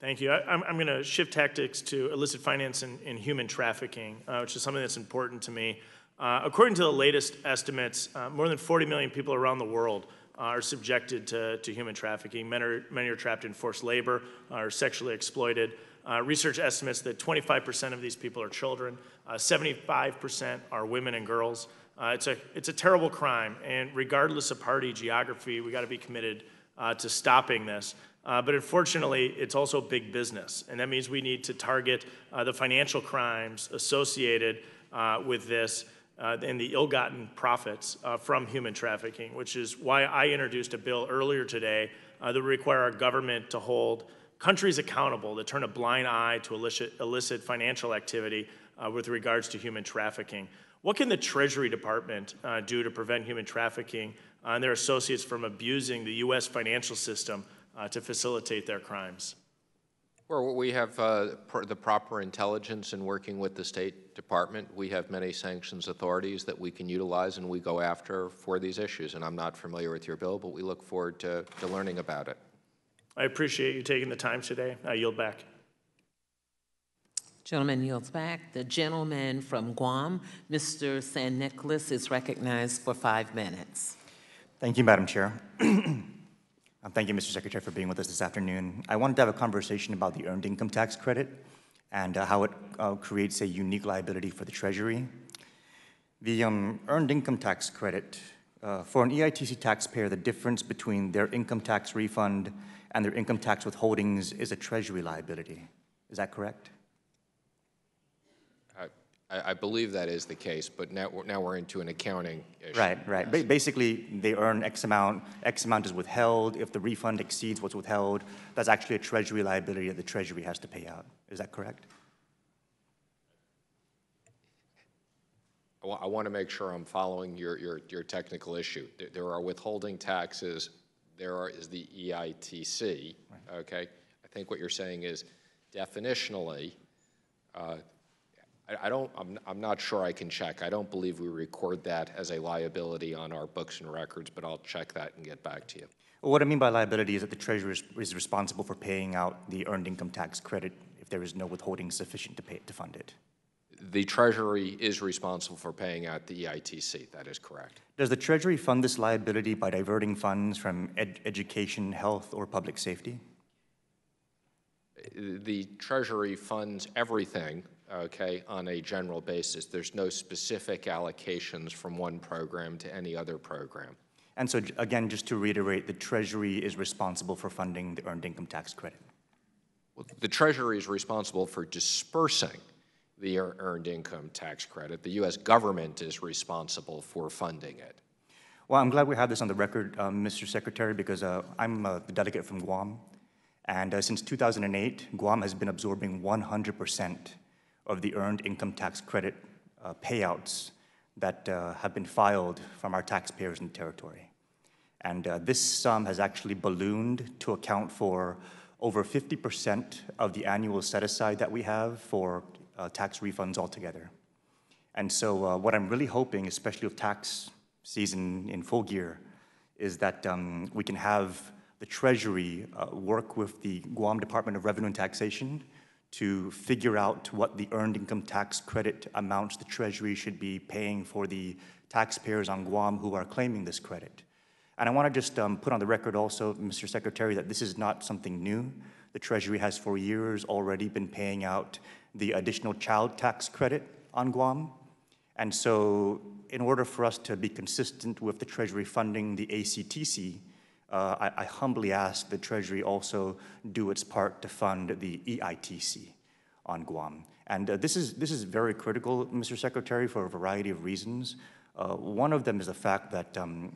Thank you. I, am going to shift tactics to illicit finance and, and human trafficking, uh, which is something that's important to me. Uh, according to the latest estimates, uh, more than 40 million people around the world are subjected to, to human trafficking. Many are, many are, trapped in forced labor, are sexually exploited. Uh, research estimates that 25% of these people are children, 75% uh, are women and girls. Uh, it's, a, it's a terrible crime, and regardless of party geography, we got to be committed uh, to stopping this. Uh, but unfortunately, it's also big business, and that means we need to target uh, the financial crimes associated uh, with this uh, and the ill-gotten profits uh, from human trafficking, which is why I introduced a bill earlier today that would require our government to hold countries accountable to turn a blind eye to illicit, illicit financial activity with regards to human trafficking. What can the Treasury Department uh, do to prevent human trafficking uh, and their associates from abusing the U.S. financial system uh, to facilitate their crimes? Well, we have uh, pr the proper intelligence in working with the State Department. We have many sanctions authorities that we can utilize and we go after for these issues. And I'm not familiar with your bill, but we look forward to, to learning about it. I appreciate you taking the time today. I yield back. Gentleman yields back. The gentleman from Guam, Mr. San Nicolas, is recognized for five minutes. Thank you, Madam Chair. Um, thank you, Mr. Secretary, for being with us this afternoon. I wanted to have a conversation about the earned income tax credit and uh, how it uh, creates a unique liability for the Treasury. The um, earned income tax credit, uh, for an EITC taxpayer, the difference between their income tax refund and their income tax withholdings is a Treasury liability. Is that correct? I, I believe that is the case, but now, we're- now we're into an accounting issue. Right, right. Ba- Basically, they earn X amount, X amount is withheld. If the refund exceeds what's withheld, that's actually a treasury liability that the treasury has to pay out. Is that correct? I want to make sure I'm following your, your, your technical issue. There, there are withholding taxes, there are, is the EITC, okay? I think what you're saying is definitionally, uh, I, I don't, I'm, I'm not sure I can check. I don't believe we record that as a liability on our books and records, but I'll check that and get back to you. Well, what I mean by liability is that the treasurer is, is responsible for paying out the earned income tax credit if there is no withholding sufficient to pay, to fund it. The Treasury is responsible for paying out the EITC, that is correct. Does the treasury fund this liability by diverting funds from ed- education, health, or public safety? The Treasury funds everything, okay, on a general basis. There's no specific allocations from one program to any other program. And so, again, just to reiterate, the treasury is responsible for funding the earned income tax credit. Well, The Treasury is responsible for dispersing the earned income tax credit. The U.S. government is responsible for funding it. Well, I'm glad we have this on the record, um, Mr. Secretary, because uh, I'm uh, the delegate from Guam. And uh, since 2008, Guam has been absorbing 100% of the earned income tax credit uh, payouts that uh, have been filed from our taxpayers in the territory. And uh, this sum has actually ballooned to account for over 50% of the annual set aside that we have for uh, tax refunds altogether. And so, uh, what I'm really hoping, especially with tax season in full gear, is that um, we can have the Treasury uh, work with the Guam Department of Revenue and Taxation to figure out what the earned income tax credit amounts the Treasury should be paying for the taxpayers on Guam who are claiming this credit. And I want to just um, put on the record also, Mr. Secretary, that this is not something new. The Treasury has for years already been paying out the additional child tax credit on Guam. And so, in order for us to be consistent with the Treasury funding the ACTC, uh, I, I humbly ask the Treasury also do its part to fund the EITC on Guam. And uh, this, is, this is very critical, Mr. Secretary, for a variety of reasons. Uh, one of them is the fact that um,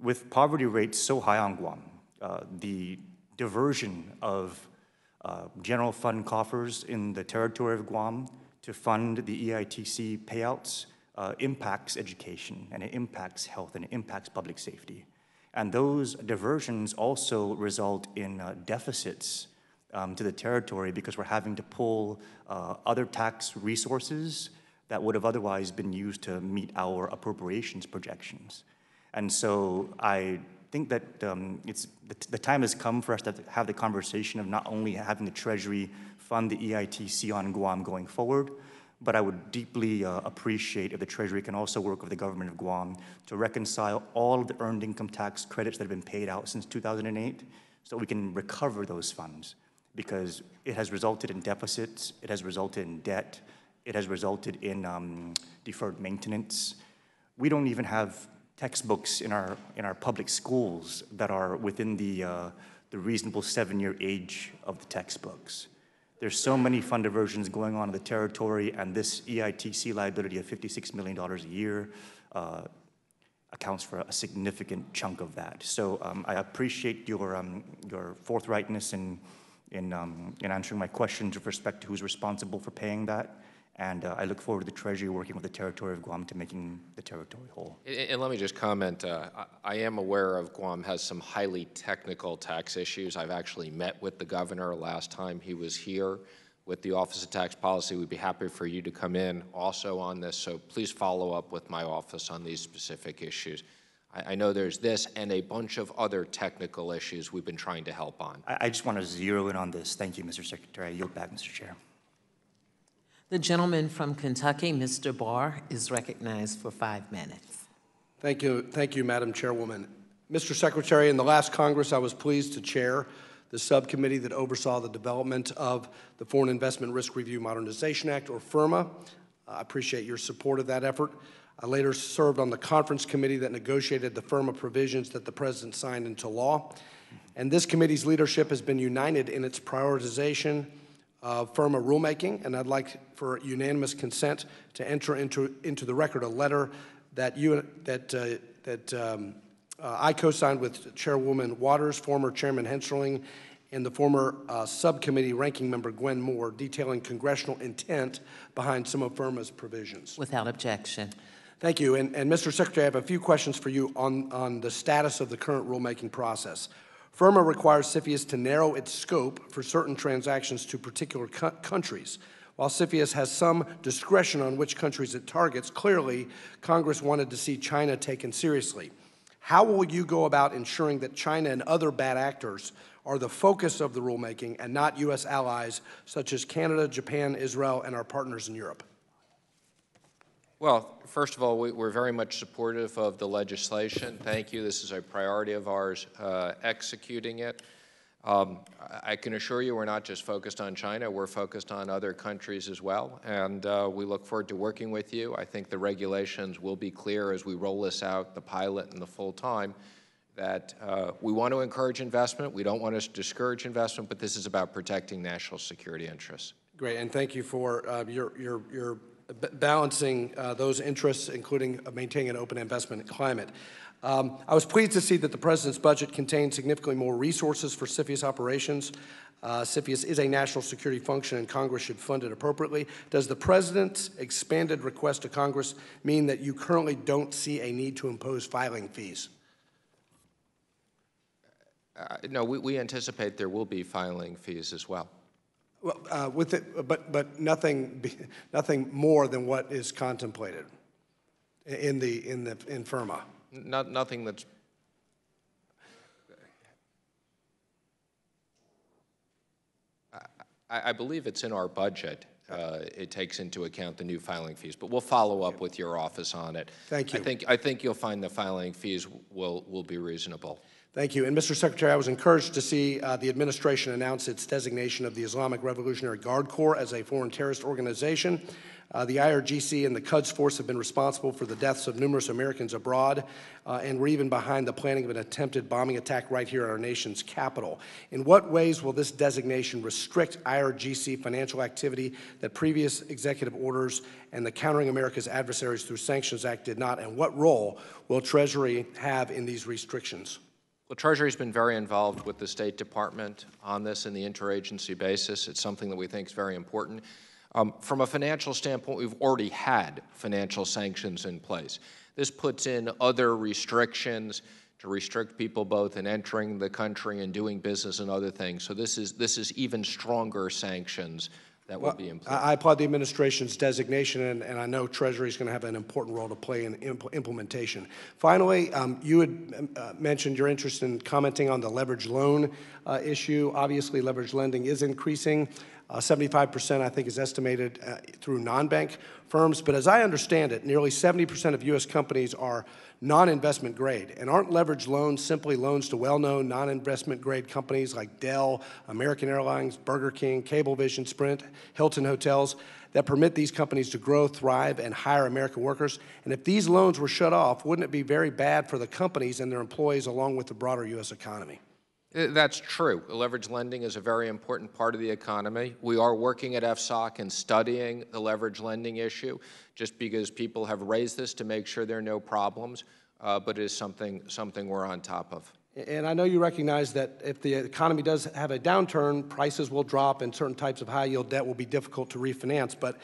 with poverty rates so high on Guam, uh, the diversion of uh, general fund coffers in the territory of Guam to fund the EITC payouts uh, impacts education and it impacts health and it impacts public safety. And those diversions also result in uh, deficits um, to the territory because we're having to pull uh, other tax resources that would have otherwise been used to meet our appropriations projections. And so I think that um, it's, the, the time has come for us to have the conversation of not only having the Treasury fund the EITC on Guam going forward, but I would deeply uh, appreciate if the Treasury can also work with the government of Guam to reconcile all of the earned income tax credits that have been paid out since 2008 so we can recover those funds because it has resulted in deficits, it has resulted in debt, it has resulted in um, deferred maintenance. we don't even have textbooks in our, in our public schools that are within the, uh, the reasonable seven-year age of the textbooks. There's so many fund diversions going on in the territory, and this EITC liability of $56 million a year uh, accounts for a significant chunk of that. So um, I appreciate your, um, your forthrightness in, in, um, in answering my questions with respect to who's responsible for paying that. And uh, I look forward to the Treasury working with the territory of Guam to making the territory whole. And and let me just comment, uh, I I am aware of Guam has some highly technical tax issues. I've actually met with the governor last time he was here with the Office of Tax Policy. We'd be happy for you to come in also on this, so please follow up with my office on these specific issues. I I know there's this and a bunch of other technical issues we've been trying to help on. I, I just want to zero in on this. Thank you, Mr. Secretary. I yield back, Mr. Chair. The gentleman from Kentucky, Mr. Barr, is recognized for five minutes. Thank you, thank you, Madam Chairwoman. Mr. Secretary, in the last Congress, I was pleased to chair the subcommittee that oversaw the development of the Foreign Investment Risk Review Modernization Act, or FIRRMA. I appreciate your support of that effort. I later served on the conference committee that negotiated the FIRRMA provisions that the President signed into law. And this committee's leadership has been united in its prioritization of FIRRMA rulemaking, and I'd like for unanimous consent to enter into, into the record a letter that you, that, uh, that um, uh, I co-signed with Chairwoman Waters, former Chairman Hensarling, and the former uh, subcommittee ranking member Gwen Moore, detailing congressional intent behind some of FIRRMA's provisions. Without objection. Thank you. And, and Mr. Secretary, I have a few questions for you on, on the status of the current rulemaking process. FIRRMA requires CFIUS to narrow its scope for certain transactions to particular co- countries. While CFIUS has some discretion on which countries it targets, clearly Congress wanted to see China taken seriously. How will you go about ensuring that China and other bad actors are the focus of the rulemaking and not U.S. allies such as Canada, Japan, Israel, and our partners in Europe? Well, first of all, we, we're very much supportive of the legislation. Thank you. This is a priority of ours, uh, executing it. Um, I can assure you we're not just focused on China, we're focused on other countries as well, and uh, we look forward to working with you. I think the regulations will be clear as we roll this out, the pilot and the full time, that uh, we want to encourage investment, we don't want to discourage investment, but this is about protecting national security interests. Great, and thank you for uh, your, your, your balancing uh, those interests, including maintaining an open investment climate. Um, I was pleased to see that the President's budget contained significantly more resources for CFIUS operations. Uh, CFIUS is a national security function, and Congress should fund it appropriately. Does the President's expanded request to Congress mean that you currently don't see a need to impose filing fees? Uh, No, we, we anticipate there will be filing fees as well. Well, uh, with it, but, but nothing, nothing more than what is contemplated in the, in the, in FIRRMA. Not, nothing that's, I, I believe it's in our budget. Uh, It takes into account the new filing fees, but we'll follow up with your office on it. Thank you. I think, I think you'll find the filing fees will, will be reasonable. Thank you. And Mr. Secretary, I was encouraged to see uh, the administration announce its designation of the Islamic Revolutionary Guard Corps as a foreign terrorist organization. Uh, the IRGC and the Quds Force have been responsible for the deaths of numerous Americans abroad, uh, and were even behind the planning of an attempted bombing attack right here at our nation's capital. In what ways will this designation restrict IRGC financial activity that previous executive orders and the Countering America's Adversaries Through Sanctions Act did not? And what role will Treasury have in these restrictions? Well, Treasury's been very involved with the State Department on this in the interagency basis. It's something that we think is very important. Um, from a financial standpoint, we've already had financial sanctions in place. This puts in other restrictions to restrict people both in entering the country and doing business and other things. So this is this is even stronger sanctions that will be in place. I I applaud the administration's designation, and, and I know Treasury is going to have an important role to play in impl- implementation. Finally, um, you had um, uh, mentioned your interest in commenting on the leverage loan uh, issue. Obviously, leverage lending is increasing. Uh, 75%, I think, is estimated uh, through non-bank firms. But as I understand it, nearly 70% of U.S. companies are non-investment grade. And aren't leveraged loans simply loans to well-known non-investment grade companies like Dell, American Airlines, Burger King, Cablevision, Sprint, Hilton Hotels that permit these companies to grow, thrive, and hire American workers? And if these loans were shut off, wouldn't it be very bad for the companies and their employees along with the broader U.S. economy? Uh, That's true. Leverage lending is a very important part of the economy. We are working at FSOC and studying the leverage lending issue, just because people have raised this to make sure there are no problems, uh, but it is something, something we're on top of. And I know you recognize that if the economy does have a downturn, prices will drop and certain types of high-yield debt will be difficult to refinance. But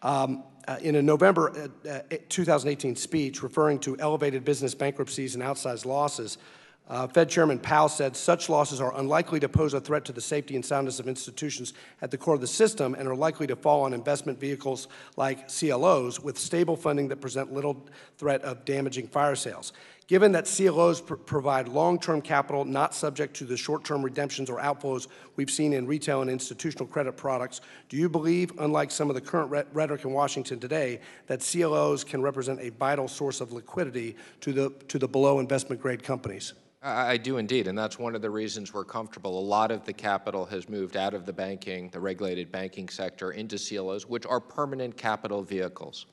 um, uh, in a November uh, uh, 2018 speech referring to elevated business bankruptcies and outsized losses, uh, Fed Chairman Powell said such losses are unlikely to pose a threat to the safety and soundness of institutions at the core of the system and are likely to fall on investment vehicles like CLOs with stable funding that present little threat of damaging fire sales. Given that CLOs pr- provide long-term capital not subject to the short-term redemptions or outflows we've seen in retail and institutional credit products, do you believe, unlike some of the current re- rhetoric in Washington today, that CLOs can represent a vital source of liquidity to the, to the below investment grade companies? I, I do indeed, and that's one of the reasons we're comfortable. A lot of the capital has moved out of the banking, the regulated banking sector, into CLOs, which are permanent capital vehicles.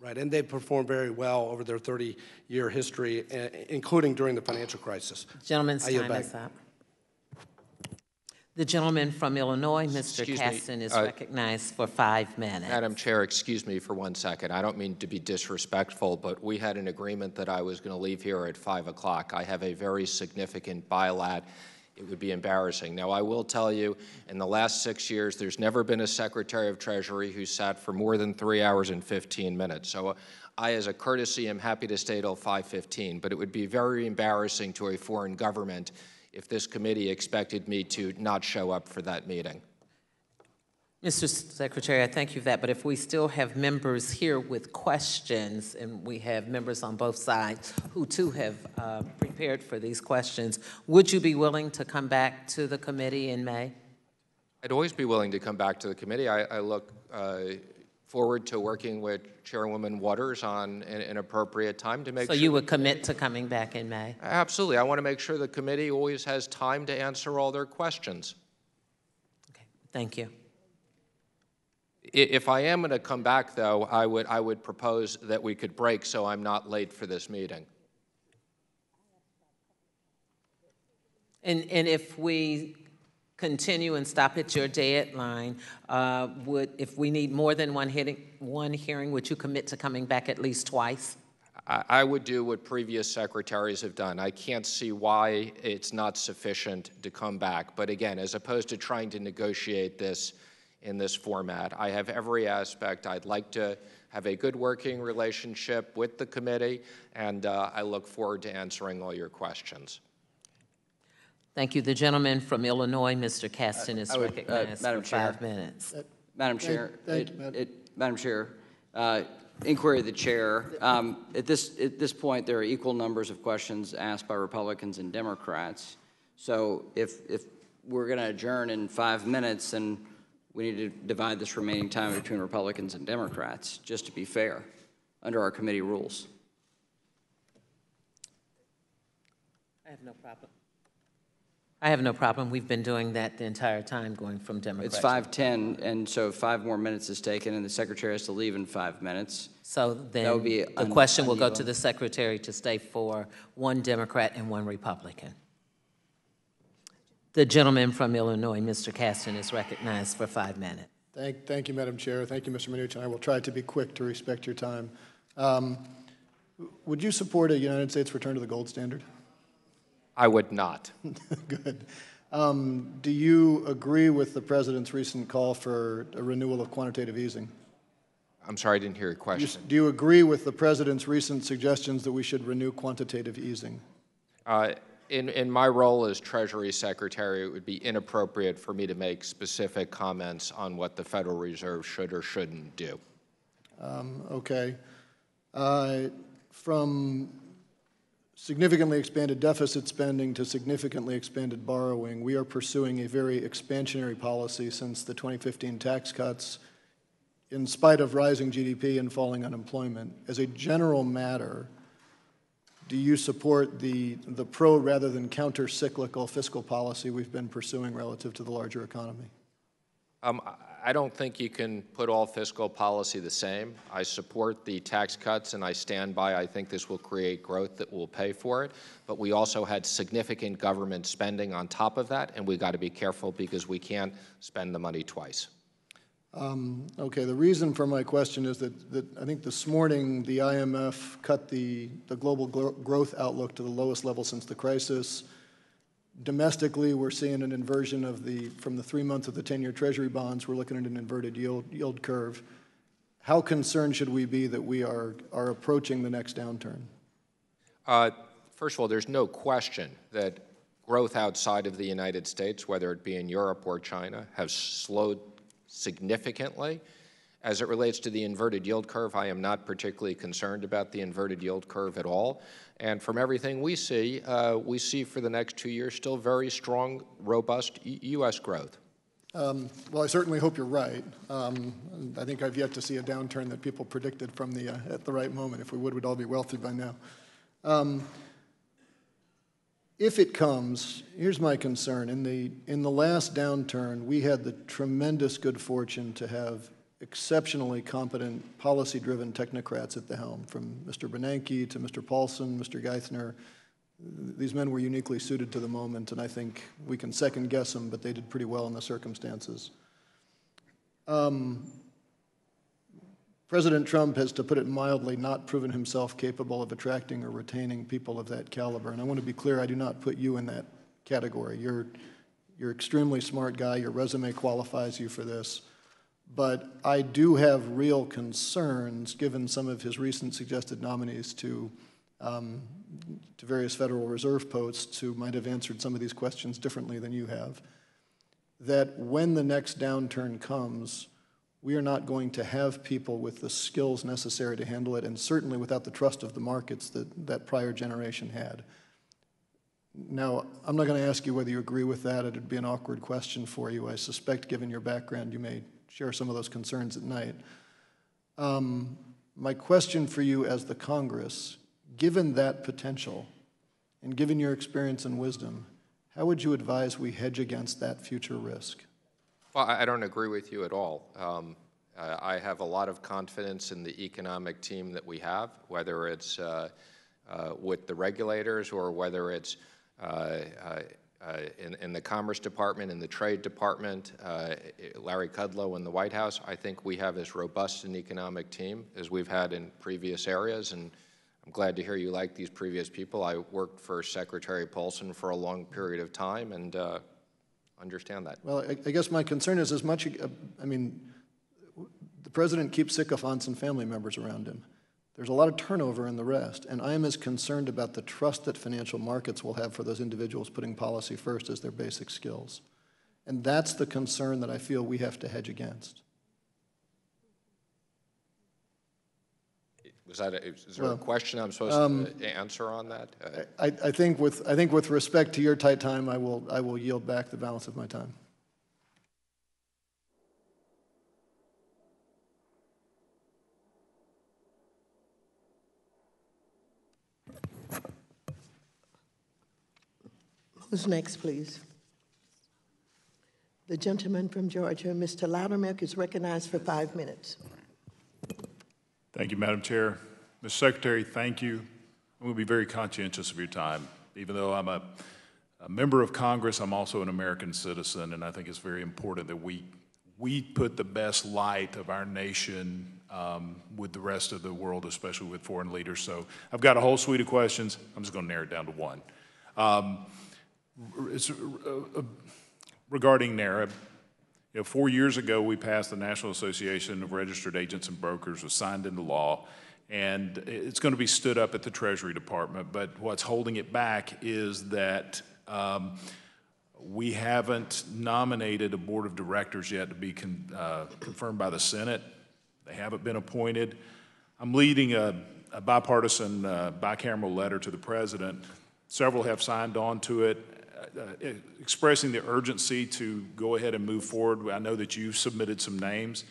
Right, and they've performed very well over their 30-year history, uh, including during the financial crisis. Gentleman's I yield time back. is up. The gentleman from Illinois, Mr. Excuse me, Casten, is uh, recognized for five minutes. Madam Chair, excuse me for one second. I don't mean to be disrespectful, but we had an agreement that I was going to leave here at 5 o'clock. I have a very significant bilat. It would be embarrassing. Now, I will tell you, in the last six years, there's never been a Secretary of Treasury who sat for more than three hours and 15 minutes. So uh, I, as a courtesy, am happy to stay till 5:15, but it would be very embarrassing to a foreign government if this committee expected me to not show up for that meeting. Mr. Secretary, I thank you for that, but if we still have members here with questions, and we have members on both sides who too have uh, prepared for these questions, would you be willing to come back to the committee in May? I'd always be willing to come back to the committee. I, I look uh, forward to working with Chairwoman Waters on an, an appropriate time to make So sure. you would commit to coming back in May? Absolutely. I want to make sure the committee always has time to answer all their questions. Okay, thank you. If I am going to come back, though, I would, I would propose that we could break so I'm not late for this meeting. And, and if we continue and stop at your deadline, uh, would, if we need more than one hitting, one hearing, would you commit to coming back at least twice? I, I would do what previous secretaries have done. I can't see why it's not sufficient to come back. But again, as opposed to trying to negotiate this in this format, I have every aspect. I'd like to have a good working relationship with the committee, and uh, I look forward to answering all your questions. Thank you. The gentleman from Illinois, Mr. Casten, is I would, uh, recognized Madam for Chair. five minutes. Madam Thank- Chair, thank it- you, Madam- it- Madam Chair, uh, inquiry of the chair. Um, At this, at this point, there are equal numbers of questions asked by Republicans and Democrats. So if, if we're going to adjourn in five minutes, then we need to divide this remaining time between Republicans and Democrats, just to be fair, under our committee rules. I have no problem. I have no problem. We've been doing that the entire time, going from Democrat. It's 5:10, and so five more minutes is taken, and the secretary has to leave in five minutes. So That then, would be the un- question will go to uneven. the secretary to stay for one Democrat and one Republican. The gentleman from Illinois, Mr. Casten, is recognized for five minutes. Thank, thank you, Madam Chair. Thank you, Mr. Mnuchin. I will try to be quick to respect your time. Um, Would you support a United States return to the gold standard? I would not. Good. Um, Do you agree with the President's recent call for a renewal of quantitative easing? I'm sorry, I didn't hear your question. Do you agree with the President's recent suggestions that we should renew quantitative easing? Uh, In, in my role as Treasury Secretary, it would be inappropriate for me to make specific comments on what the Federal Reserve should or shouldn't do. Um, Okay. Uh, From significantly expanded deficit spending to significantly expanded borrowing, we are pursuing a very expansionary policy since the 2015 tax cuts, in spite of rising GDP and falling unemployment. As a general matter, do you support the, the pro rather than counter-cyclical fiscal policy we've been pursuing relative to the larger economy? Um, I- don't think you can put all fiscal policy the same. I support the tax cuts, and I stand by, I think this will create growth that will pay for it. But we also had significant government spending on top of that, and we've got to be careful because we can't spend the money twice. Um, Okay, the reason for my question is that, that I think this morning, the IMF cut the, the global gro- growth outlook to the lowest level since the crisis. Domestically, we're seeing an inversion of the, from the three months of the 10-year Treasury bonds, we're looking at an inverted yield, yield curve. How concerned should we be that we are, are approaching the next downturn? Uh, First of all, there's no question that growth outside of the United States, whether it be in Europe or China, has slowed significantly. As it relates to the inverted yield curve, I am not particularly concerned about the inverted yield curve at all. And from everything we see, uh, we see for the next two years still very strong, robust U.S. growth. Um, Well, I certainly hope you're right. Um, I think I've yet to see a downturn that people predicted from the, uh, at the right moment. If we would, we'd all be wealthy by now. Um, If it comes, here's my concern. In the, in the last downturn, we had the tremendous good fortune to have exceptionally competent, policy-driven technocrats at the helm, from Mr. Bernanke to Mr. Paulson, Mr. Geithner. These men were uniquely suited to the moment, and I think we can second-guess them, but they did pretty well in the circumstances. Um, President Trump has, to put it mildly, not proven himself capable of attracting or retaining people of that caliber. And I want to be clear, I do not put you in that category. You're, you're extremely smart guy. Your resume qualifies you for this. But I do have real concerns, given some of his recent suggested nominees to, um, to various Federal Reserve posts who might have answered some of these questions differently than you have, that when the next downturn comes, we are not going to have people with the skills necessary to handle it, and certainly without the trust of the markets that that prior generation had. Now, I'm not going to ask you whether you agree with that. It'd be an awkward question for you. I suspect, given your background, you may share some of those concerns at night. Um, my question for you as the Congress, given that potential, and given your experience and wisdom, how would you advise we hedge against that future risk? Well, I don't agree with you at all. Um, I have a lot of confidence in the economic team that we have, whether it's uh, uh, with the regulators or whether it's uh, uh, in in the Commerce Department, in the Trade Department, uh, Larry Kudlow in the White House. I think we have as robust an economic team as we've had in previous areas, and I'm glad to hear you like these previous people. I worked for Secretary Paulson for a long period of time, and uh, understand that. Well, I, I guess my concern is as much, uh, I mean, the president keeps sycophants and family members around him. There's a lot of turnover in the rest, and I am as concerned about the trust that financial markets will have for those individuals putting policy first as their basic skills. And that's the concern that I feel we have to hedge against. Was that, a- is there a question I'm supposed um, to answer on that? I, I think with, I think with respect to your tight time, I will, I will yield back the balance of my time. Who's next, please? The gentleman from Georgia, Mr. Loudermilk, is recognized for five minutes. Thank you, Madam Chair. Mr. Secretary, thank you. I'm going to be very conscientious of your time. Even though I'm a, a member of Congress, I'm also an American citizen, and I think it's very important that we, we put the best light of our nation um, with the rest of the world, especially with foreign leaders. So I've got a whole suite of questions. I'm just going to narrow it down to one. Um, it's, uh, uh, regarding NARA, you know, four years ago, we passed the National Association of Registered Agents and Brokers, was signed into law, and it's going to be stood up at the Treasury Department. But what's holding it back is that um, we haven't nominated a board of directors yet to be con, uh, confirmed by the Senate. They haven't been appointed. I'm leading a, a bipartisan, uh, bicameral letter to the president. Several have signed on to it, uh, uh, Uh, uh, eh, expressing the urgency to go ahead and move forward. I know that you've submitted some names.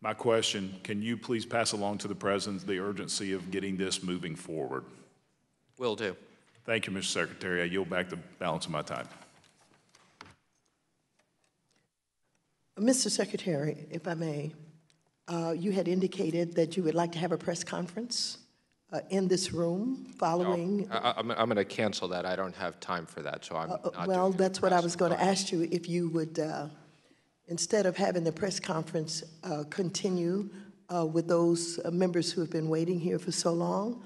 My question, can you please pass along to the president the urgency of getting this moving forward? Will do. Thank you, Mr. Secretary. I yield back the balance of my time. Mr. Secretary, if I may, uh, you had indicated that you would like to have a press conference uh, in this room following. I, I'm, I'm going to cancel that. I don't have time for that, so I'm Uh, not Well, that's what I was going to ask you, if you would, uh, instead of having the press conference, uh, continue uh, with those uh, members who have been waiting here for so long.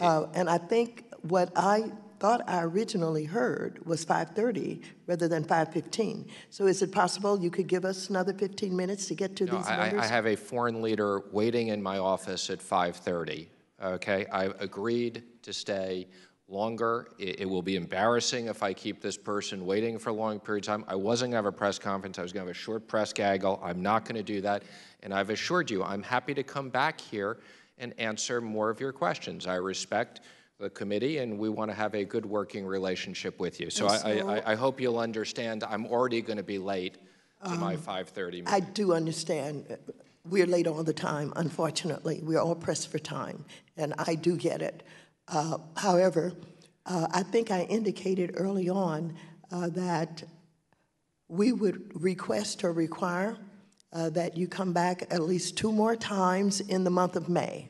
Uh, And I think what I thought I originally heard was 5:30 rather than 5:15. So is it possible you could give us another 15 minutes to get to No, these I, I- members? I have a foreign leader waiting in my office at 5:30, okay? I've agreed to stay longer. It, it will be embarrassing if I keep this person waiting for a long period of time. I wasn't going to have a press conference. I was going to have a short press gaggle. I'm not going to do that. And I've assured you, I'm happy to come back here and answer more of your questions. I respect the committee, and we want to have a good working relationship with you. So And I, I, I hope you'll understand, I'm already going to be late to my Um, 5:30 meeting. I do understand. We're late all the time, unfortunately. We're all pressed for time, and I do get it. Uh, However, uh, I think I indicated early on uh, that we would request or require uh, that you come back at least two more times in the month of May.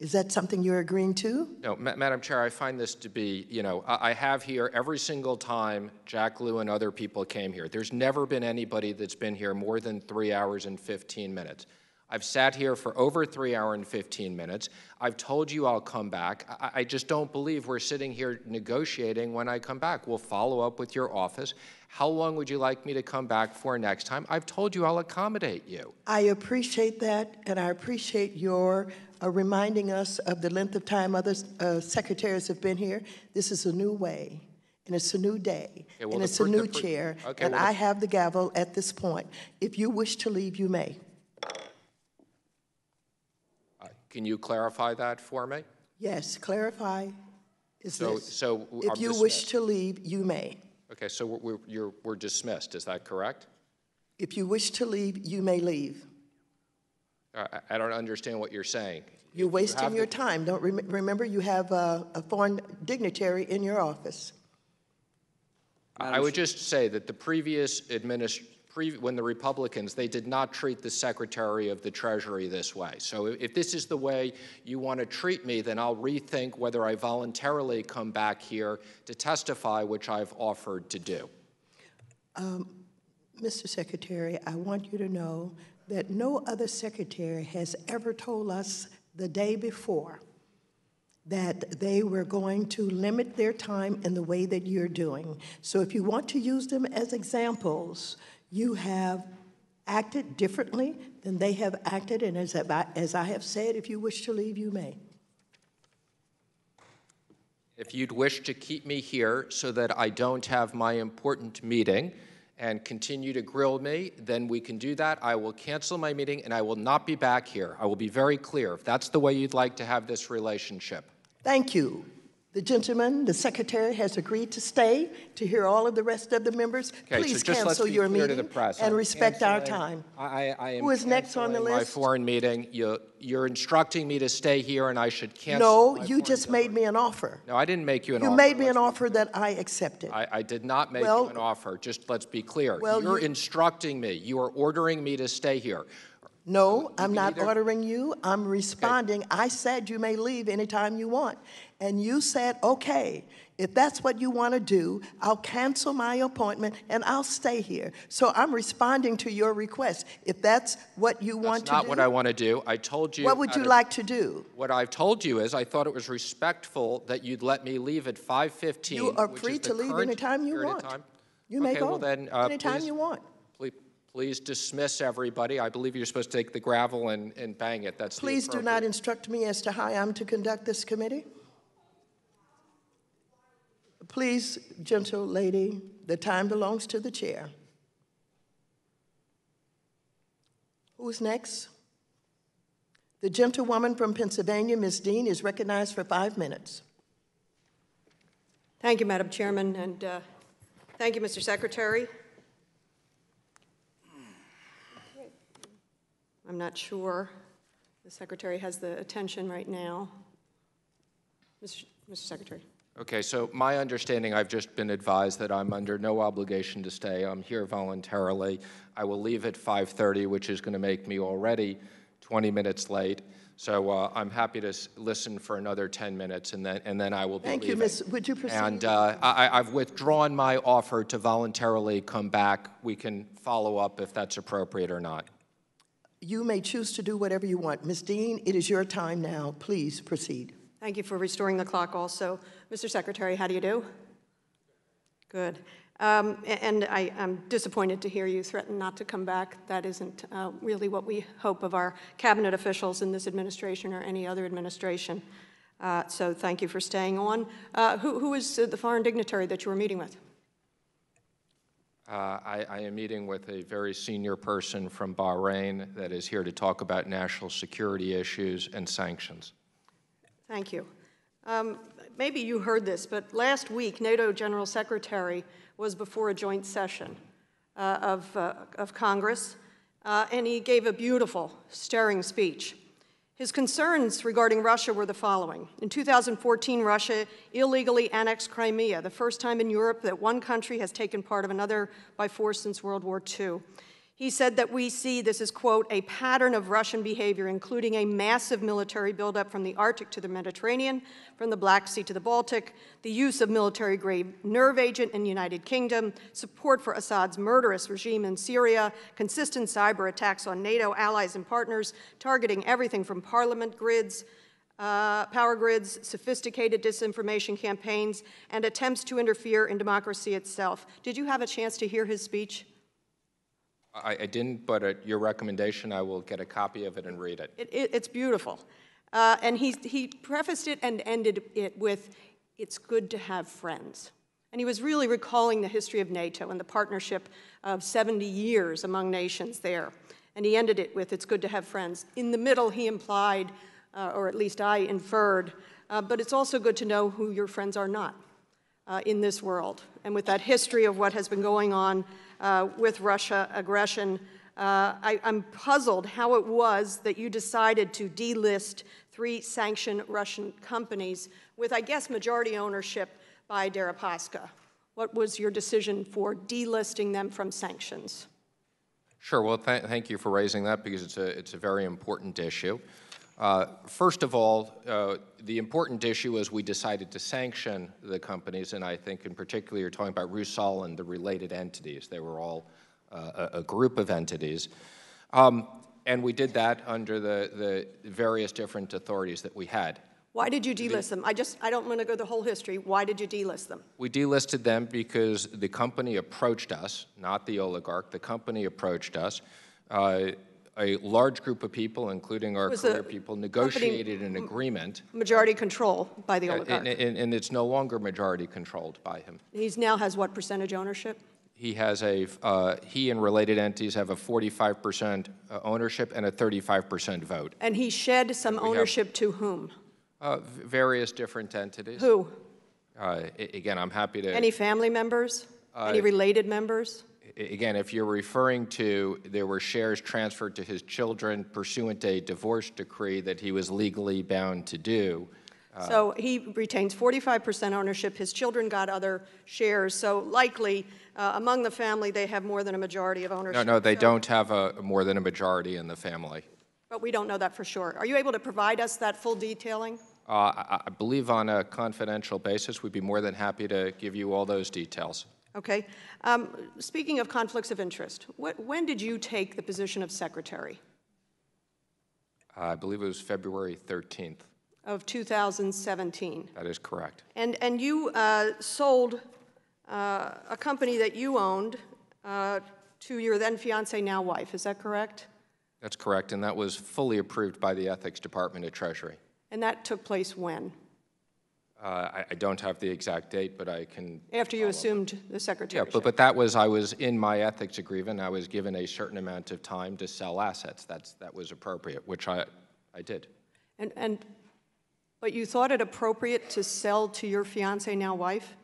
Is that something you're agreeing to? No, Ma- Madam Chair, I find this to be, you know, I I have here every single time Jack Lew and other people came here. There's never been anybody that's been here more than three hours and 15 minutes. I've sat here for over three hour and 15 minutes. I've told you I'll come back. I, I just don't believe we're sitting here negotiating when I come back. We'll follow up with your office. How long would you like me to come back for next time? I've told you I'll accommodate you. I appreciate that, and I appreciate your uh, reminding us of the length of time other uh, secretaries have been here. This is a new way, and it's a new day, Okay, well, and it's a new chair, okay, and well, I have the gavel at this point. If you wish to leave, you may. Can you clarify that for me? Yes, clarify is So, this. so If I'm you wish to leave, you may. Okay, so we're, we're- you're, we're dismissed, is that correct? If you wish to leave, you may leave. I, I- I don't understand what you're saying. You're wasting the- your time. Don't, rem- remember, you have a a foreign dignitary in your office. I would just say that the previous adminis, pre, when the Republicans, they did not treat the Secretary of the Treasury this way. So if, if this is the way you want to treat me, then I'll rethink whether I voluntarily come back here to testify, which I've offered to do. Um, Mr. Secretary, I want you to know that no other secretary has ever told us the day before that they were going to limit their time in the way that you're doing. So if you want to use them as examples, you have acted differently than they have acted, and as I, as I have said, if you wish to leave, you may. If you'd wish to keep me here so that I don't have my important meeting and continue to grill me, then we can do that. I will cancel my meeting and I will not be back here. I will be very clear if that's the way you'd like to have this relationship. Thank you. The gentleman, the secretary, has agreed to stay to hear all of the rest of the members. Okay, so Please just let's cancel your clear to meeting the press. and I'm respect our time. I, I, I am Who is next on the list? My foreign meeting. You, you're instructing me to stay here and I should cancel. No, my you foreign- just made me an offer. No, I didn't make you an You offer. You made me an offer that I accepted. I, I did not make Well- you an offer. Just let's be clear. Well, You're you- instructing me. You are ordering me to stay here. No, I'm not either- ordering you. I'm responding. I said you may leave anytime you want. And you said, okay, if that's what you want to do, I'll cancel my appointment and I'll stay here. So I'm responding to your request. If that's what you want to That's to not do. what I want to do. I told you. What would you of- like to do? What I've told you is I thought it was respectful that you'd let me leave at 5:15. You are free to leave anytime you want. time. You may go well then, uh, anytime please- you want. Please, please dismiss everybody. I believe you're supposed to take the gravel and, and bang it. That's Please do not instruct me as to how I'm to conduct this committee. Please, gentle lady, the time belongs to the chair. Who's next? The gentlewoman from Pennsylvania, Ms. Dean, is recognized for five minutes. Thank you, Madam Chairman, and uh, thank you, Mr. Secretary. I'm not sure the Secretary has the attention right now. Mr. Mr. Secretary. Okay, so my understanding, I've just been advised that I'm under no obligation to stay. I'm here voluntarily. I will leave at 5:30, which is going to make me already 20 minutes late. So uh, I'm happy to s- listen for another 10 minutes, and then, and then I will be Thank you, leaving. Ms. Would you proceed? And uh, I, I've withdrawn my offer to voluntarily come back. We can follow up if that's appropriate or not. You may choose to do whatever you want. Ms. Dean, it is your time now. Please proceed. Thank you for restoring the clock also. Mr. Secretary, how do you do? Good. Um, And I, am disappointed to hear you threaten not to come back. That isn't uh, really what we hope of our cabinet officials in this administration or any other administration. Uh, So thank you for staying on. Uh, Who who is the foreign dignitary that you were meeting with? Uh, I, I am meeting with a very senior person from Bahrain that is here to talk about national security issues and sanctions. Thank you. Um, Maybe you heard this, but last week, NATO General Secretary was before a joint session uh, of, uh, of Congress, uh, and he gave a beautiful, stirring speech. His concerns regarding Russia were the following. In 2014, Russia illegally annexed Crimea, the first time in Europe that one country has taken part of another by force since World War II. He said that we see this is, quote, a pattern of Russian behavior, including a massive military buildup from the Arctic to the Mediterranean, from the Black Sea to the Baltic, the use of military grade nerve agent in the United Kingdom, support for Assad's murderous regime in Syria, consistent cyber attacks on NATO allies and partners, targeting everything from parliament grids, uh, power grids, sophisticated disinformation campaigns, and attempts to interfere in democracy itself. Did you have a chance to hear his speech? I, I didn't, but at your recommendation, I will get a copy of it and read it. It, it, it's beautiful. Uh, and he, he prefaced it and ended it with, It's good to have friends. And he was really recalling the history of NATO and the partnership of 70 years among nations there. And he ended it with, It's good to have friends. In the middle, he implied, uh, or at least I inferred, uh, but it's also good to know who your friends are not uh, in this world. And with that history of what has been going on uh, with Russia aggression, uh, I, I'm puzzled how it was that you decided to delist three sanctioned Russian companies with, I guess, majority ownership by Deripaska. What was your decision for delisting them from sanctions? Sure. Well, th- thank you for raising that because it's a, it's a very important issue. Uh, first of all, uh, the important issue is we decided to sanction the companies, and I think in particular you're talking about Rusal and the related entities. They were all uh, a, a group of entities. Um, and we did that under the, the various different authorities that we had. Why did you delist them? I just, I don't want to go the whole history. Why did you delist them? We delisted them because the company approached us, not the oligarch. The company approached us. Uh, a large group of people, including our career people, negotiated an agreement, Majority control by the uh, oligarch. and, and- and it's no longer majority controlled by him. He's now has what percentage ownership? He has a, uh, he and related entities have a 45% uh, ownership and a 35% vote. And he shed some We have- ownership to whom? Uh, various different entities. Who? Uh, again, I'm happy to. Any family members? Any Uh, related members? Again, if you're referring to, there were shares transferred to his children pursuant to a divorce decree that he was legally bound to do. uh, So he retains 45% ownership. His children got other shares. So likely, uh, among the family, they have more than a majority of ownership. No, no, they So- don't have a, more than a majority in the family. But we don't know that for sure. Are you able to provide us that full detailing? Uh, I I believe on a confidential basis, we'd be more than happy to give you all those details. Okay. Um, Speaking of conflicts of interest, what- when did you take the position of secretary? I believe it was February 13th. Of 2017? That is correct. And, and you uh, sold uh, a company that you owned uh, to your then fiance, now wife, is that correct? That's correct, and that was fully approved by the Ethics Department at Treasury. And that took place when? Uh, I I don't have the exact date, but I can After you assumed the secretary. Yeah, but, but that was, I was in my ethics agreement, I was given a certain amount of time to sell assets. That's, that was appropriate, which I, I did. And, and, but you thought it appropriate to sell to your fiance, now wife?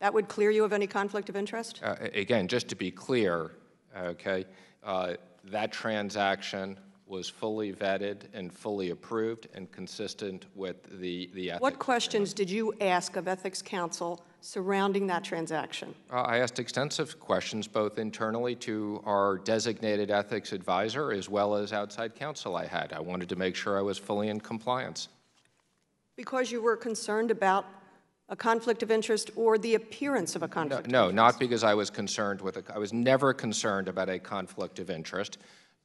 That would clear you of any conflict of interest? Uh, Again, just to be clear, okay, uh, that transaction was fully vetted and fully approved and consistent with the, the ethics. What questions did you ask of Ethics Counsel surrounding that transaction? Uh, I asked extensive questions, both internally to our designated ethics advisor as well as outside counsel I had. I wanted to make sure I was fully in compliance. Because you were concerned about a conflict of interest or the appearance of a No, conflict? of no, interest? not because I was concerned with, a, I was never concerned about a conflict of interest.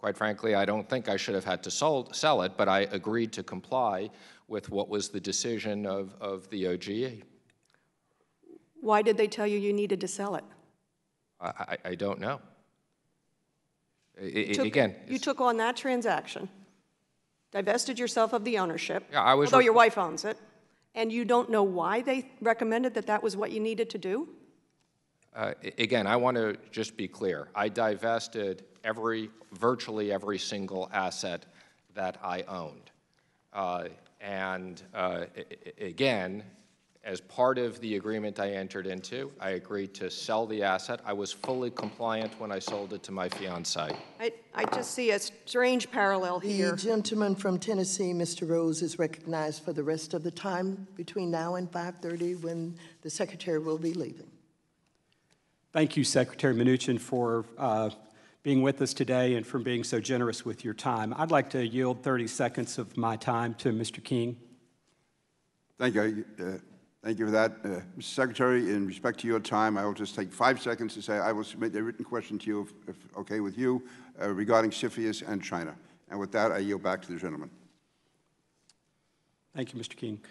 Quite frankly, I don't think I should have had to sold, sell it, but I agreed to comply with what was the decision of, of the OGE. Why did they tell you you needed to sell it? I, I, I don't know. Took- again, You took on that transaction, divested yourself of the ownership. Yeah, I was Although your wife owns it, and you don't know why they recommended that that was what you needed to do? Uh, Again, I want to just be clear. I divested every, virtually every single asset that I owned. Uh, And uh, a- a- again, as part of the agreement I entered into, I agreed to sell the asset. I was fully compliant when I sold it to my fiance. I, I just see a strange parallel here. The gentleman from Tennessee, Mr. Rose, is recognized for the rest of the time between now and 5:30 when the secretary will be leaving. Thank you, Secretary Mnuchin, for uh, being with us today and for being so generous with your time. I'd like to yield 30 seconds of my time to Mr. King. Thank you. Uh, Thank you for that. Uh, Mr. Secretary, in respect to your time, I will just take five seconds to say I will submit a written question to you, if, if okay with you, uh, regarding CFIUS and China. And with that, I yield back to the gentleman. Thank you, Mr. King.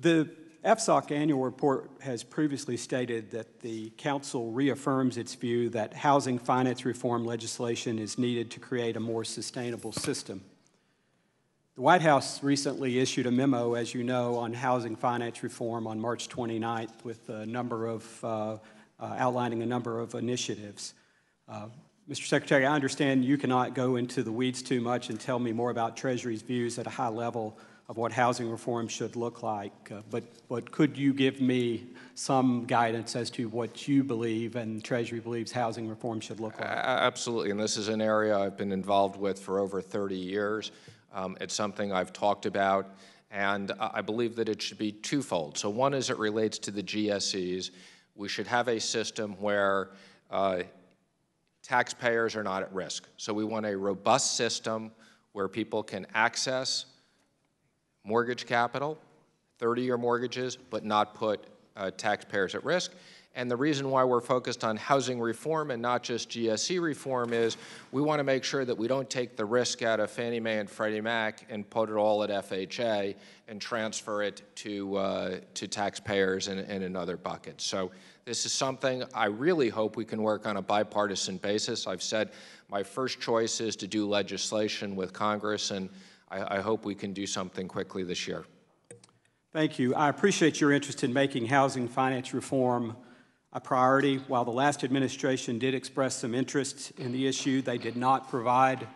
The FSOC annual report has previously stated that the council reaffirms its view that housing finance reform legislation is needed to create a more sustainable system. The White House recently issued a memo, as you know, on housing finance reform on March 29th with a number of, uh, uh, outlining a number of initiatives. Uh, Mr. Secretary, I understand you cannot go into the weeds too much and tell me more about Treasury's views at a high level of what housing reform should look like, uh, but, but could you give me some guidance as to what you believe and Treasury believes housing reform should look like? Absolutely, and this is an area I've been involved with for over 30 years. Um, It's something I've talked about, and I believe that it should be twofold. So one, as it relates to the GSEs, we should have a system where uh, taxpayers are not at risk. So we want a robust system where people can access mortgage capital, 30-year mortgages, but not put uh, taxpayers at risk. And the reason why we're focused on housing reform and not just GSE reform is we want to make sure that we don't take the risk out of Fannie Mae and Freddie Mac and put it all at FHA and transfer it to, uh, to taxpayers in, in another bucket. So this is something I really hope we can work on a bipartisan basis. I've said my first choice is to do legislation with Congress, and I, I hope we can do something quickly this year. Thank you. I appreciate your interest in making housing finance reform a priority. While the last administration did express some interest in the issue, they did not provide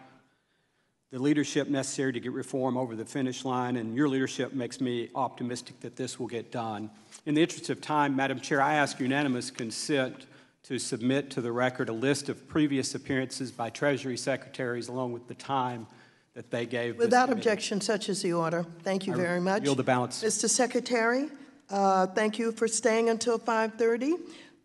the leadership necessary to get reform over the finish line, and your leadership makes me optimistic that this will get done. In the interest of time, Madam Chair, I ask unanimous consent to submit to the record a list of previous appearances by Treasury secretaries along with the time that they gave. Without objection, such is the order. Thank you I very much. yield the balance. Mr. Secretary, uh, thank you for staying until 5:30.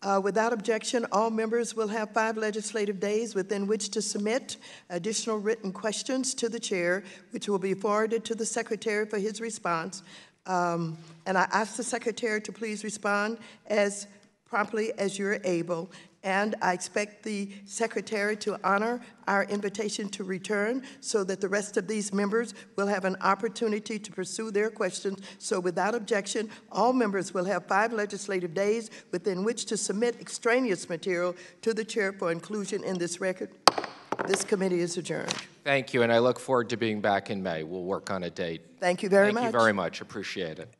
Uh, Without objection, all members will have five legislative days within which to submit additional written questions to the chair, which will be forwarded to the secretary for his response. Um, And I ask the secretary to please respond as promptly as you're able. And I expect the secretary to honor our invitation to return so that the rest of these members will have an opportunity to pursue their questions. So without objection, all members will have five legislative days within which to submit extraneous material to the chair for inclusion in this record. This committee is adjourned. Thank you, and I look forward to being back in May. We'll work on a date. Thank you very Thank much. Thank you very much. Appreciate it.